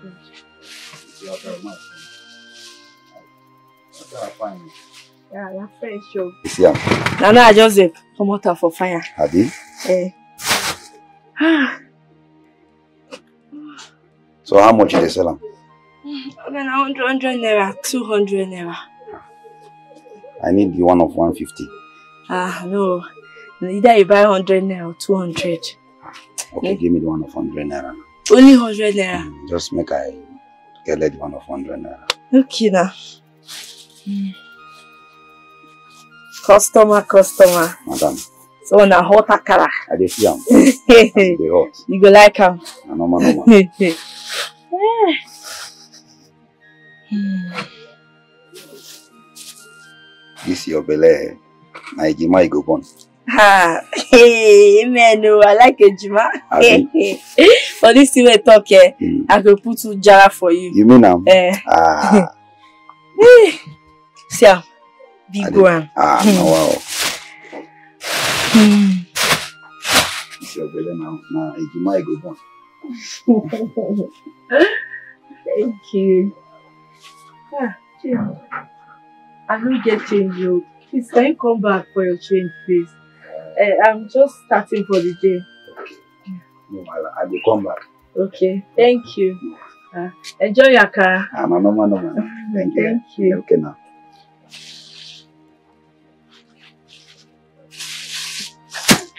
Thank you. You are very much. Okay, fine. Yeah, you're fresh, yo. See am. Now, now I just dey come out for fire. Abi? Eh. Ah, So how much you dey sell am? okay, now 100, 100 naira, 200 naira. I need the one of 150. Ah, no. Either you buy 100 naira or 200. Okay, give me the one of 100 naira. Only 100 naira. Just make I get the one of 100 naira. Okay, now. Mm. Customer, customer. Madam, So, na hot akara. I dey see am. Dey hot. you go like am. Na normal normal. This your belle. Na ejima you go born. Ah, hey, amen. Oh, I like Ejima. Abi? for this thing we talk, eh, I go put two jara for you. You mean am? Eh. Ah, Eh. See am, big one. ah, na wow. Hmm. This your belle na na ejima you go born. Thank you. Ah. I don't get change, yo. Please, can you come back for your change, please? Eh, I'm just starting for the day. No. I go come back. Okay, thank you. Uh, enjoy your car. Ah, na normal normal. Thank you. Thank you. Okay now.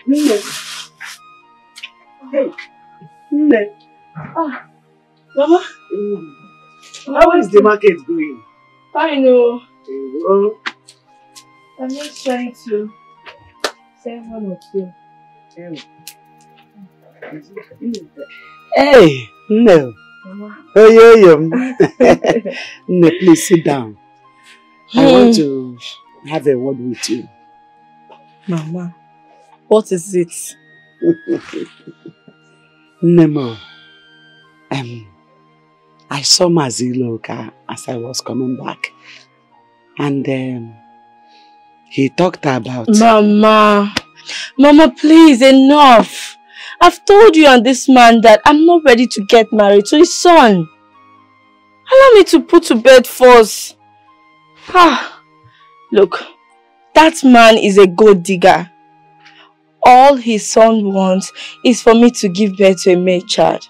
Nne. Hey, Nne. Ah, Mama. How is the market going? Fine, oh. Oh, I'm just trying to one or two. Hey, no. Mama. Oh, yeah, yeah. no, please sit down. I want Hmm. to have a word with you. Mama, what is it? Nemo, um, I saw Maziloka as I was coming back. And um, he talked about... Mama, Mama, please, enough. I've told you and this man that I'm not ready to get married to his son. Allow me to put to bed first. Ah, look, that man is a gold digger. All his son wants is for me to give birth to a male child.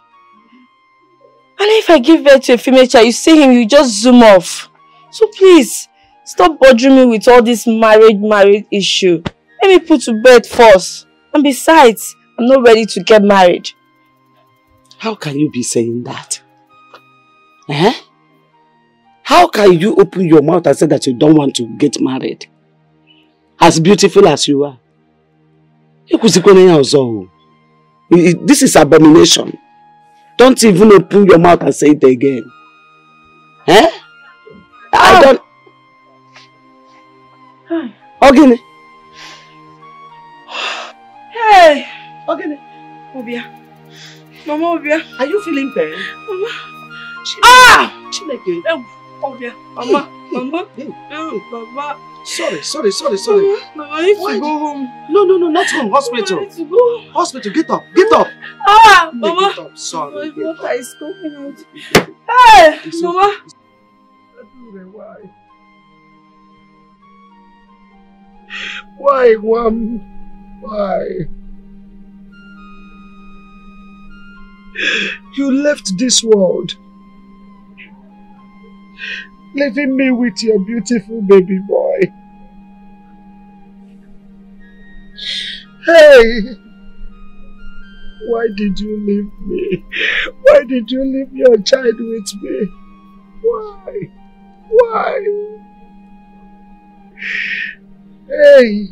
And if I give birth to a female child, you see him, you just zoom off. So please, stop bothering me with all this marriage, marriage issue. Let me put to bed first. And besides, I'm not ready to get married. How can you be saying that? Eh? How can you open your mouth and say that you don't want to get married? As beautiful as you are. Ekwusikwana ya ọzọ o. I- I- This is abomination. Don't even open your mouth and say it again. Eh? I don't... Ọ gịnị? Okay. Obia. Mama Obia. Are you feeling pain? Mama. Ah! Chineke. Obia. Mama. Mama. Mama. Sorry, sorry, sorry, sorry. Mama, I need Why to go home. No, no, no, not home. Hospital. I need to go. Hospital. Get up. Get up. Ah, Hey, Mama. Get up. Sorry. My water is coming out. Hey, Mama. Why? Why, Wam? Why? You left this world, leaving me with your beautiful baby boy. Hey! Why did you leave me? Why did you leave your child with me? Why? Why? Hey!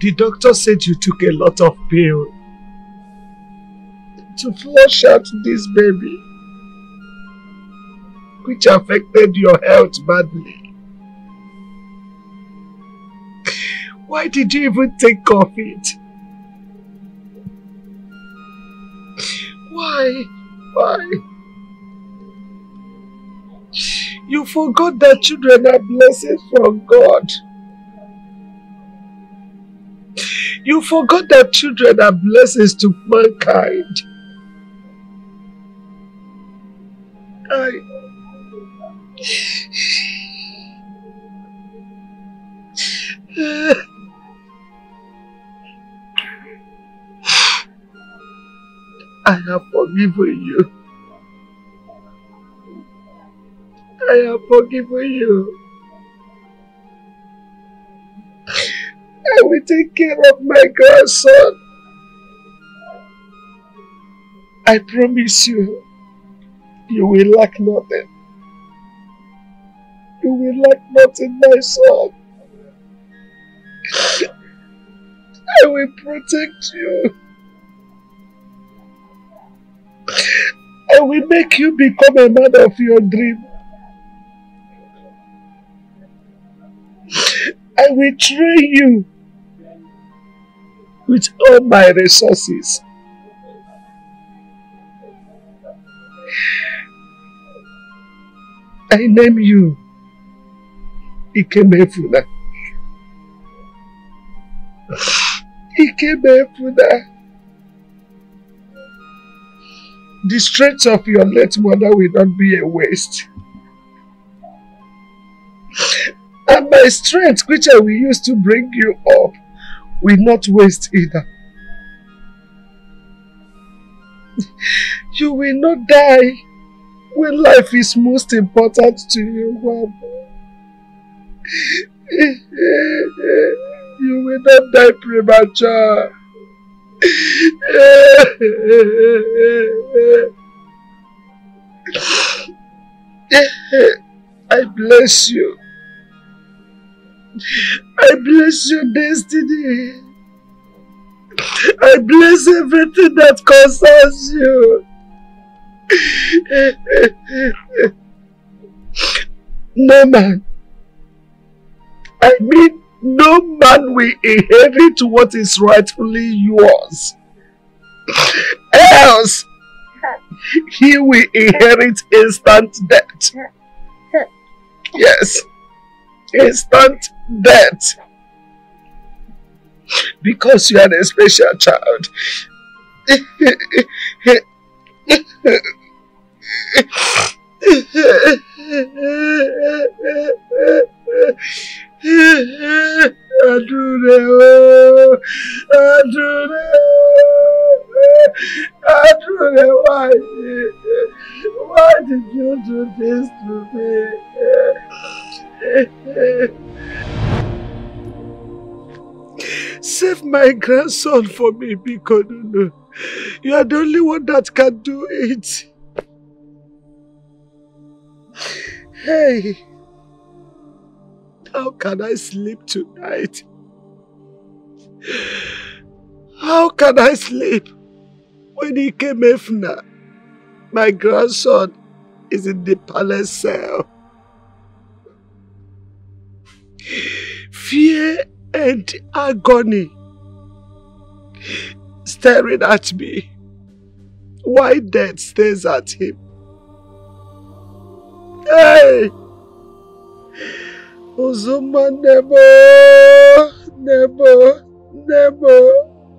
The doctor said you took a lot of pill to flush out this baby, which affected your health badly. Why did you even think of it? Why? Why? You forgot that children are blessings from God. You forgot that children are blessings to mankind. I... I have forgiven you. I have forgiven you. I will take care of my grandson. I promise you, you will lack nothing. You will lack nothing, my son. I will protect you. I will make you become a man of your dream. I will train you with all my resources. I name you Ikemefuna. Ikemefuna. The strength of your late mother will not be a waste. And my strength, which I will use to bring you up, will not waste either. You will not die when life is most important to you, Mom. You will not die premature. I bless you. I bless your destiny. I bless everything that concerns you. No man, I mean, no man will inherit what is rightfully yours. Else, he will inherit instant death. Yes, instant death. Because you are a special child. Adure o, Adure Adure, why? Why did you do this to me? Save my grandson for me, Bikonono. You are the only one that can do it. Hey, how can I sleep tonight? How can I sleep when Ikemefuna? My grandson is in the palace cell. Fear and agony staring at me while death stares at him. Hey! Uzuma never, never, never,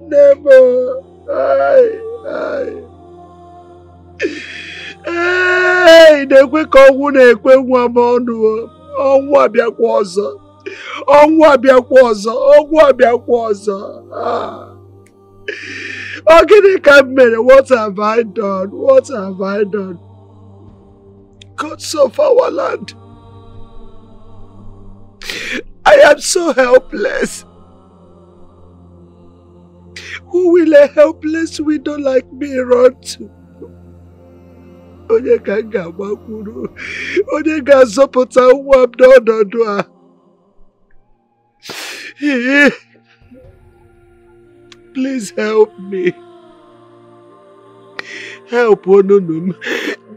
never. Ay, ay. Hey, na-ekwe ka ọnwụ na-ekwe nwa m ọnụ ọnwụ abịakwa ọzọ ọnwụ abịakwa ọzọ ọnwụ abịakwa ọzọ. Ah. Ọ gịnị ka m mere? What have I done? What have I done? Gods of our land. I am so helpless. Who will a helpless widow like me run to? Onye ka m ga-agbakwuru? Onye ga-azọpụta nwa m n'ọnọdụ a please help me. Help onunum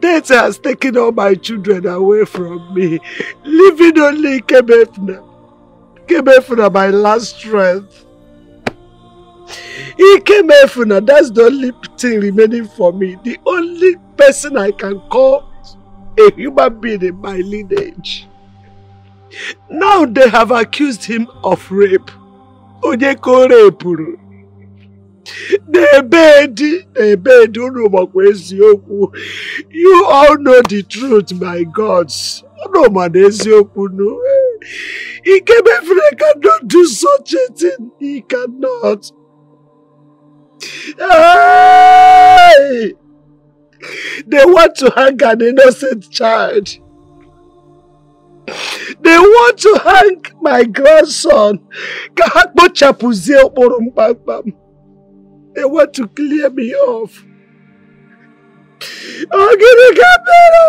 death has taken all my children away from me. Leaving only Kebefna. Kebefna my last strength. Ikemefuna, that's the only thing remaining for me. The only person I can call a human being in my lineage. Now they have accused him of rape. Onyeko rapuru. Nebedi, Nebedi, unu makwa eziokwu. You all know the truth, my gods. Unu ma na eziokwu nu. Cannot do such a thing. He cannot. Hey! They want to hang an innocent child. They want to hang my grandson. They want to clear me off. Gịnị ka mere?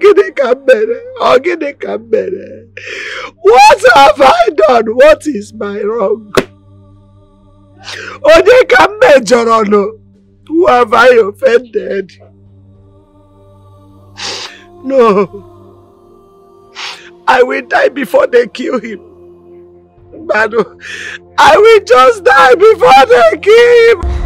Gịnị ka mere? Gịnị ka mere? What have I done? What is my wrong? Onye ka m mejọrọ nụ? Who have I offended? No. I will die before they kill him. Bado, I will just die before they kill him.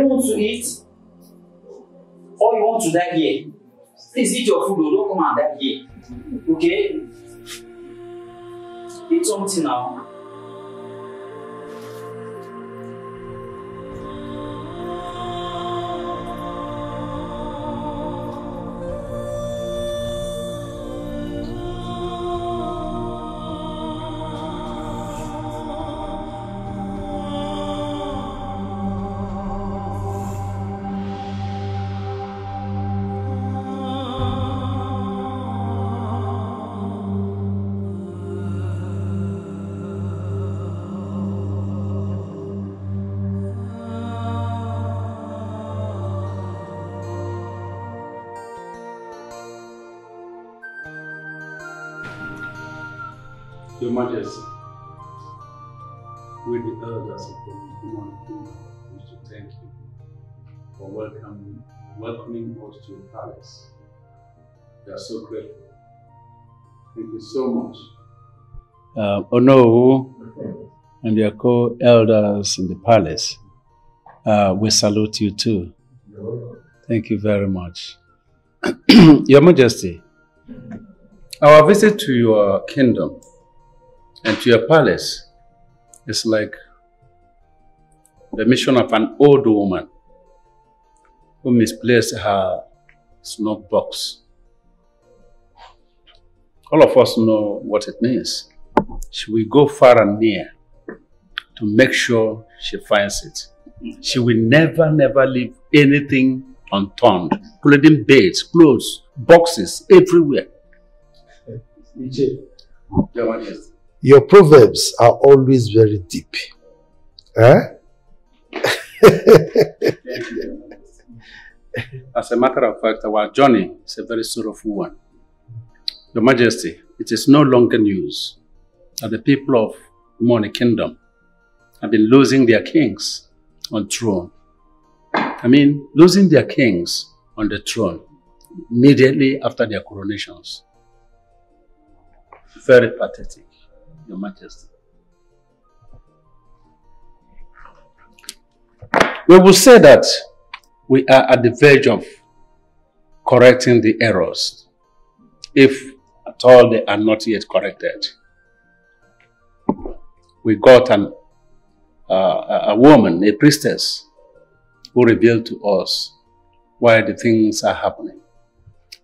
You want to eat? Or you want to die here? Please eat your food, or don't come and die here. Okay? Eat something now. Welcoming, welcoming us to your palace. We are so grateful. Thank you so much. uh, Onowu and their co-elders in the palace, uh, we salute you too. Thank you very much. Your Majesty, our visit to your kingdom and to your palace is like the mission of an old woman who misplaced her snuff box. All of us know what it means. She will go far and near to make sure she finds it. She will never, never leave anything unturned, including beds, clothes, boxes, everywhere. Your proverbs are always very deep. Eh? As a matter of fact, our journey is a very sorrowful one. Your Majesty, it is no longer news that the people of the Umoni Kingdom have been losing their kings on throne. I mean, losing their kings on the throne immediately after their coronations. Very pathetic, Your Majesty. We will say that we are at the verge of correcting the errors, if at all they are not yet corrected. We got an, uh, a woman, a priestess, who revealed to us why the things are happening.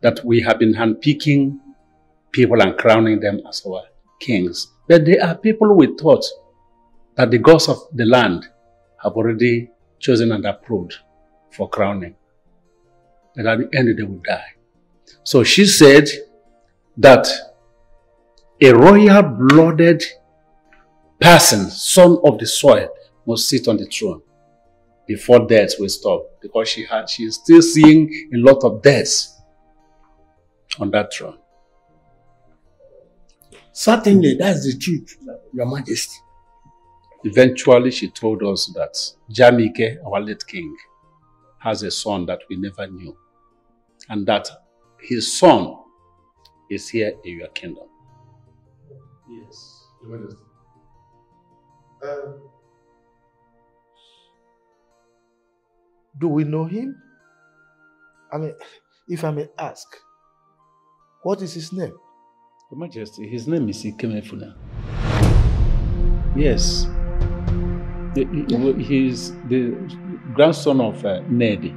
That we have been handpicking people and crowning them as our kings. But they are people we thought that the gods of the land have already chosen and approved for crowning. And at the end they would die. So she said that a royal blooded person, son of the soil, must sit on the throne before death will stop. Because she had she is still seeing a lot of deaths on that throne. Certainly, that's the truth, Your Majesty. Eventually, she told us that Jamike, our late king, has a son that we never knew, and that his son is here in your kingdom. Yes, Your Majesty. Um, do we know him? I mean, if I may ask, what is his name? Your Majesty, his name is Ikemefuna. Yes. He- is the grandson of uh, Nedi,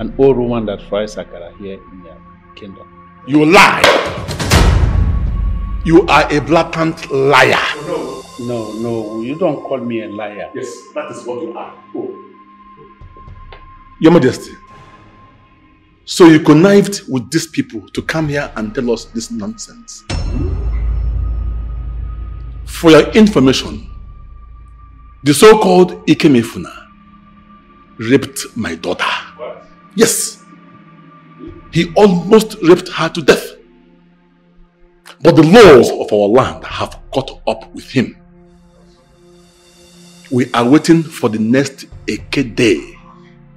an old woman that fries Akara here in your kingdom. You lie. You are a blatant liar. No, no, no, you don't call me a liar. Yes, that is what you are. Your Majesty, so you connived with these people to come here and tell us this nonsense. For your information, the so-called Ikemefuna raped my daughter. Yes. He almost raped her to death. But the laws of our land have caught up with him. We are waiting for the next Eke day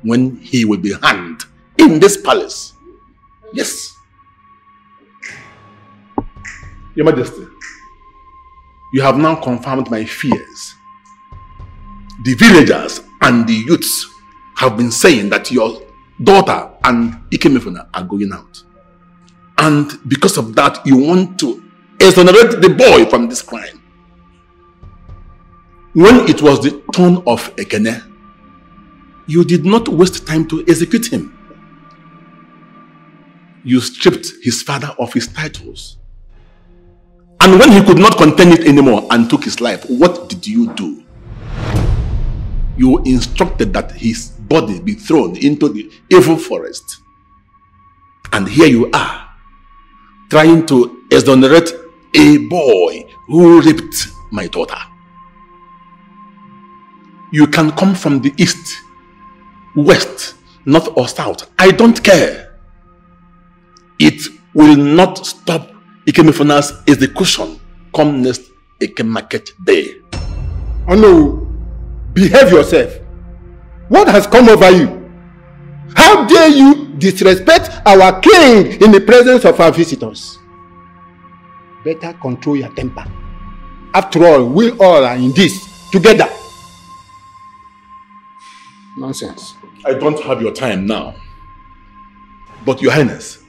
when he will be hanged in this palace. Yes. Your Majesty, you have now confirmed my fears. the villagers and the youths have been saying that your daughter and Ikemefuna are going out. And because of that, you want to exonerate the boy from this crime. When it was the turn of Ekene, you did not waste time to execute him. You stripped his father of his titles. And when he could not contain it anymore and took his life, what did you do? You instructed that his body be thrown into the evil forest. And here you are, trying to exonerate a boy who raped my daughter. You can come from the east, west, north or south. I don't care. It will not stop Ikemefuna's execution come next Eke Market Day. Oh no, behave yourself. What has come over you? How dare you disrespect our king in the presence of our visitors? Better control your temper. After all, we all are in this together. Nonsense. I don't have your time now. But your highness,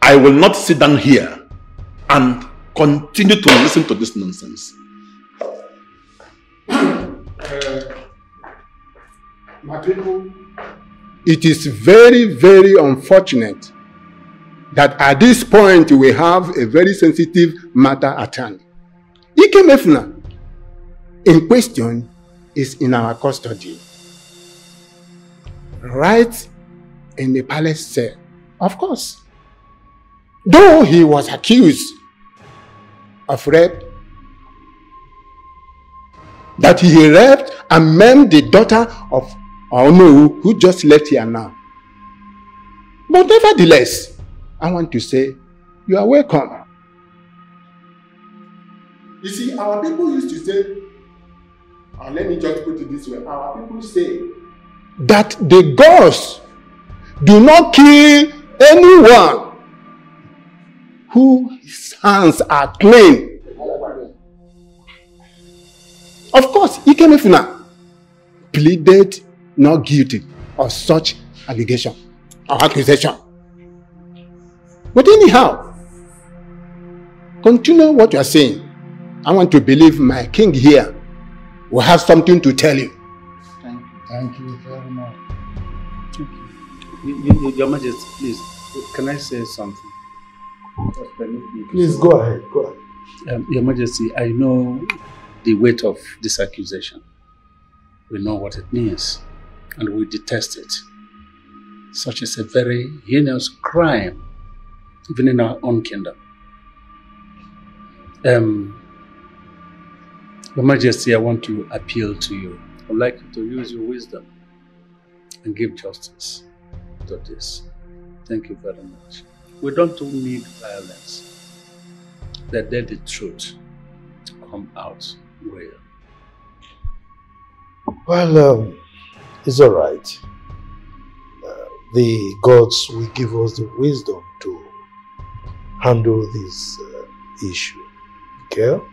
I will not sit down here and continue to listen to this nonsense. Uh, my people, it is very, very unfortunate that at this point we have a very sensitive matter at hand. Ikemefuna, in question, is in our custody. Right in the palace cell, of course. Though he was accused of rape, that he raped and maimed the daughter of Onu who just left here now. But nevertheless, I want to say, you are welcome. You see, our people used to say, and let me just put it this way, our people say that the gods do not kill anyone whose hands are clean. Of course, Ikemefuna pleaded not guilty of such allegation or accusation. But anyhow, continue what you are saying. I want to believe my king here will have something to tell you. Thank you. Thank you very much. You- you- Your Majesty, please, can I say something? Just permit me to Please go ahead. Go ahead. Um, Your Majesty, I know the weight of this accusation. We know what it means, and we detest it. Such is a very heinous crime, even in our own kingdom. Um, Your Majesty, I want to appeal to you. I'd like you to use your wisdom and give justice to this. Thank you very much. We don't need violence. Let the truth come out real. Well, um, it's all right. Uh, the gods will give us the wisdom to handle this uh, issue. Okay?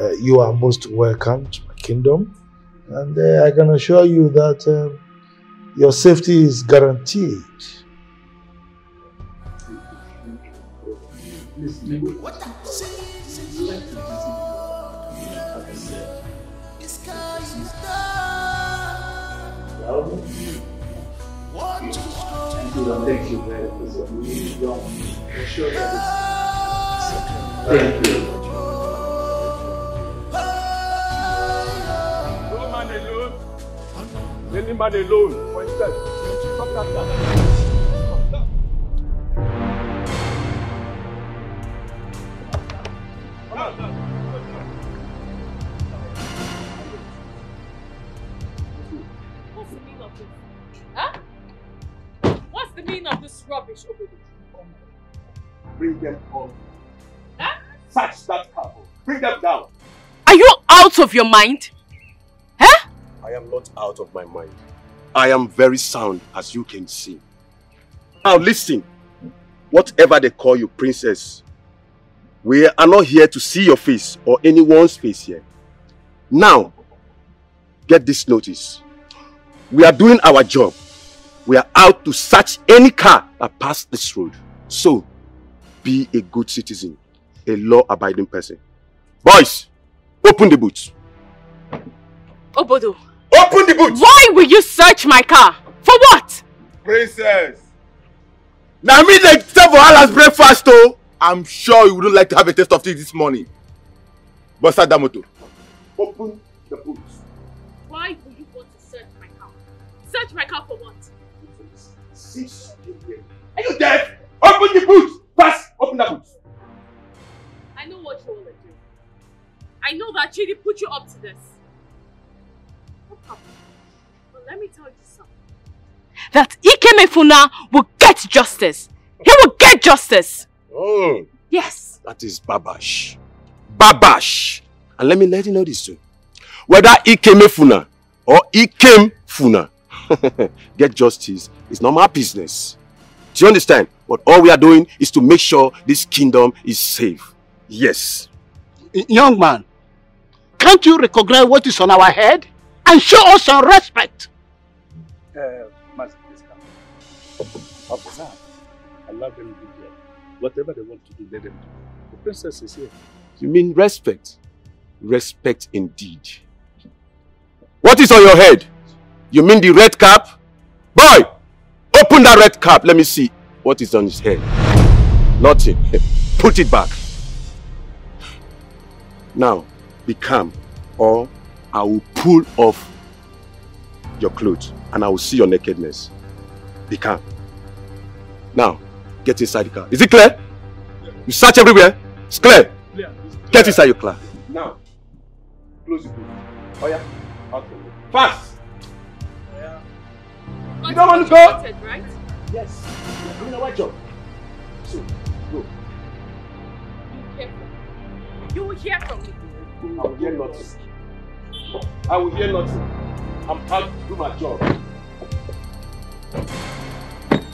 Uh, you are most welcome to my kingdom, and uh, I can assure you that uh, your safety is guaranteed. Thank you very much. Thank you. No man alone. Any man alone for himself. Stop that guy. What's meaning of this rubbish? Bring them home. Search that couple. Bring them down. Are you out of your mind? Huh? I am not out of my mind. I am very sound, as you can see. Now listen, whatever they call you, princess, we are not here to see your face or anyone's face here. Now, get this notice. We are doing our job. We are out to search any car that passed this road. So, be a good citizen, a law-abiding person. Boys, open the boots. Obodo. Open the boots! Why will you search my car? For what? Princess. Now me they serve for Allah's breakfast oh. I'm sure you wouldn't like to have a taste of it this morning. But start that motor. Open the boots. Why will you want to search my car? Search my car for what? Are you deaf? Open the boots! Fast! Open the boots! I know what you want to do. I know that Chidi put you up to this. Oh, no problem. But let me tell you something. That Ikemefuna will get justice. He will get justice. Oh, Yes. that is Babash. Babash! And let me let you know this too. Whether Ikemefuna or Ikem Funa, get justice is not my business. Do you understand? But all we are doing is to make sure this kingdom is safe. Yes. Young man, can't you recognize what is on our head and show us some respect? Uh, Master, please come. Officer, allow them to be here. Whatever they want to do, let them do. The princess is here. You mean respect? Respect indeed. What is on your head? You mean the red cap? Boy, open that red cap. Let me see what is on his head. Nothing. Put it back. Now, be calm or I will pull off your clothes and I will see your nakedness. Be calm. Now, get inside the car. Is it clear? You search everywhere? It's clear? Get inside your car. Now, close the door. Oh yeah, door. Fast! You don't want to go? Right? Yes. You're doing a right job. So, go. Be careful. You will hear from me. I will hear nothing. I will hear nothing. I'm out to do my job.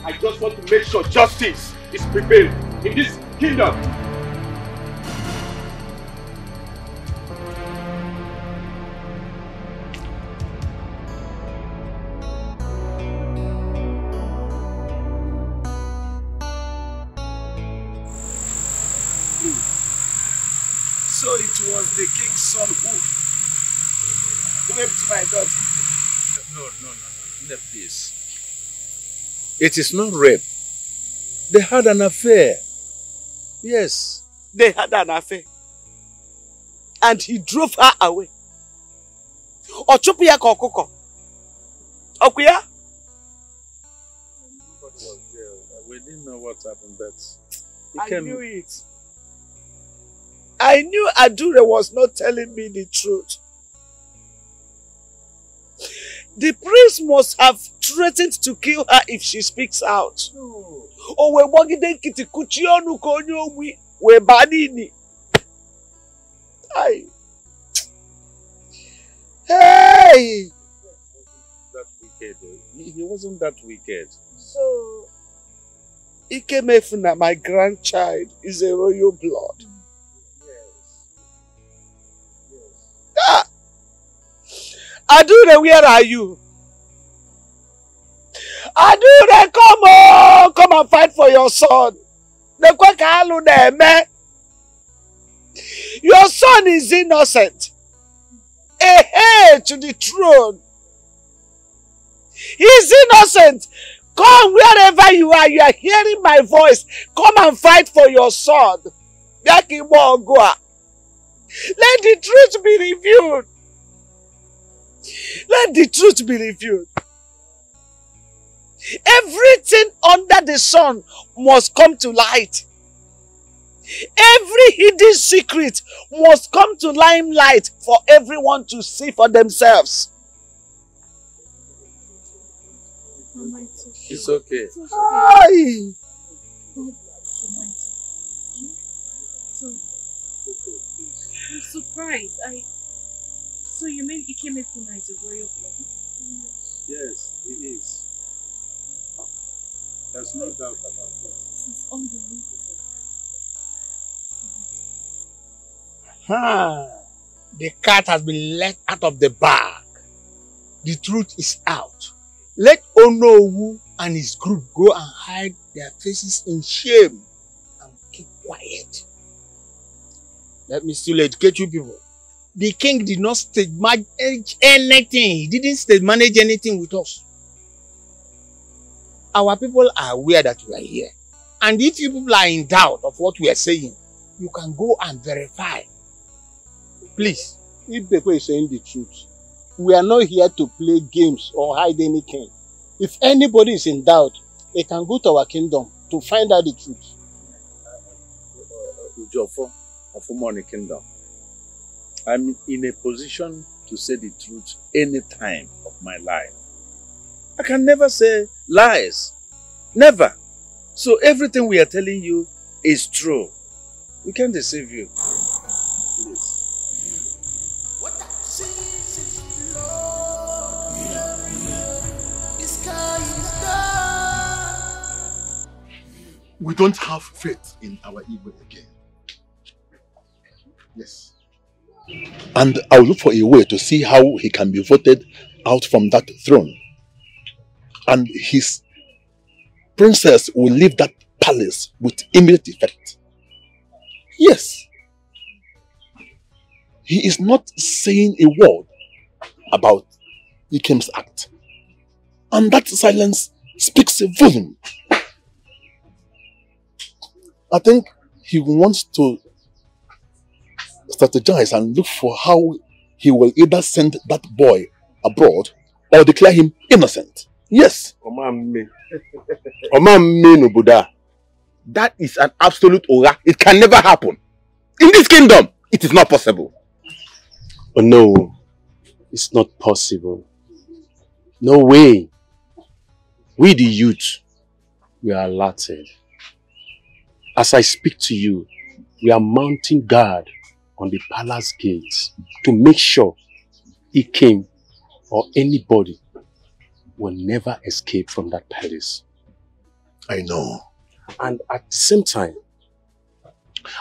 I just want to make sure justice is prevailed in this kingdom. It is not rape. They had an affair. Yes. They had an affair. And he drove her away. Ọ chụpụ ya ka ọkụkọ. Ọkụ ya? Nobody was there. We didn't know what happened, but I came. knew it. I knew Adure was not telling me the truth. The prince must have threatened to kill her if she speaks out. O wee gbagide nkịtị kuchie ọnụ ka onye ogbi wee baa n'ili. Hey! That wicked. He, he wasn't that wicked. So, Ikemefuna, my grandchild, is a royal blood. Ah! Adure, where are you? Adure, come on! Come and fight for your son. Your son is innocent. A heir to the throne. He's innocent. Come wherever you are. You are hearing my voice. Come and fight for your son. Let the truth be revealed. Let the truth be revealed. Everything under the sun must come to light. Every hidden secret must come to limelight for everyone to see for themselves. It's okay. Aye. I'm surprised. I. So you mean Ikemefuna is a royal blood? Yes, he is. There's no doubt about that. This is unbelievable. Ah, the cat has been let out of the bag. the truth is out. Let Onowu and his group go and hide their faces in shame and keep quiet. Let me still educate you people. The king did not stage manage anything. He didn't stage manage anything with us. Our people are aware that we are here. And if you people are in doubt of what we are saying, you can go and verify. Please, if Beko is saying the truth, we are not here to play games or hide anything. If anybody is in doubt, they can go to our kingdom to find out the truth. Ujofo of Umoni Kingdom. I'm in a position to say the truth any time of my life. I can never say lies. Never. So everything we are telling you is true. We can't deceive you. Please. We don't have faith in our Igwe again. Yes. And I'll look for a way to see how he can be voted out from that throne. And his princess will leave that palace with immediate effect. Yes. He is not saying a word about Ikem's act. And that silence speaks a volume. I think he wants to strategize and look for how he will either send that boy abroad or declare him innocent. Yes. Omame. Omame Nobuda. That is an absolute ora. It can never happen. In this kingdom, it is not possible. Oh no, it's not possible. No way. We the youth, we are alerted. As I speak to you, we are mounting guard on the palace gates to make sure Ikem or anybody will never escape from that palace. I know. And at the same time,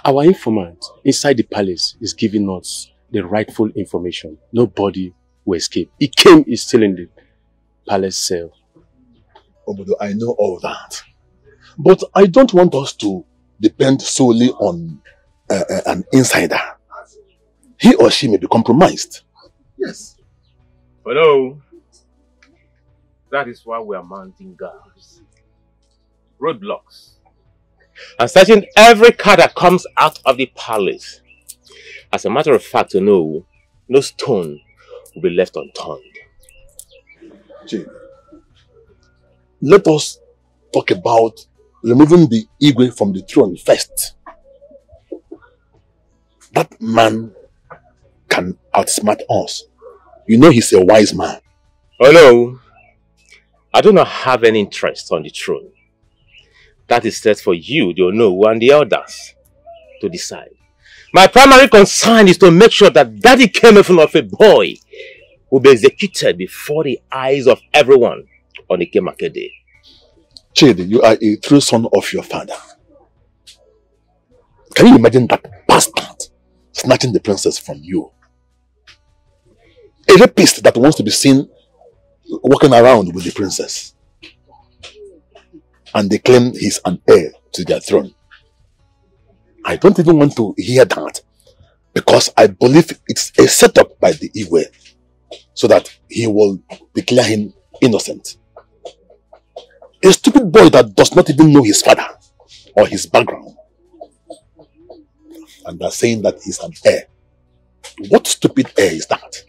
our informant inside the palace is giving us the rightful information. Nobody will escape. Ikem is still in the palace cell. Obodo, I know all that. But I don't want us to depend solely on uh, uh, an insider. He or she may be compromised. Yes. But no, that is why we are mounting guards, roadblocks, and searching every car that comes out of the palace. As a matter of fact, you know, no stone will be left unturned. Chief, let us talk about removing the Igwe from the throne first. That man can outsmart us. You know he's a wise man. Oh no, I do not have any interest on the throne. That is set for you, the Onowu, and the elders to decide. My primary concern is to make sure that Daddy Kemefun of a boy will be executed before the eyes of everyone on the Kemake day. Chidi, you are a true son of your father. Can you imagine that bastard snatching the princess from you? A rapist that wants to be seen walking around with the princess. And they claim he's an heir to their throne. I don't even want to hear that because I believe it's a setup by the Igwe so that he will declare him innocent. A stupid boy that does not even know his father or his background. And they're saying that he's an heir. What stupid heir is that?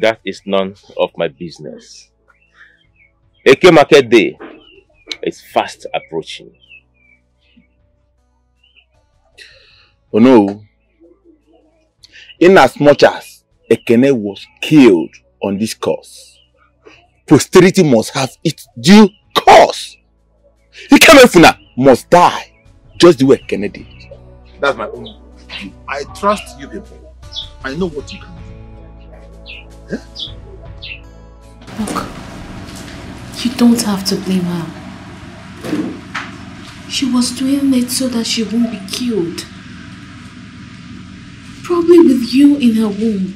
That is none of my business. Eke Market Day is fast approaching. Oh no. In as much as Ekene was killed on this course, posterity must have its due course. Ikemefuna must die just the way Ekene did. That's my own. I trust you people. I know what you can do. Eh? Look, you don't have to blame her. She was doing it so that she won't be killed. Probably with you in her womb.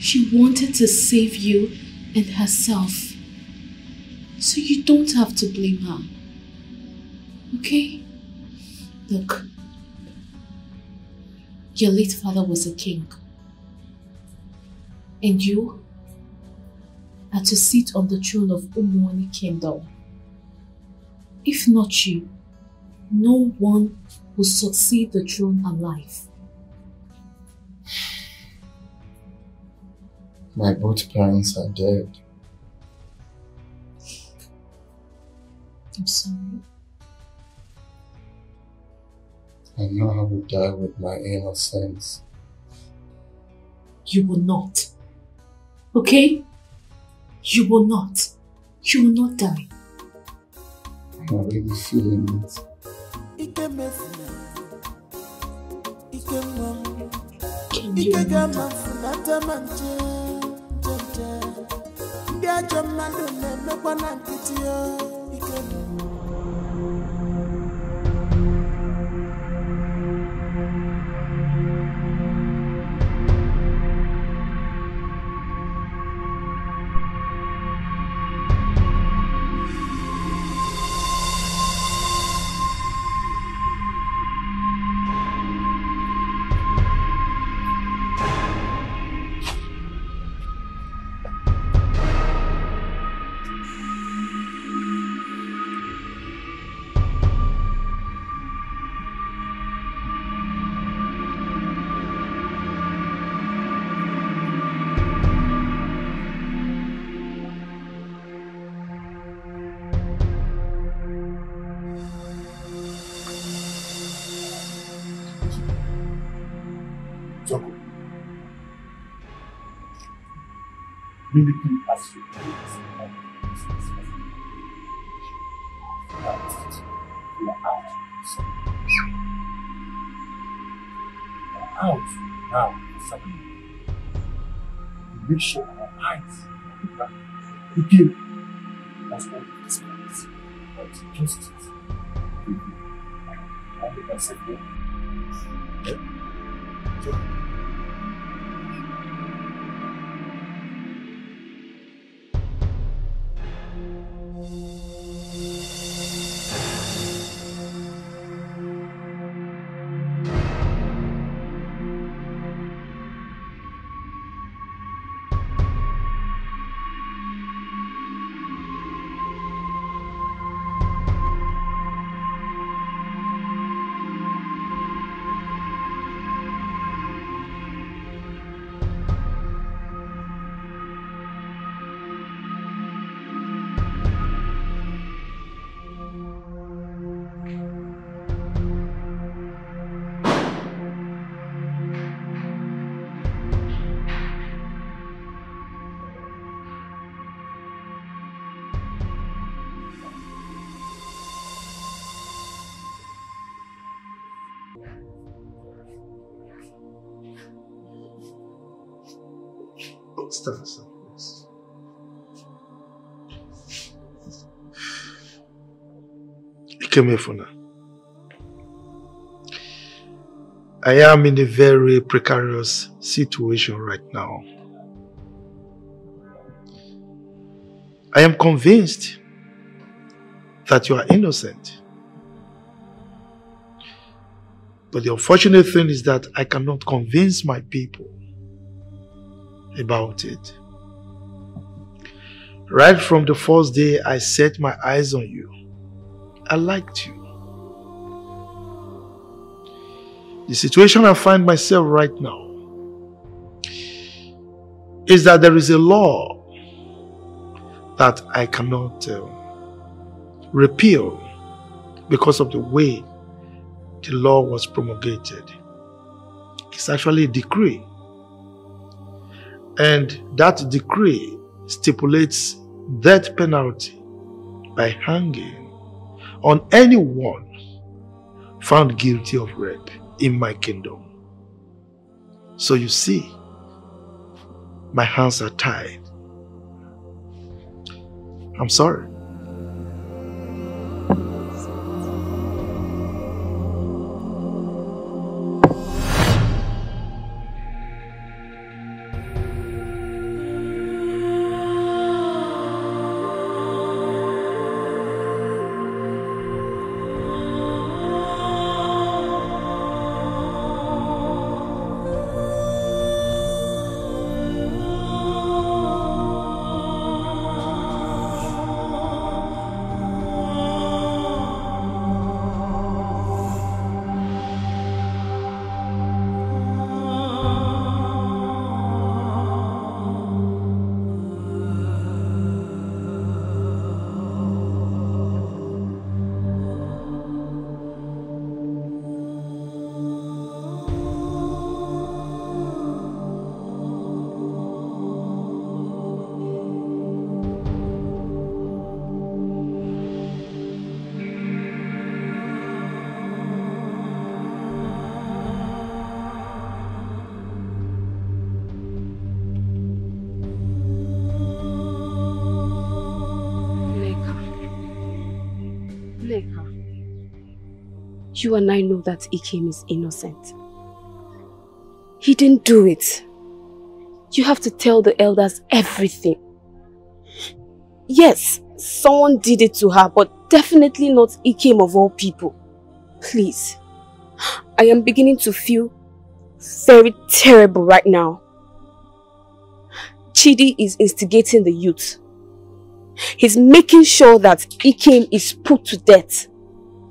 She wanted to save you and herself. So you don't have to blame her. Okay? Look, your late father was a king. And you are to sit on the throne of Umwani Kingdom. If not you, no one will succeed the throne alive. My both parents are dead. I'm sorry. I know I will die with my innocence. You will not. Okay? You will not. You will not die. I'm already feeling it. ike mefuna ike nwa m Can you ike Military as you please. We are out. We now. Suddenly. Make sure our eyes are place. But justice. will be. We. Joko. Ikemefuna. I am in a very precarious situation right now. I am convinced that you are innocent. But the unfortunate thing is that I cannot convince my people about it. Right from the first day I set my eyes on you, I liked you. The situation I find myself right now is that there is a law that I cannot uh, repeal because of the way the law was promulgated. It's actually a decree. And that decree stipulates death penalty by hanging on anyone found guilty of rape in my kingdom. So you see, my hands are tied. I'm sorry. You and I know that Ikem is innocent. He didn't do it. You have to tell the elders everything. Yes, someone did it to her, but definitely not Ikem of all people. Please. I am beginning to feel very terrible right now. Chidi is instigating the youth. He's making sure that Ikem is put to death.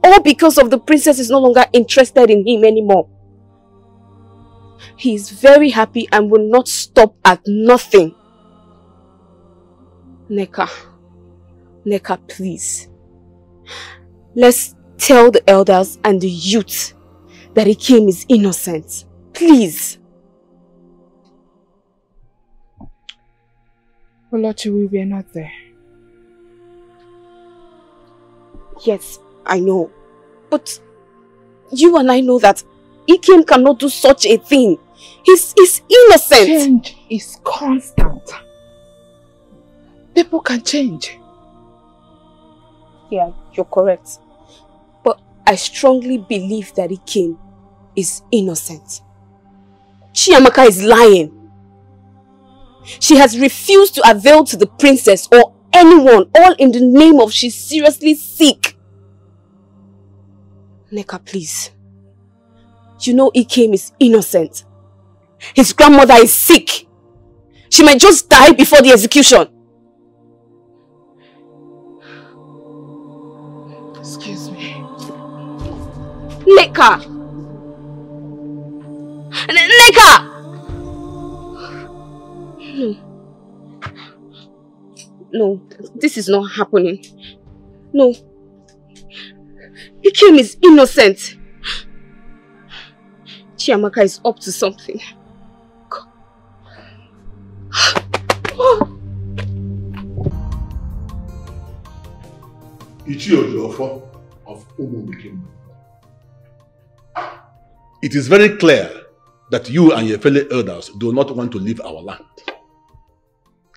All because of the princess is no longer interested in him anymore. He is very happy and will not stop at nothing. Neka, Neka, please. Let's tell the elders and the youth that Ikem is innocent. Please. Olochi, we are not there. Yes, I know. But you and I know that Ikem cannot do such a thing. He's, he's innocent. Change is constant. People can change. Yeah, you're correct. But I strongly believe that Ikem is innocent. Chiamaka is lying. She has refused to avail to the princess or anyone, all in the name of she's seriously sick. Neka, please. You know Ikem is innocent. His grandmother is sick. She might just die before the execution. Excuse me. Neka! N Neka! No. Hmm. No, this is not happening. No. Ikem is innocent. Chiamaka is up to something. Ichiojiofo of Umubikim. It is very clear that you and your fellow elders do not want to leave our land.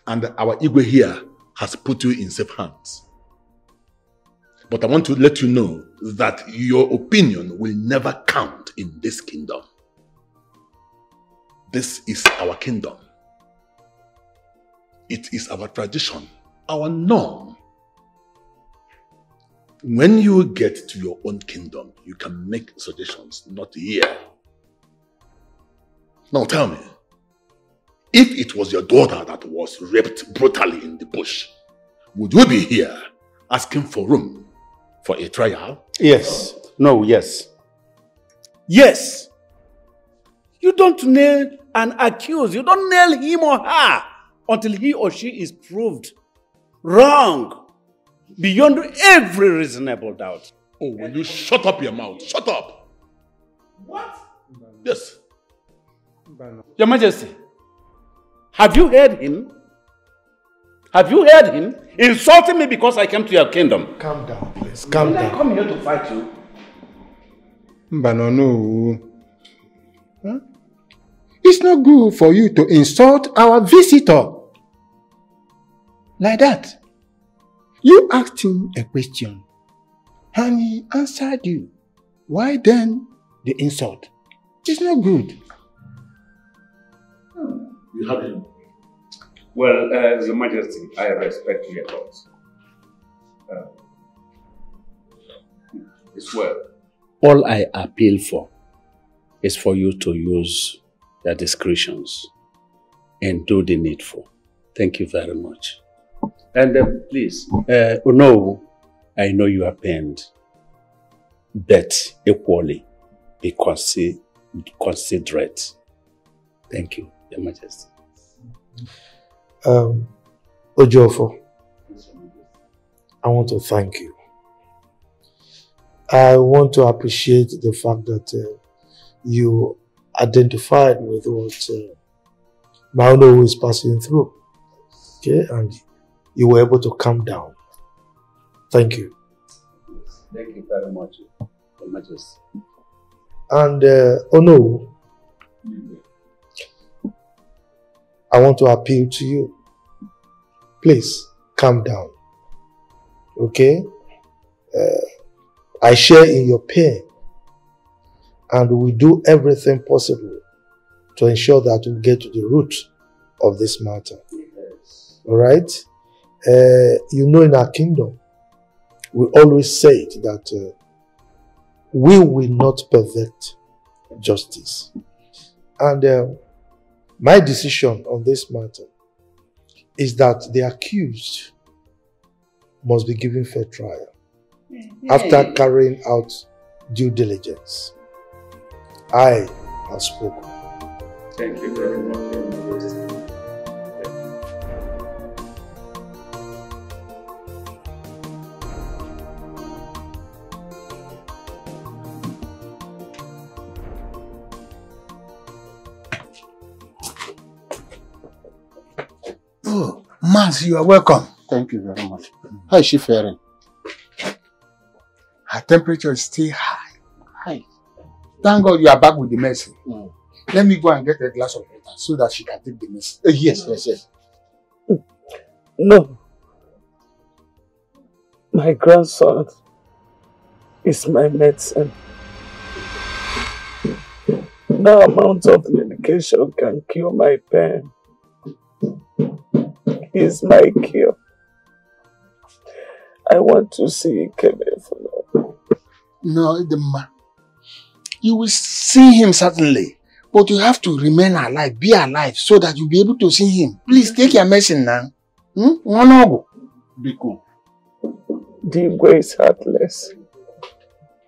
And our Igwe here has put you in safe hands. But I want to let you know that your opinion will never count in this kingdom. This is our kingdom. It is our tradition, our norm. When you get to your own kingdom, you can make suggestions, not here. Now tell me, if it was your daughter that was raped brutally in the bush, would you be here asking for room for a trial? Yes. No, yes. Yes. You don't nail an accused. You don't nail him or her until he or she is proved wrong beyond every reasonable doubt. Oh, will you shut up your mouth? Shut up. What? Yes. Your Majesty, have you heard him? Have you heard him insulting me because I came to your kingdom? Calm down, please. Calm Did I down. come here to fight you? Mbanono. Huh? It's not good for you to insult our visitor. Like that. You asked him a question and he answered you. Why then the insult? It's not good. You have him. Well, uh, Your Majesty, I respect your thoughts. Uh, it's well. All I appeal for is for you to use your discretions and do the needful. Thank you very much. And uh, please, uh, no, I know you are pained, but equally be consi- considerate. Thank you, Your Majesty. Um, Ojofo, I want to thank you. I want to appreciate the fact that uh, you identified with what uh, Mauno is passing through. Okay, and you were able to calm down. Thank you. Thank you very much, Your Majesty. And uh, oh no, I want to appeal to you. Please calm down. Okay? Uh, I share in your pain and we do everything possible to ensure that we get to the root of this matter. All right? Uh, you know, in our kingdom, we always say it that uh, we will not perfect justice. And uh, my decision on this matter is that the accused must be given fair trial after carrying out due diligence. I have spoken. Thank you very much. Mans, you are welcome. Thank you very much. How is she faring? Her temperature is still high. High. Thank God you are back with the medicine. Mm. Let me go and get a glass of water so that she can take the medicine. Uh, yes, yes, yes. No. My grandson is my medicine. No amount of medication can cure my pain. He's my cure. I want to see Kebe for now. No, the man. You will see him certainly. But you have to remain alive, be alive, so that you'll be able to see him. Please take your medicine now. Hmm? One Biko. Digwe is heartless.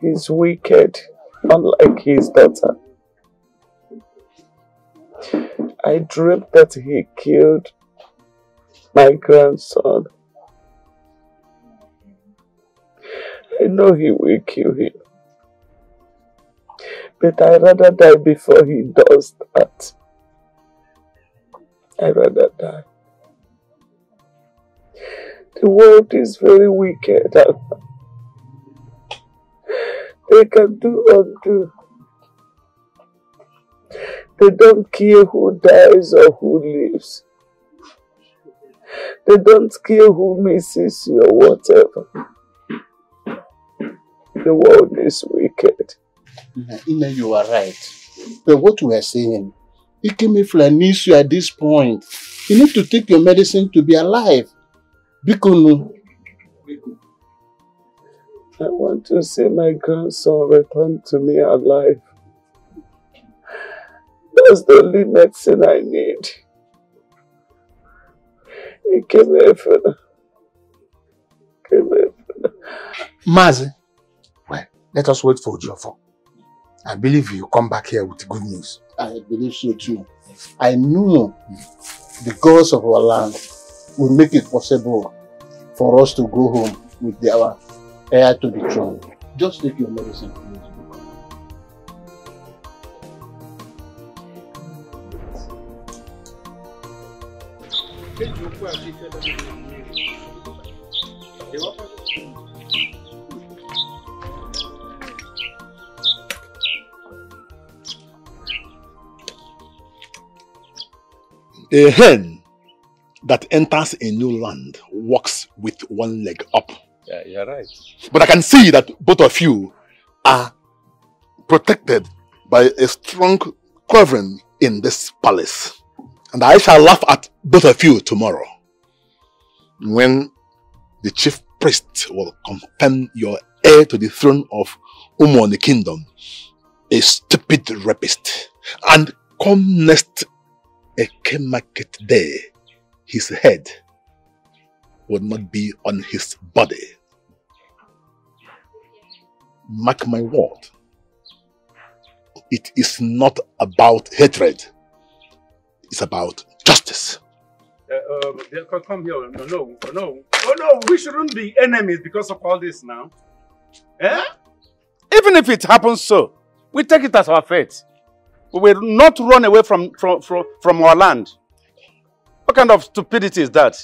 He's wicked, unlike his daughter. I dreamt that he killed my grandson. I know he will kill him. But I'd rather die before he does that. I'd rather die. The world is very wicked. They can do undo. They don't care who dies or who lives. They don't care who misses you or whatever. The world is wicked. Mm-hmm. Ina, you are right. But what we are saying, Ikemefuna needs you at this point. You need to take your medicine to be alive. Bikunu. I want to see my grandson return to me alive. That's the only medicine I need. Ikemefla. Ikemefla. Mazi, well, let us wait for Jofo. I believe you come back here with good news. I believe so too. I know the gods of our land will make it possible for us to go home with our heir to the throne. Just take your medicine, A hen that enters a new land walks with one leg up. Yeah, you're right. But I can see that both of you are protected by a strong covering in this palace. And I shall laugh at both of you tomorrow when the chief priest will confirm your heir to the throne of Umoni kingdom, a stupid rapist. And come next a Eke market day, his head will not be on his body. Mark my word. It is not about hatred. It's about justice. Uh, uh, come- come here. No, no, no. Oh no, we shouldn't be enemies because of all this now. Eh? Even if it happens so, we take it as our fate. We will not run away from, from, from, from our land. What kind of stupidity is that?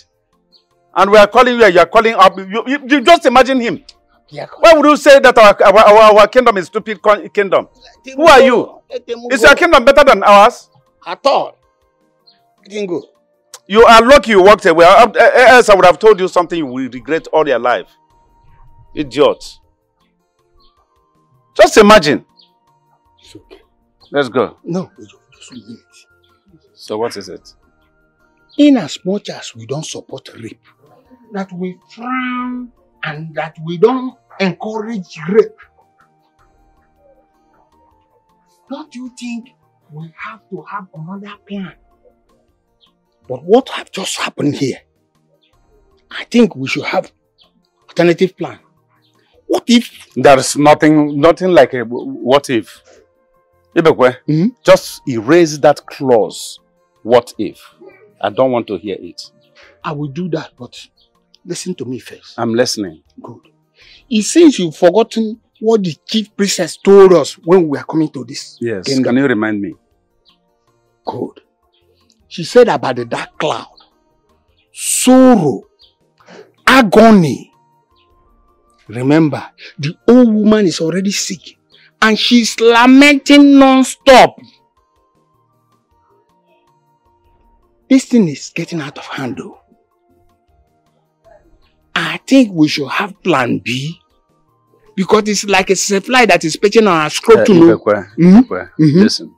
And we are calling you, you are calling up. You, you, you just imagine him. Why would you say that our, our, our, our kingdom is stupid kingdom? Who are you? Is your kingdom better than ours? At all. You are lucky you walked away. Else I would have told you something you will regret all your life. Idiot. Just imagine. It's okay. Let's go. No, just leave it. So what is it? In as much as we don't support rape, that we frown and that we don't encourage rape, don't you think we have to have another plan? But what have just happened here? I think we should have alternative plan. What if? There's nothing, nothing like a what if. Ibekwe, Hmm? just erase that clause. What if? I don't want to hear it. I will do that, but listen to me first. I'm listening. Good. It seems you've forgotten what the chief priestess told us when we are coming to this Yes. kingdom. Can you remind me? Good. She said about the dark cloud, sorrow, agony. Remember, the old woman is already sick and she's lamenting non-stop. This thing is getting out of hand though. I think we should have plan B because it's like a fly that is pitching on our Uh, scrotum. Ibekwe, Mhm. Ibekwe, Mhm. listen.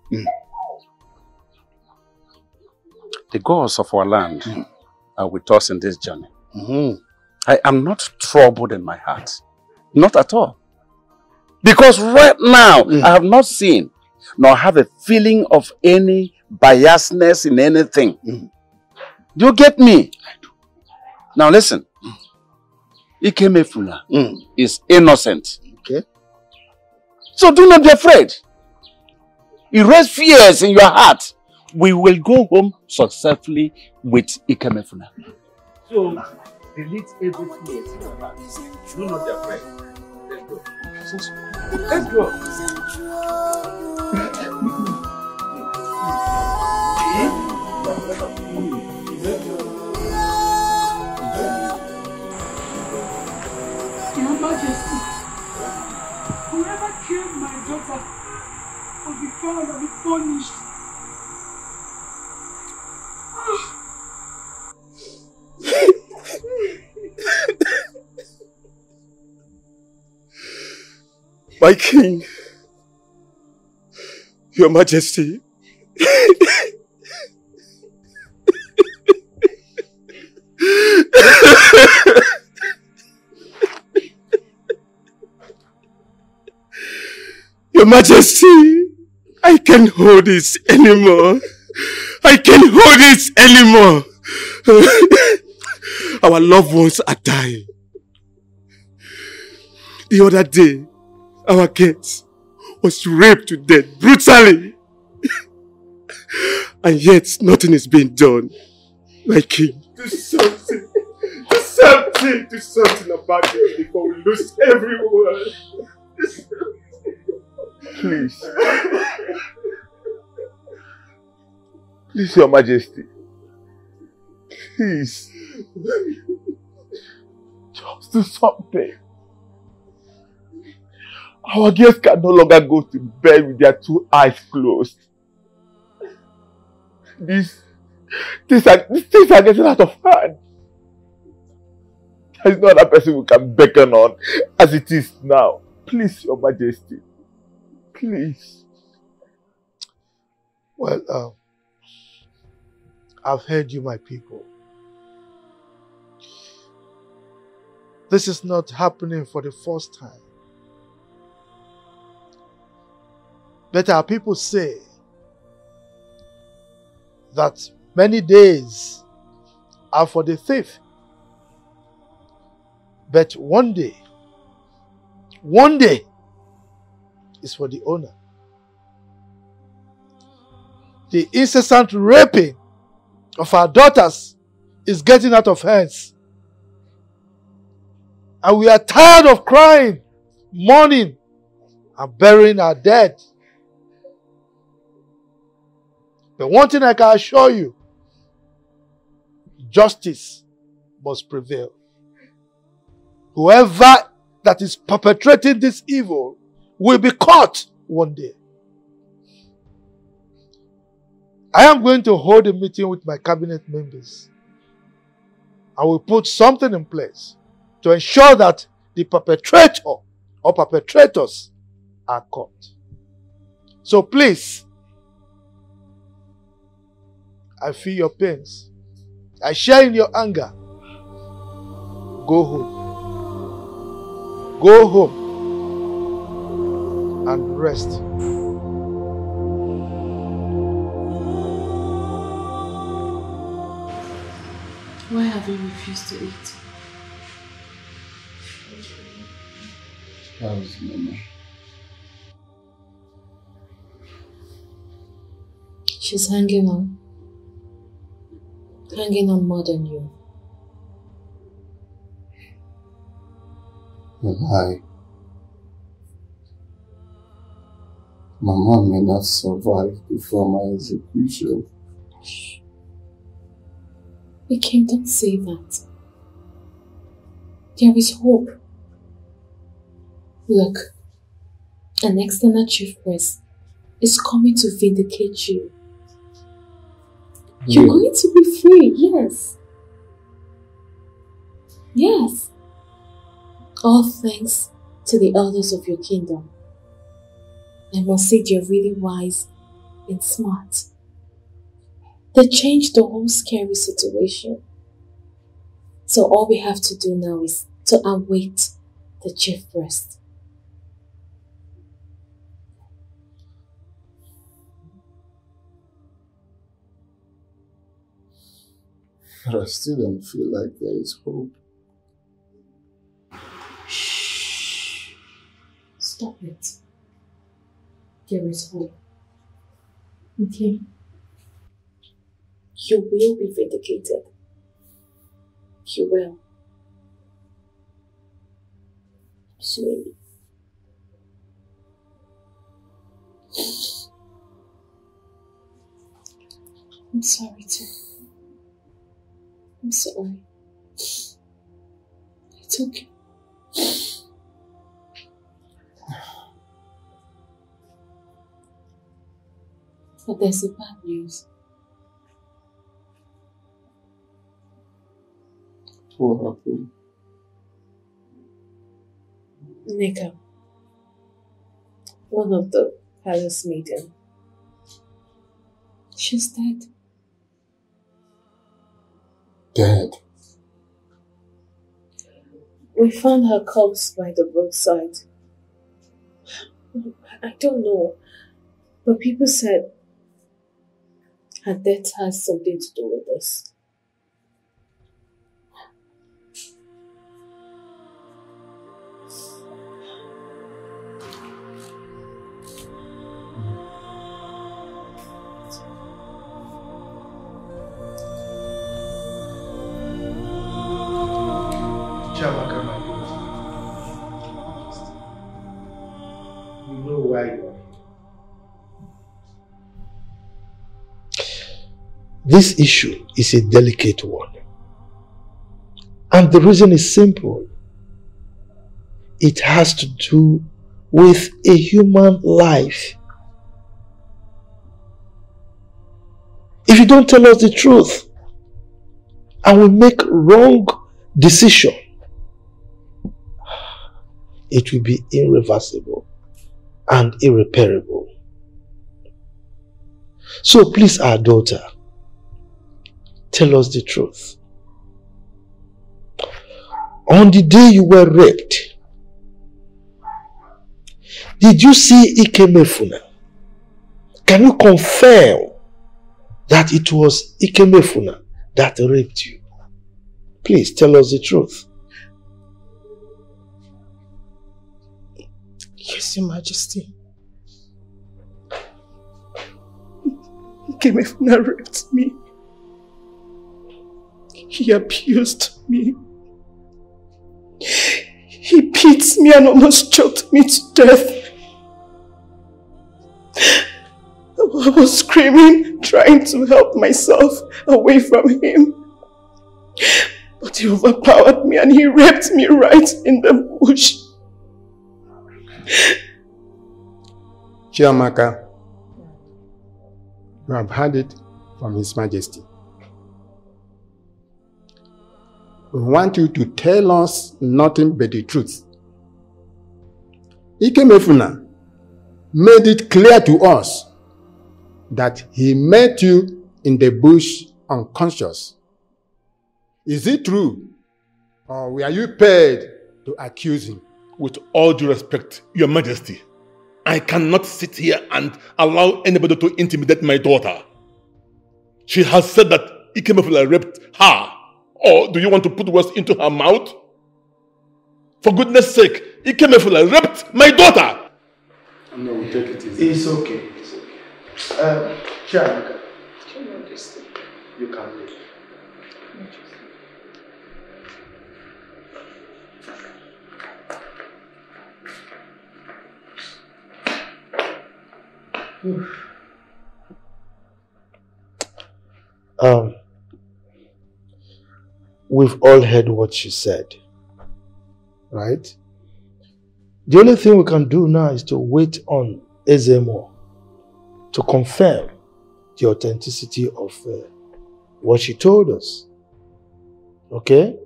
The gods of our land mm. are with us in this journey. Mm-hmm. I am not troubled in my heart. Not at all. Because right now, mm. I have not seen nor have a feeling of any biasness in anything. Mm. Do you get me? Now listen. Ikemefuna is innocent. Okay. So do not be afraid. Erase fears in your heart. We will go home successfully with Ikemefuna. So, delete everything fear in your heart. Do not be afraid. Let's go. Let's go. Your Majesty, whoever killed my daughter will be found and be punished. My king, your majesty, your majesty, I can't hold this anymore. I can't hold this anymore. Our loved ones are dying. The other day, our kids was raped to death brutally. and yet nothing is being done. My king, do something. Do something. Do something about this before we lose everyone. Please. Please, Your Majesty. Please. Just do something. Our girls can no longer go to bed with their two eyes closed. This, these are, these things are getting out of hand. There is no other person we can beckon on as it is now. Please, Your Majesty. Please. Well, um, I've heard you, my people. This is not happening for the first time. But our people say that many days are for the thief. But one day, one day is for the owner. The incessant raping of our daughters is getting out of hands. And we are tired of crying, mourning, and burying our dead. But one thing I can assure you justice must prevail. Whoever that is perpetrating this evil will be caught one day. I am going to hold a meeting with my cabinet members. I will put something in place to ensure that the perpetrator or perpetrators are caught. So please, I feel your pains. I share in your anger. Go home. Go home and rest. Why have you refused to eat? Mama? She's hanging on. Hanging on more than you. And I, Mama may not survive before my execution. We can don't say that. There is hope. Look, an external chief priest is coming to vindicate you. You're Yeah. going to be free, yes. Yes. All thanks to the elders of your kingdom. I must say they're really wise and smart. They changed the whole scary situation. So all we have to do now is to await the chief priest. But I still don't feel like there is hope. Shh. Stop it. There is hope. Okay? You will be vindicated. You will. Slowly. I'm sorry too. I'm sorry. It's okay. But there's a bad news. What happened? Nika, one of the palace maiden, she's dead. Dead. We found her corpse by the roadside. I don't know, but people said her death has something to do with this. This issue is a delicate one. And the reason is simple. It has to do with a human life. If you don't tell us the truth and we make wrong decision, it will be irreversible and irreparable. So please, our daughter, tell us the truth. On the day you were raped, did you see Ikemefuna? Can you confirm that it was Ikemefuna that raped you? Please tell us the truth. Yes, Your Majesty. Ikemefuna raped me. He abused me. He beat me and almost choked me to death. I was screaming, trying to help myself away from him. But he overpowered me and he raped me right in the bush. Chiamaka, you have heard it from His Majesty. We want you to tell us nothing but the truth. Ikemefuna made it clear to us that he met you in the bush unconscious. Is it true? Or were you paid to accuse him? With all due respect, Your Majesty, I cannot sit here and allow anybody to intimidate my daughter. She has said that Ikemefuna raped her. Or do you want to put words into her mouth? For goodness sake, he came Ikemefuna raped my daughter! No, we'll take it easy. It's okay. It's okay. Um, Chiamaka, you can leave. Um, we've all heard what she said, right? The only thing we can do now is to wait on Ezemo to confirm the authenticity of uh, what she told us. Okay?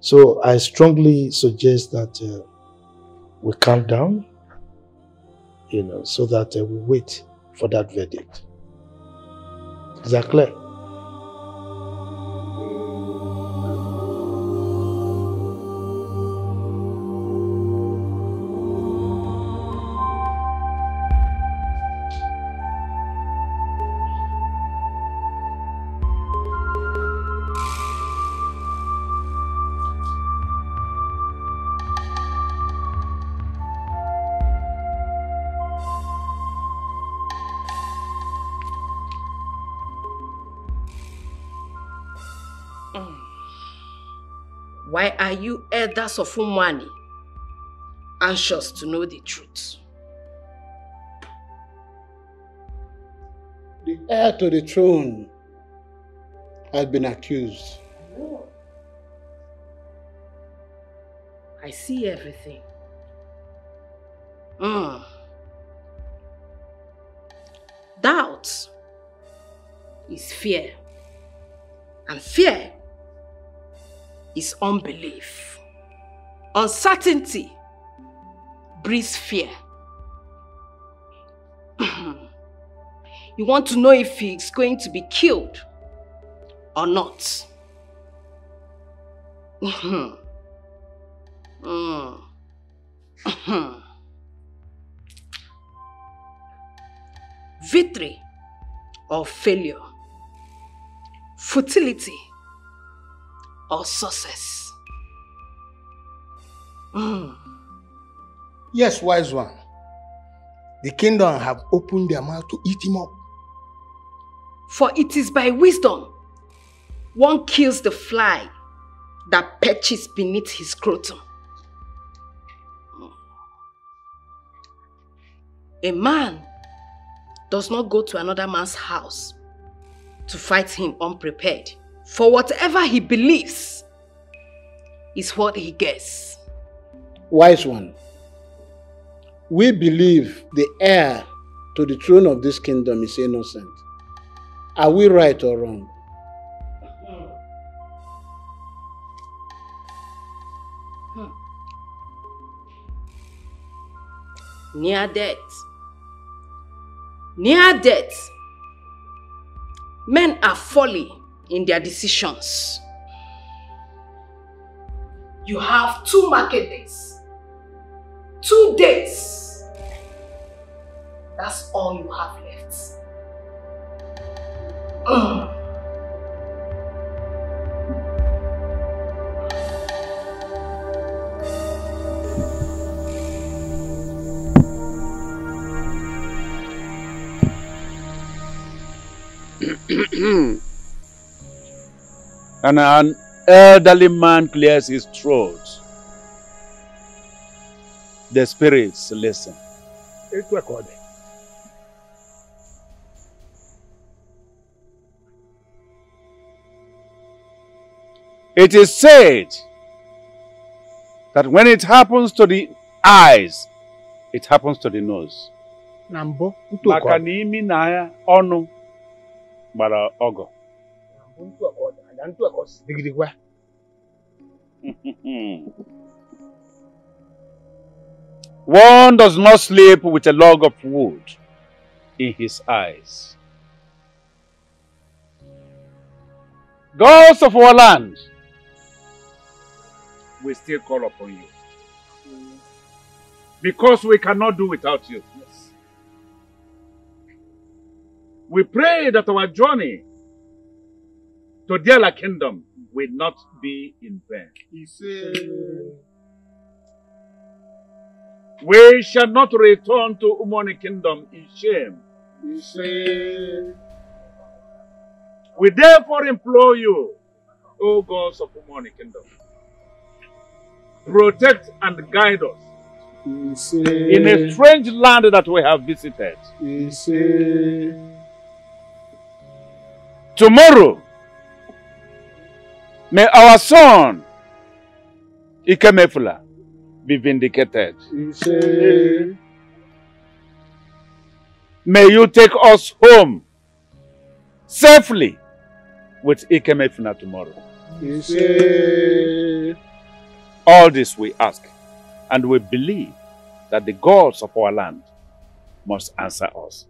So I strongly suggest that uh, we calm down, you know, so that uh, we wait for that verdict. Is that clear? Elders of Umwani anxious to know the truth? The heir to the throne has been accused. I see everything. Mm. Doubt is fear. And fear is unbelief. Uncertainty breeds fear. you want to know if he's going to be killed or not. Victory or failure. Futility or success. Yes, wise one. The kingdom have opened their mouth to eat him up. For it is by wisdom one kills the fly that perches beneath his scrotum. A man does not go to another man's house to fight him unprepared. For whatever he believes is what he gets. Wise one, we believe the heir to the throne of this kingdom is innocent. Are we right or wrong? Hmm. Near death. Near death. Men are folly in their decisions. You have two market days. Two days. That's all you have left. And an elderly man clears his throat. The spirits listen. Ọ dị. It is said that when it happens to the eyes, it happens to the nose. Na mbụ, ntu aka Maka na imi na ya ọnụ gbara ọgọ. Ntu aka ọ dị. Aja ntu aka ọ si digirigwa. One does not sleep with a log of wood in his eyes. Gods of our land, we still call upon you. Because we cannot do without you. We pray that our journey to Diala kingdom will not be in vain. We shall not return to Umoni kingdom in shame. We therefore implore you, O gods of Umoni kingdom, protect and guide us in a strange land that we have visited. Tomorrow, may our son, Ikemefula, be vindicated. May you take us home safely with Ikemefuna tomorrow. All this we ask, and we believe that the gods of our land must answer us.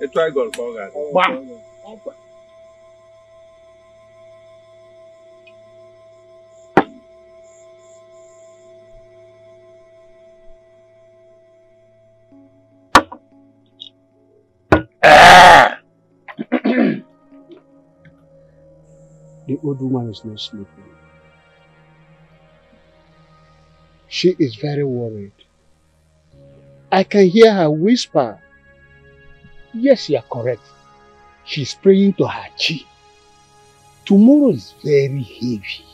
Etu anyị gọrọ ka ọ ga-adị. The old woman is not sleeping. She is very worried. I can hear her whisper. Yes, you are correct. She's praying to her chi. Tomorrow is very heavy.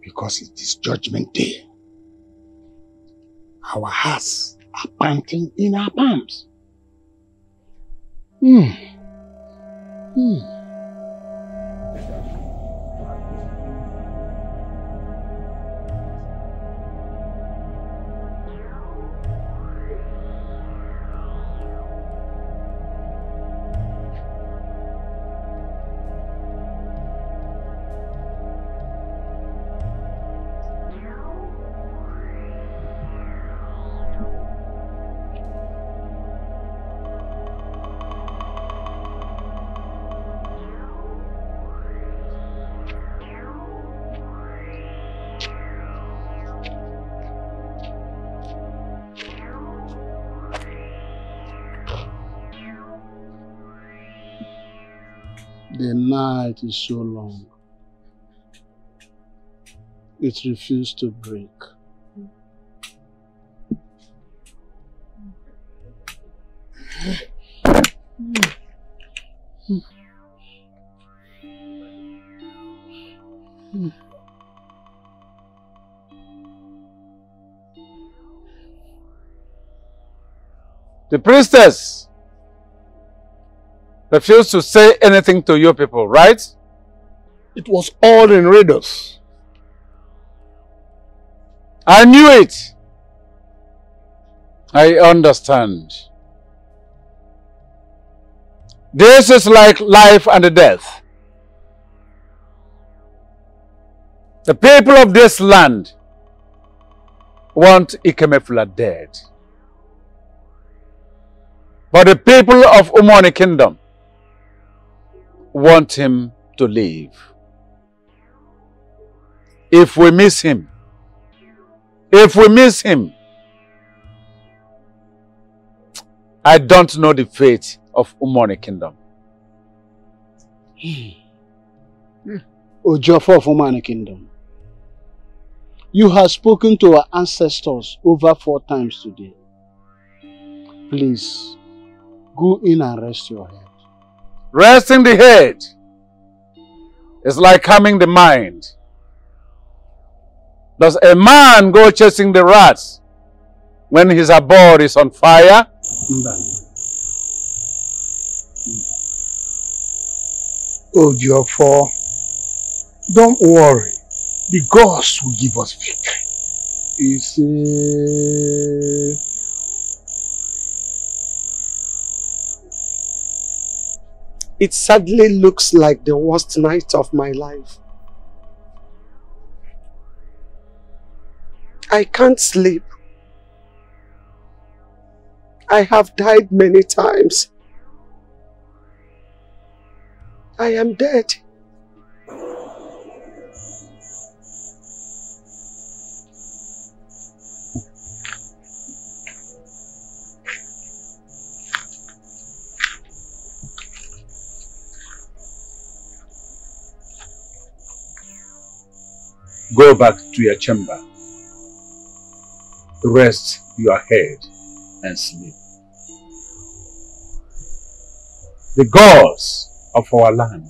Because it is judgment day. Our hearts are panting in our palms. Hmm. Hmm. Night is so long. It refused to break. The priestess refused to say anything to you people, right? It was all in riddles. I knew it. I understand. This is like life and death. The people of this land want Ikemefuna dead. But the people of Umoni Kingdom want him to live. If we miss him, if we miss him, I don't know the fate of Umoni Kingdom. Hmm. Ojofor of Umani Kingdom. You have spoken to our ancestors over four times today. Please, go in and rest your head. Resting the head is like calming the mind. Does a man go chasing the rats when his abode is on fire? Oh, Ojofor, don't worry. The gods will give us victory. You see, It sadly looks like the worst night of my life. I can't sleep. I have died many times. I am dead. Go back to your chamber. Rest your head and sleep. The gods of our land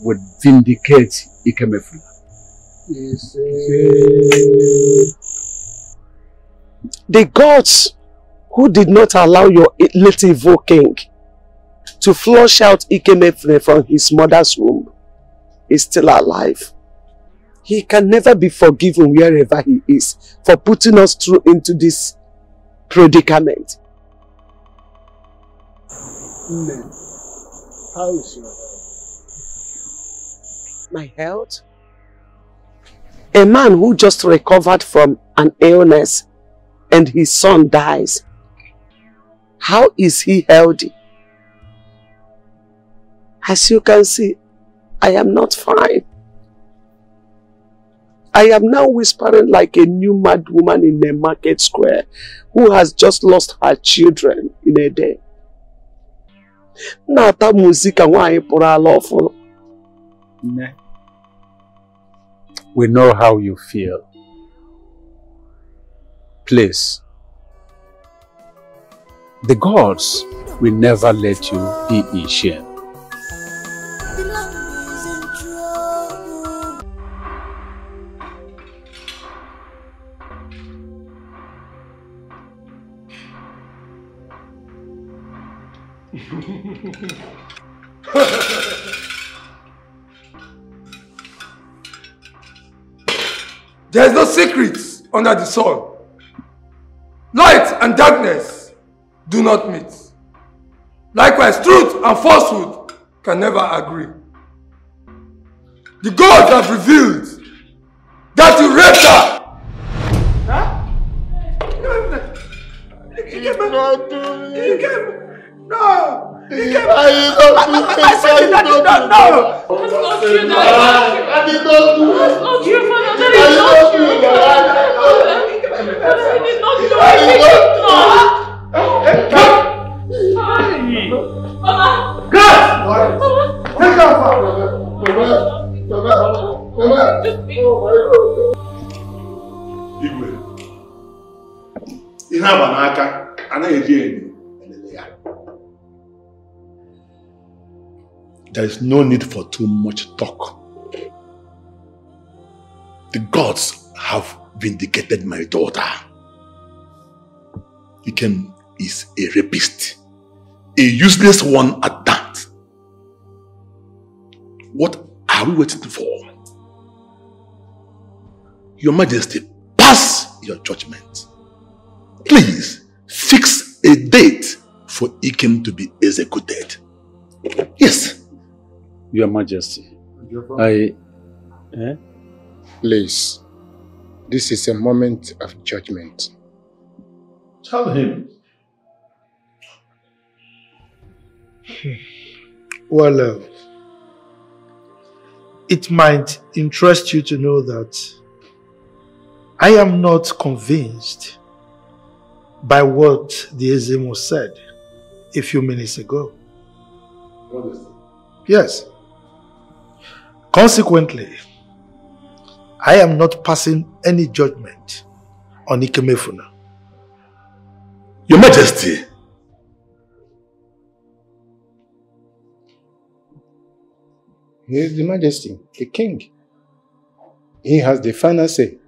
would vindicate Ikemefuna. The gods who did not allow your evil king to flush out Ikemefuna from his mother's womb is still alive. He can never be forgiven wherever he is for putting us through into this predicament. Nne, how is your health? My health? A man who just recovered from an illness and his son dies. How is he healthy? As you can see, I am not fine. I am now whispering like a new mad woman in a market square who has just lost her children in a day. We know how you feel. Please. The gods will never let you be in shame. Secrets under the sun. Light and darkness do not meet. Likewise, truth and falsehood can never agree. The gods have revealed that you raped her. do it. No. I did not do this. I did not do that. No. That's not true, Daddy. I did not do it. That's not true, Father. That is not true, Daddy. I did not do I did not Mama! God! Take her, Father. Mama. Mama. Mama. Oh, Igwe, ihe agba n'aka anaghị eji enyo There is no need for too much talk. The gods have vindicated my daughter. Ikem is a rapist, a useless one at that. What are we waiting for? Your Majesty, pass your judgment. Please fix a date for Ikem to be executed. Yes. Your Majesty, I... Eh? Please, this is a moment of judgment. Tell him. Well, uh, it might interest you to know that I am not convinced by what the Ezemo said a few minutes ago. Yes. Consequently, I am not passing any judgment on Ikemefuna. Your Majesty, He is the majesty, the king. He has the final say.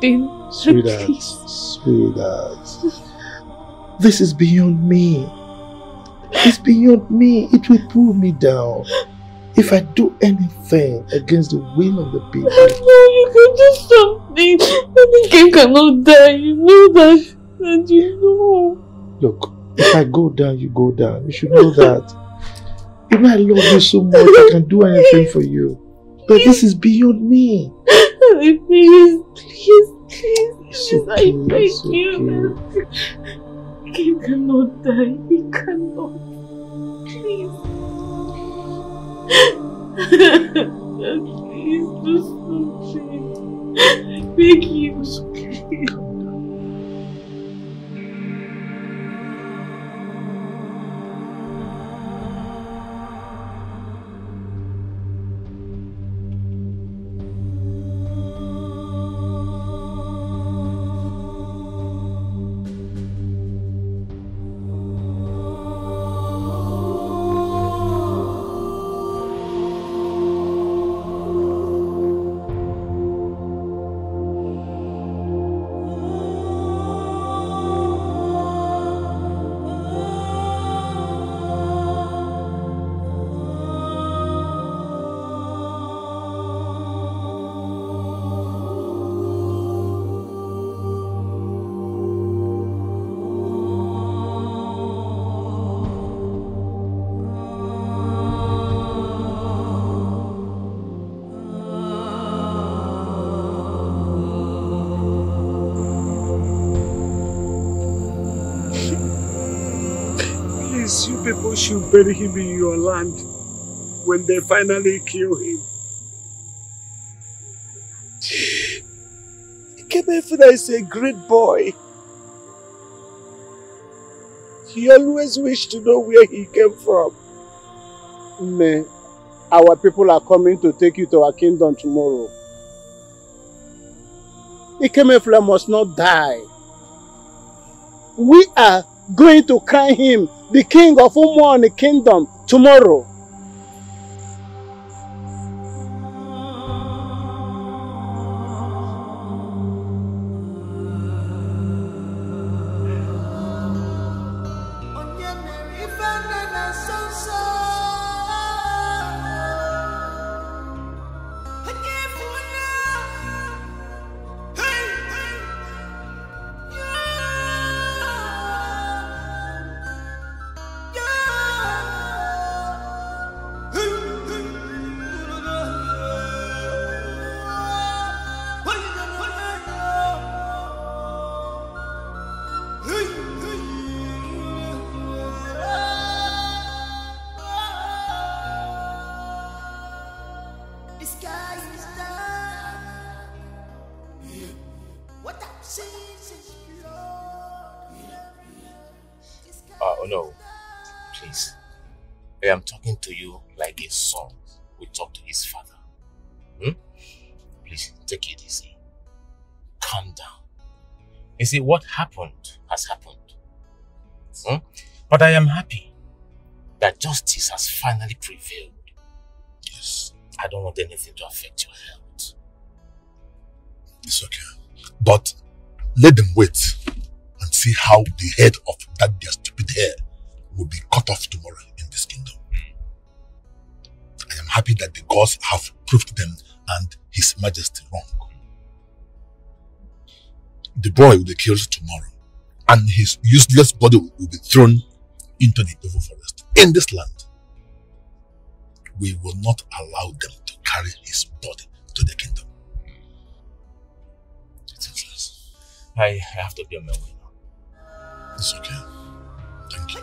Something. Sweetheart, sweetheart. This is beyond me. It's beyond me. It will pull me down. If I do anything against the will of the people, no, you can do something. Daddy, king cannot die. You know that. Dad, you know. look, if I go down, you go down. You should know that. Even I love you so much, I can do anything for you. But this is beyond me. Please, please, please, please, okay, I beg it's you. King cannot die. He cannot. Please. Please do something. Beg you. It's okay. You bury him in your land when they finally kill him. Ikemefuna is a great boy. He always wished to know where he came from. May our people are coming to take you to our kingdom tomorrow. Ikemefuna must not die. We are going to crown him the king of Umuani kingdom tomorrow. You see, what happened has happened. Hmm? But I am happy that justice has finally prevailed. Yes. I don't want anything to affect your health. It's okay. But let them wait and see how the head of that their stupid hair will be cut off tomorrow in this kingdom. I am happy that the gods have proved them and His Majesty wrong. The boy will be killed tomorrow, and his useless body will be thrown into the evil forest. In this land, we will not allow them to carry his body to the kingdom. I, I have to be on my way now. It's okay. Thank you.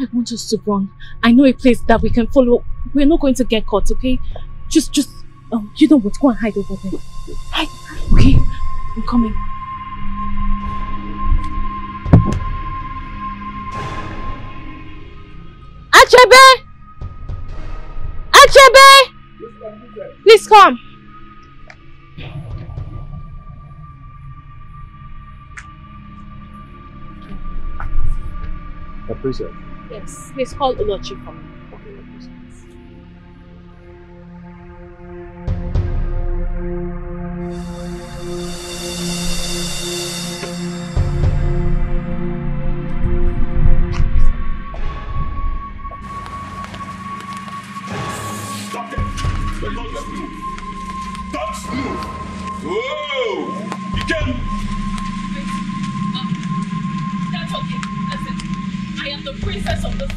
I want us to run. I know a place that we can follow. We're not going to get caught, okay? Just, just, um, you know what? Go and hide over there. Hide. Okay, I'm coming. Achebe! Achebe! Please come. Appreciate Yes, please call Ulochi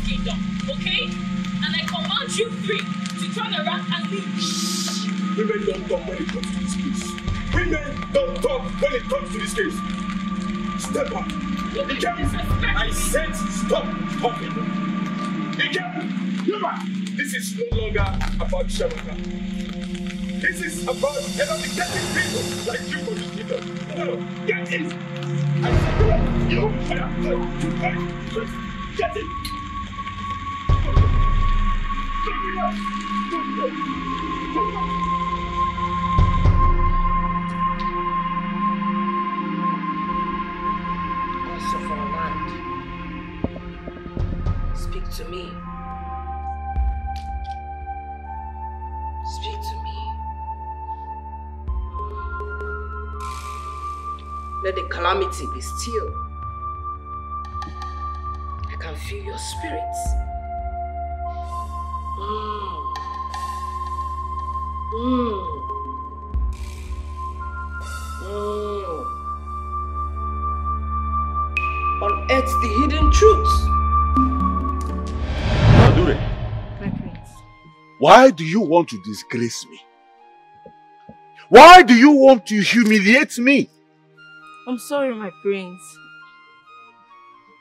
kingdom, okay? And I command you three to turn around and leave. Shh. Women don't talk when it comes to this case. Women don't talk when it comes to this case. Step back. Ikem, I said stop talking. Ikem, back. This is no longer about Chiamaka. This is about eradicating people like you from this kingdom. No, no. Get in. I said you. I am going to fight. Get in. Our land, speak to me. Speak to me. Let the calamity be still. I can feel your spirits. Mm. Mm. Mm. Unearth the hidden truths. Adure, My prince. why do you want to disgrace me? Why do you want to humiliate me? I'm sorry, my prince.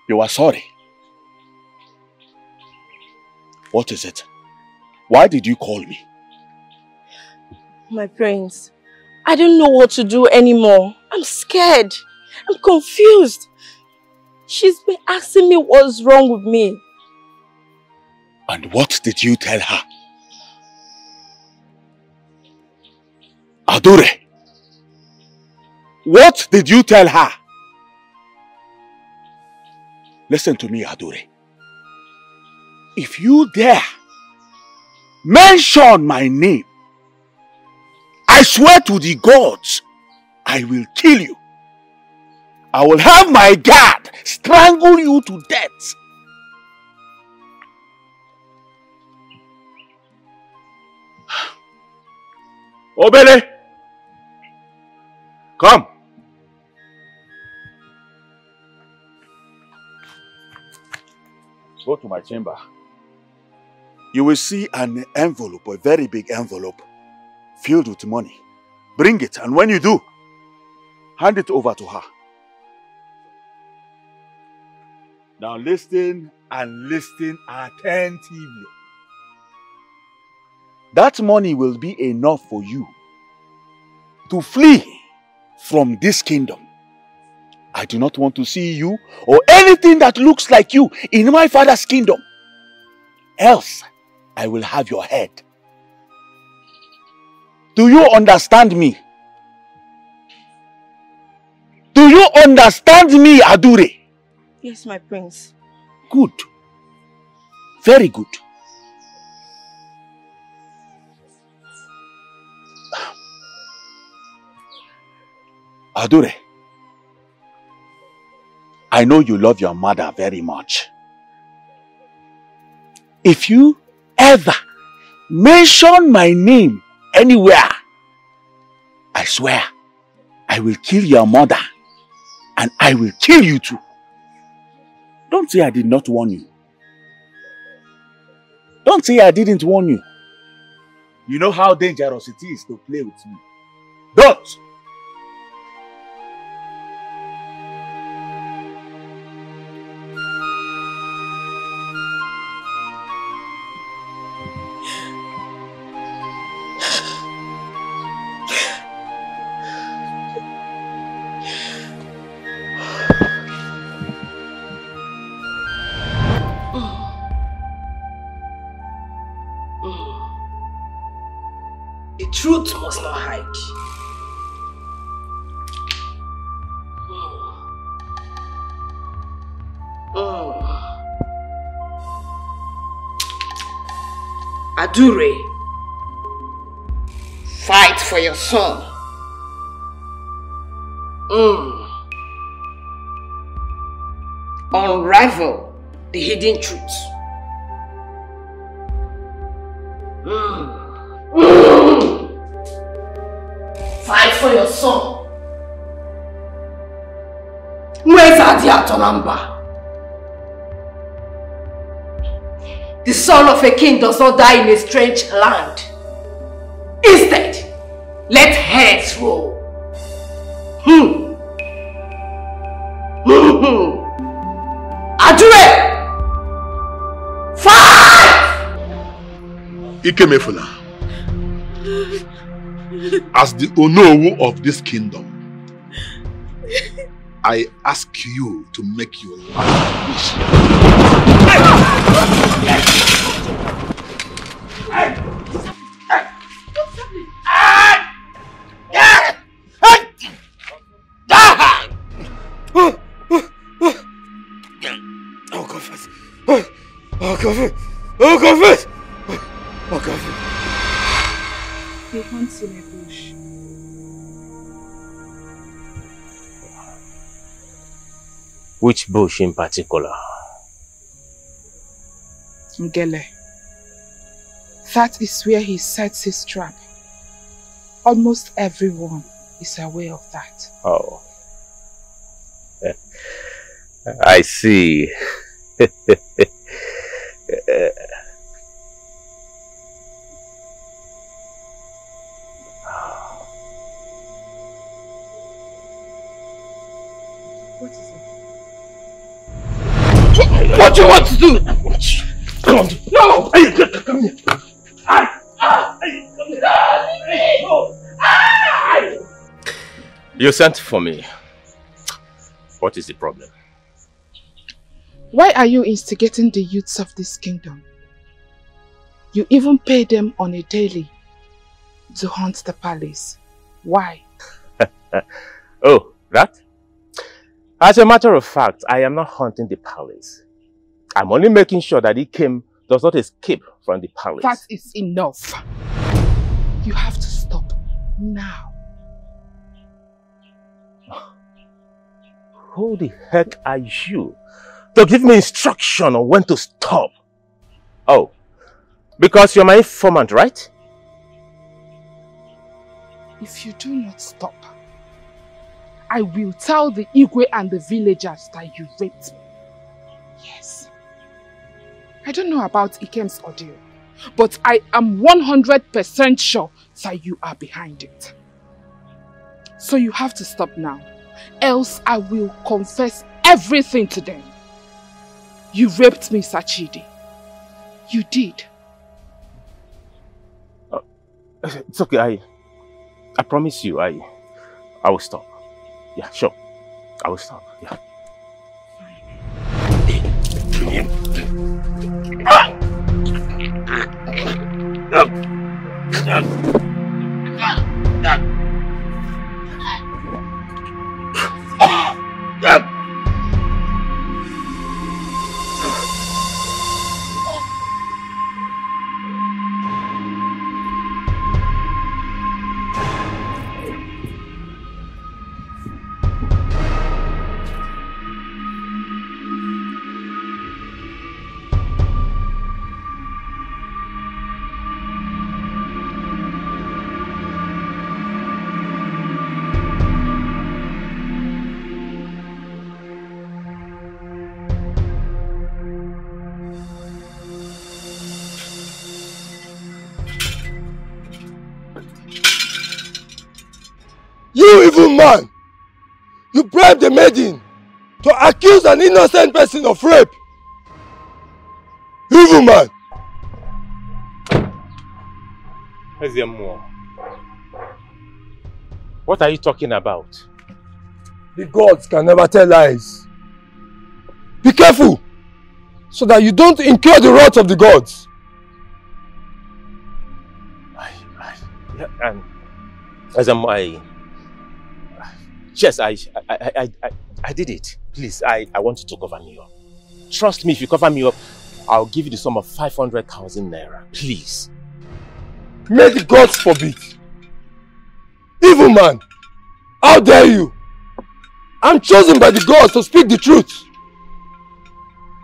You are sorry. What is it? Why did you call me? My prince, I don't know what to do anymore. I'm scared. I'm confused. She's been asking me what's wrong with me. And what did you tell her? Adure, what did you tell her? Listen to me, Adure. If you dare mention my name, I swear to the gods, I will kill you. I will have my guard strangle you to death. Obele! Come. Go to my chamber. You will see an envelope, a very big envelope, filled with money. Bring it, and when you do, hand it over to her. Now listen and listen attentively. That money will be enough for you to flee from this kingdom. I do not want to see you or anything that looks like you in my father's kingdom. Else, I will have your head. Do you understand me? Do you understand me, Adure? Yes, my prince. Good. Very good. Adure, I know you love your mother very much. If you ever mention my name anywhere, I swear I will kill your mother and I will kill you too. Don't say I did not warn you. Don't say I didn't warn you. You know how dangerous it is to play with me. Don't! Truth must not hide. Adure, fight for your son. Mm. Unravel the hidden truth. Your son. Where's Adi Atonamba? The son of a king does not die in a strange land. Instead, let heads roll. Hmm. Hmm. hmm. Adure! Fight! Ikemefuna, as the Onowu of this kingdom, I ask you to make your last Oh, He hunts in a bush. Which bush in particular? Ngele. That is where he sets his trap. Almost everyone is aware of that. Oh. I see. here. Ah, ah, come here. Ah, leave me. You sent for me. What is the problem? Why are you instigating the youths of this kingdom? You even pay them on a daily to hunt the palace. Why? oh, that? As a matter of fact, I am not hunting the palace. I'm only making sure that Ikem does not escape from the palace. That is enough. You have to stop now. Who the heck are you to give me instruction on when to stop? Oh, because you're my informant, right? If you do not stop, I will tell the Igwe and the villagers that you raped me. Yes. I don't know about Ikem's ordeal, but I am 100% sure that you are behind it. So you have to stop now, else I will confess everything to them. You raped me, Sachidi. You did. Uh, it's okay, I I promise you, I I will stop. Yeah, sure. I will stop. Yeah. You evil man! You bribed the maiden to accuse an innocent person of rape! Evil man! Ezemoa, what are you talking about? The gods can never tell lies. Be careful so that you don't incur the wrath of the gods. And Ezemoa, I, yes, I, I, I, I, I did it. Please, I, I want you to cover me up. Trust me, if you cover me up, I'll give you the sum of 500,000 naira. Please. May the gods forbid. Evil man, how dare you? I'm chosen by the gods to speak the truth.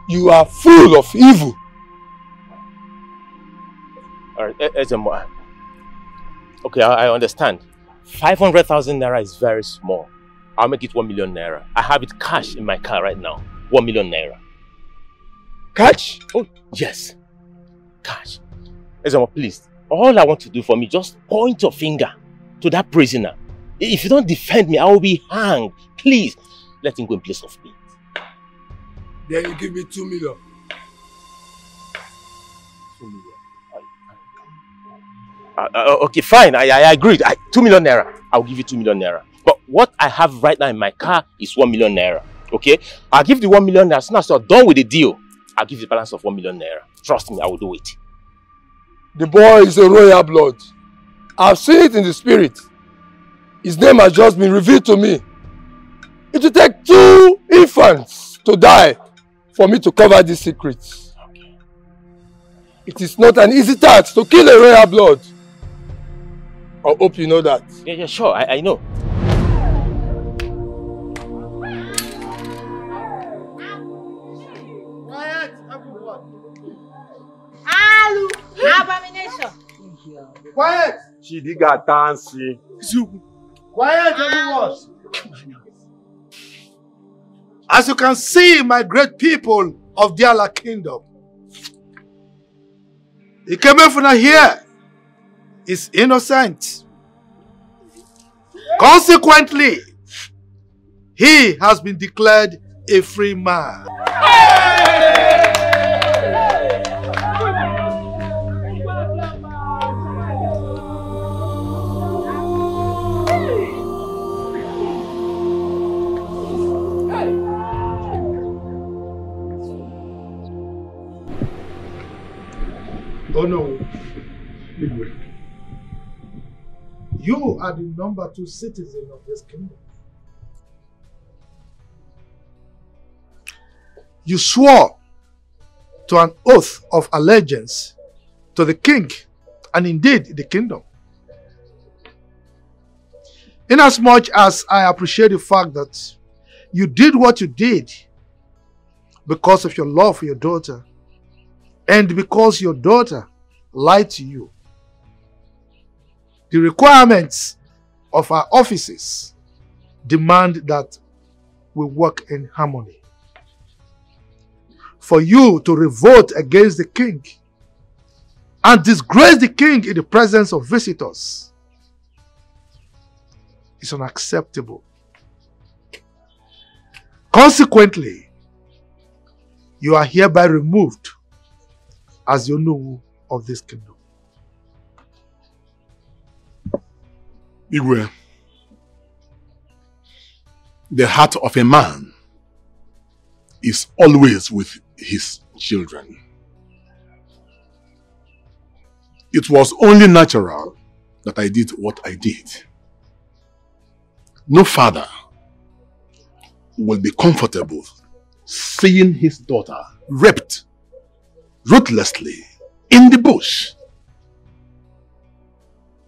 You are full of evil. Alright, Okay, I, I understand. 500,000 naira is very small. I'll make it 1 million naira. I have it cash in my car right now. 1 million naira. Cash? Oh, yes. Cash. Ezemoa, please. All I want to do for me, just point your finger to that prisoner. If you don't defend me, I will be hanged. Please, let him go in place of me. Then you give me two million. Uh, uh, okay, fine. I, I agreed. I, two million naira. I'll give you two million naira. What I have right now in my car is one million naira. Okay? I'll give the one million naira. As soon as you're done with the deal, I'll give the balance of one million naira. Trust me, I will do it. The boy is a royal blood. I've seen it in the spirit. His name has just been revealed to me. It will take two infants to die for me to cover this secret. It is not an easy task to kill a royal blood. I hope you know that. Yeah, yeah, sure. I, I know. Alu, abomination. Quiet. Chidiga Tansi. Quiet, everyone. As you can see, my great people of the Diala Kingdom, Ikemefuna here is innocent. Consequently, he has been declared a free man. Oh no. You are the number two citizen of this kingdom. You swore to an oath of allegiance to the king and indeed the kingdom. Inasmuch as I appreciate the fact that you did what you did because of your love for your daughter and because your daughter lied to you. The requirements of our offices demand that we work in harmony. For you to revolt against the king and disgrace the king in the presence of visitors is unacceptable. Consequently, you are hereby removed as the Onowu of this kingdom. Igwe, the heart of a man is always with his children. it was only natural that I did what I did. No father will be comfortable seeing his daughter raped ruthlessly in the bush.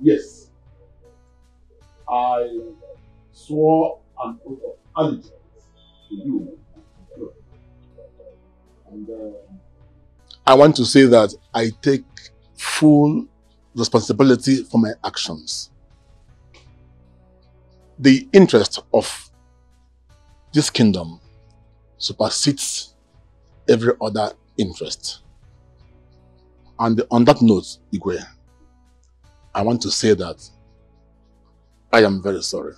Yes, I swore an oath of allegiance to you. And uh, I want to say that I take full responsibility for my actions. The interest of this kingdom supersedes every other interest. And on that note, Igwe, I want to say that I am very sorry.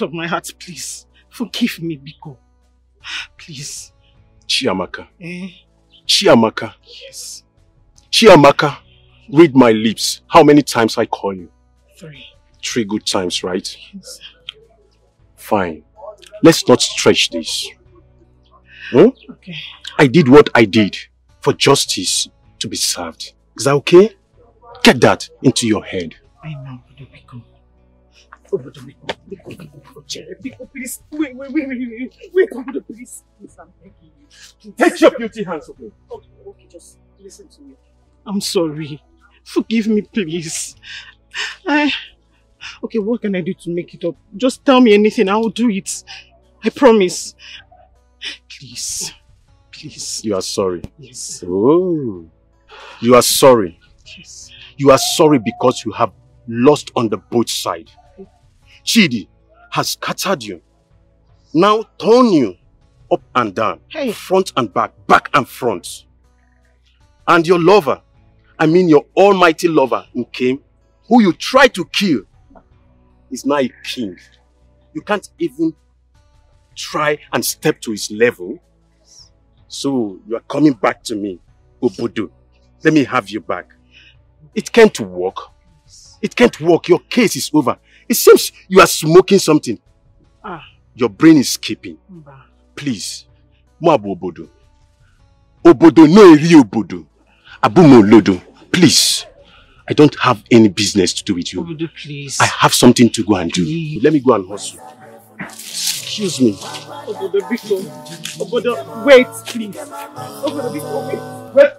Depth of my heart, please, forgive me, Biko. Please. Chiamaka. Eh? Chiamaka. Yes. Chiamaka, read my lips. How many times I call you? Three. Three good times, right? Yes. Fine. Let's not stretch this. Hmm? Okay. I did what I did for justice to be served. Is that okay? Get that into your head. I know, Chere, Biko, please. Wait, wait, wait, wait, wait, wait, Obodo, please. Please, I'm begging you. Please. Take your beauty hands off me. Okay, okay, just listen to me. I'm sorry. Forgive me, please. I... Okay, what can I do to make it up? Just tell me anything, I will do it. I promise. Please. Please. You are sorry. Yes. Oh. You are sorry. Yes. You are sorry because you have lost on the both side. Chidi has scattered you. Now turn you up and down, Hey. front and back, back and front. And your lover, I mean your almighty lover Nkem, who you tried to kill, is now a king. You can't even try and step to his level. So you are coming back to me, Obodo. Let me have you back. It can't work. It can't work. Your case is over. It seems you are smoking something. Ah. Your brain is skipping. Mba. Please. Mo abu Obodo. Obodo no eri Obodo. Abu mo lodo. Please. I don't have any business to do with you. Obodo, please. I have something to go and do. Let me go and hustle. Excuse me. Obodo, Biko. Obodo, wait, please. Obodo, Biko, wait. Wait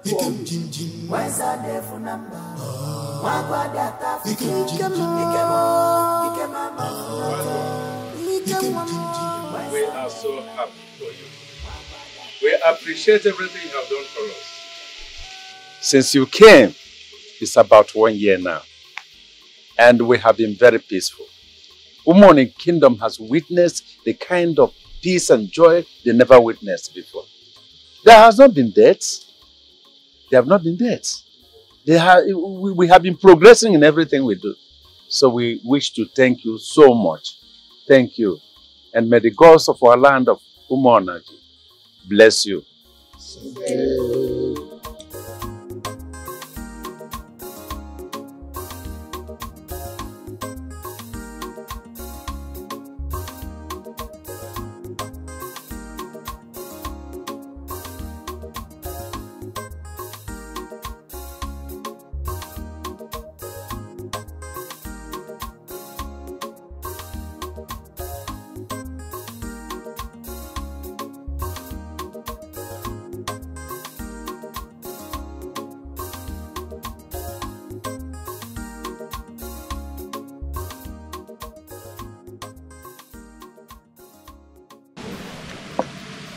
for me. We are so happy for you. We appreciate everything you have done for us. Since you came, it's about one year now. And we have been very peaceful. Umoni Kingdom has witnessed the kind of peace and joy they never witnessed before. There has not been deaths. There have not been deaths. Have, we, we have been progressing in everything we do. So we wish to thank you so much. Thank you. And may the gods of our land of Umonaji bless you.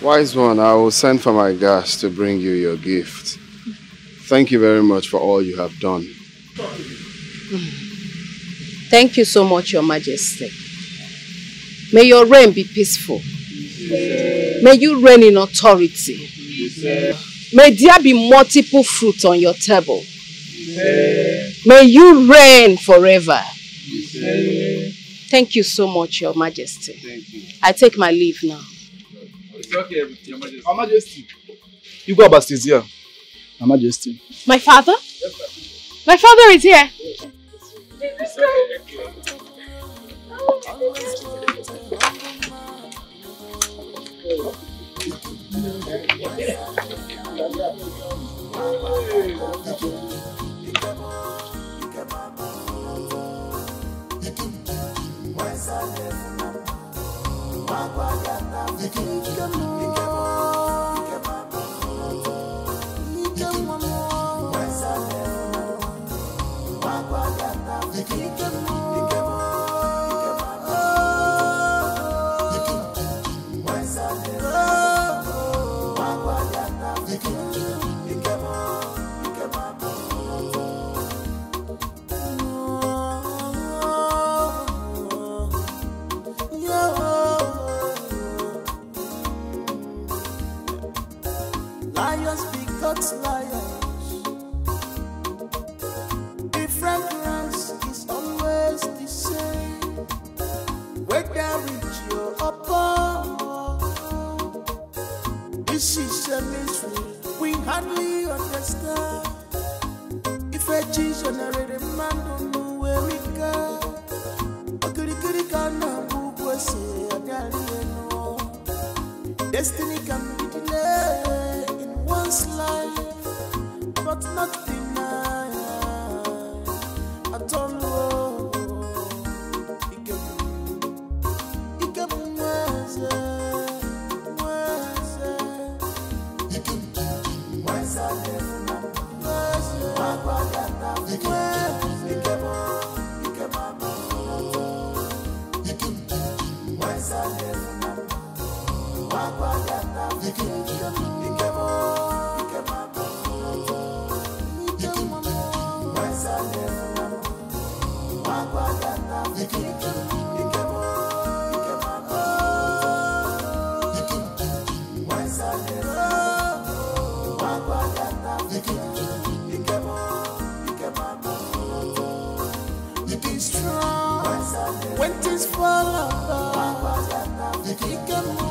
Wise one, I will send for my guards to bring you your gift. Thank you very much for all you have done. Thank you so much, Your Majesty. May your reign be peaceful. May you reign in authority. May there be multiple fruit on your table. May you reign forever. Thank you so much, Your Majesty. I take my leave now. It's okay, Your Majesty. Your Majesty. Igwe Abasi is here. Your Majesty. My father? My father is here. Lions hardly understand. If a cheese a man don't know where we go. Okirikiri no. Destiny can be delayed in one's life, but not when things fall apart. Ike more.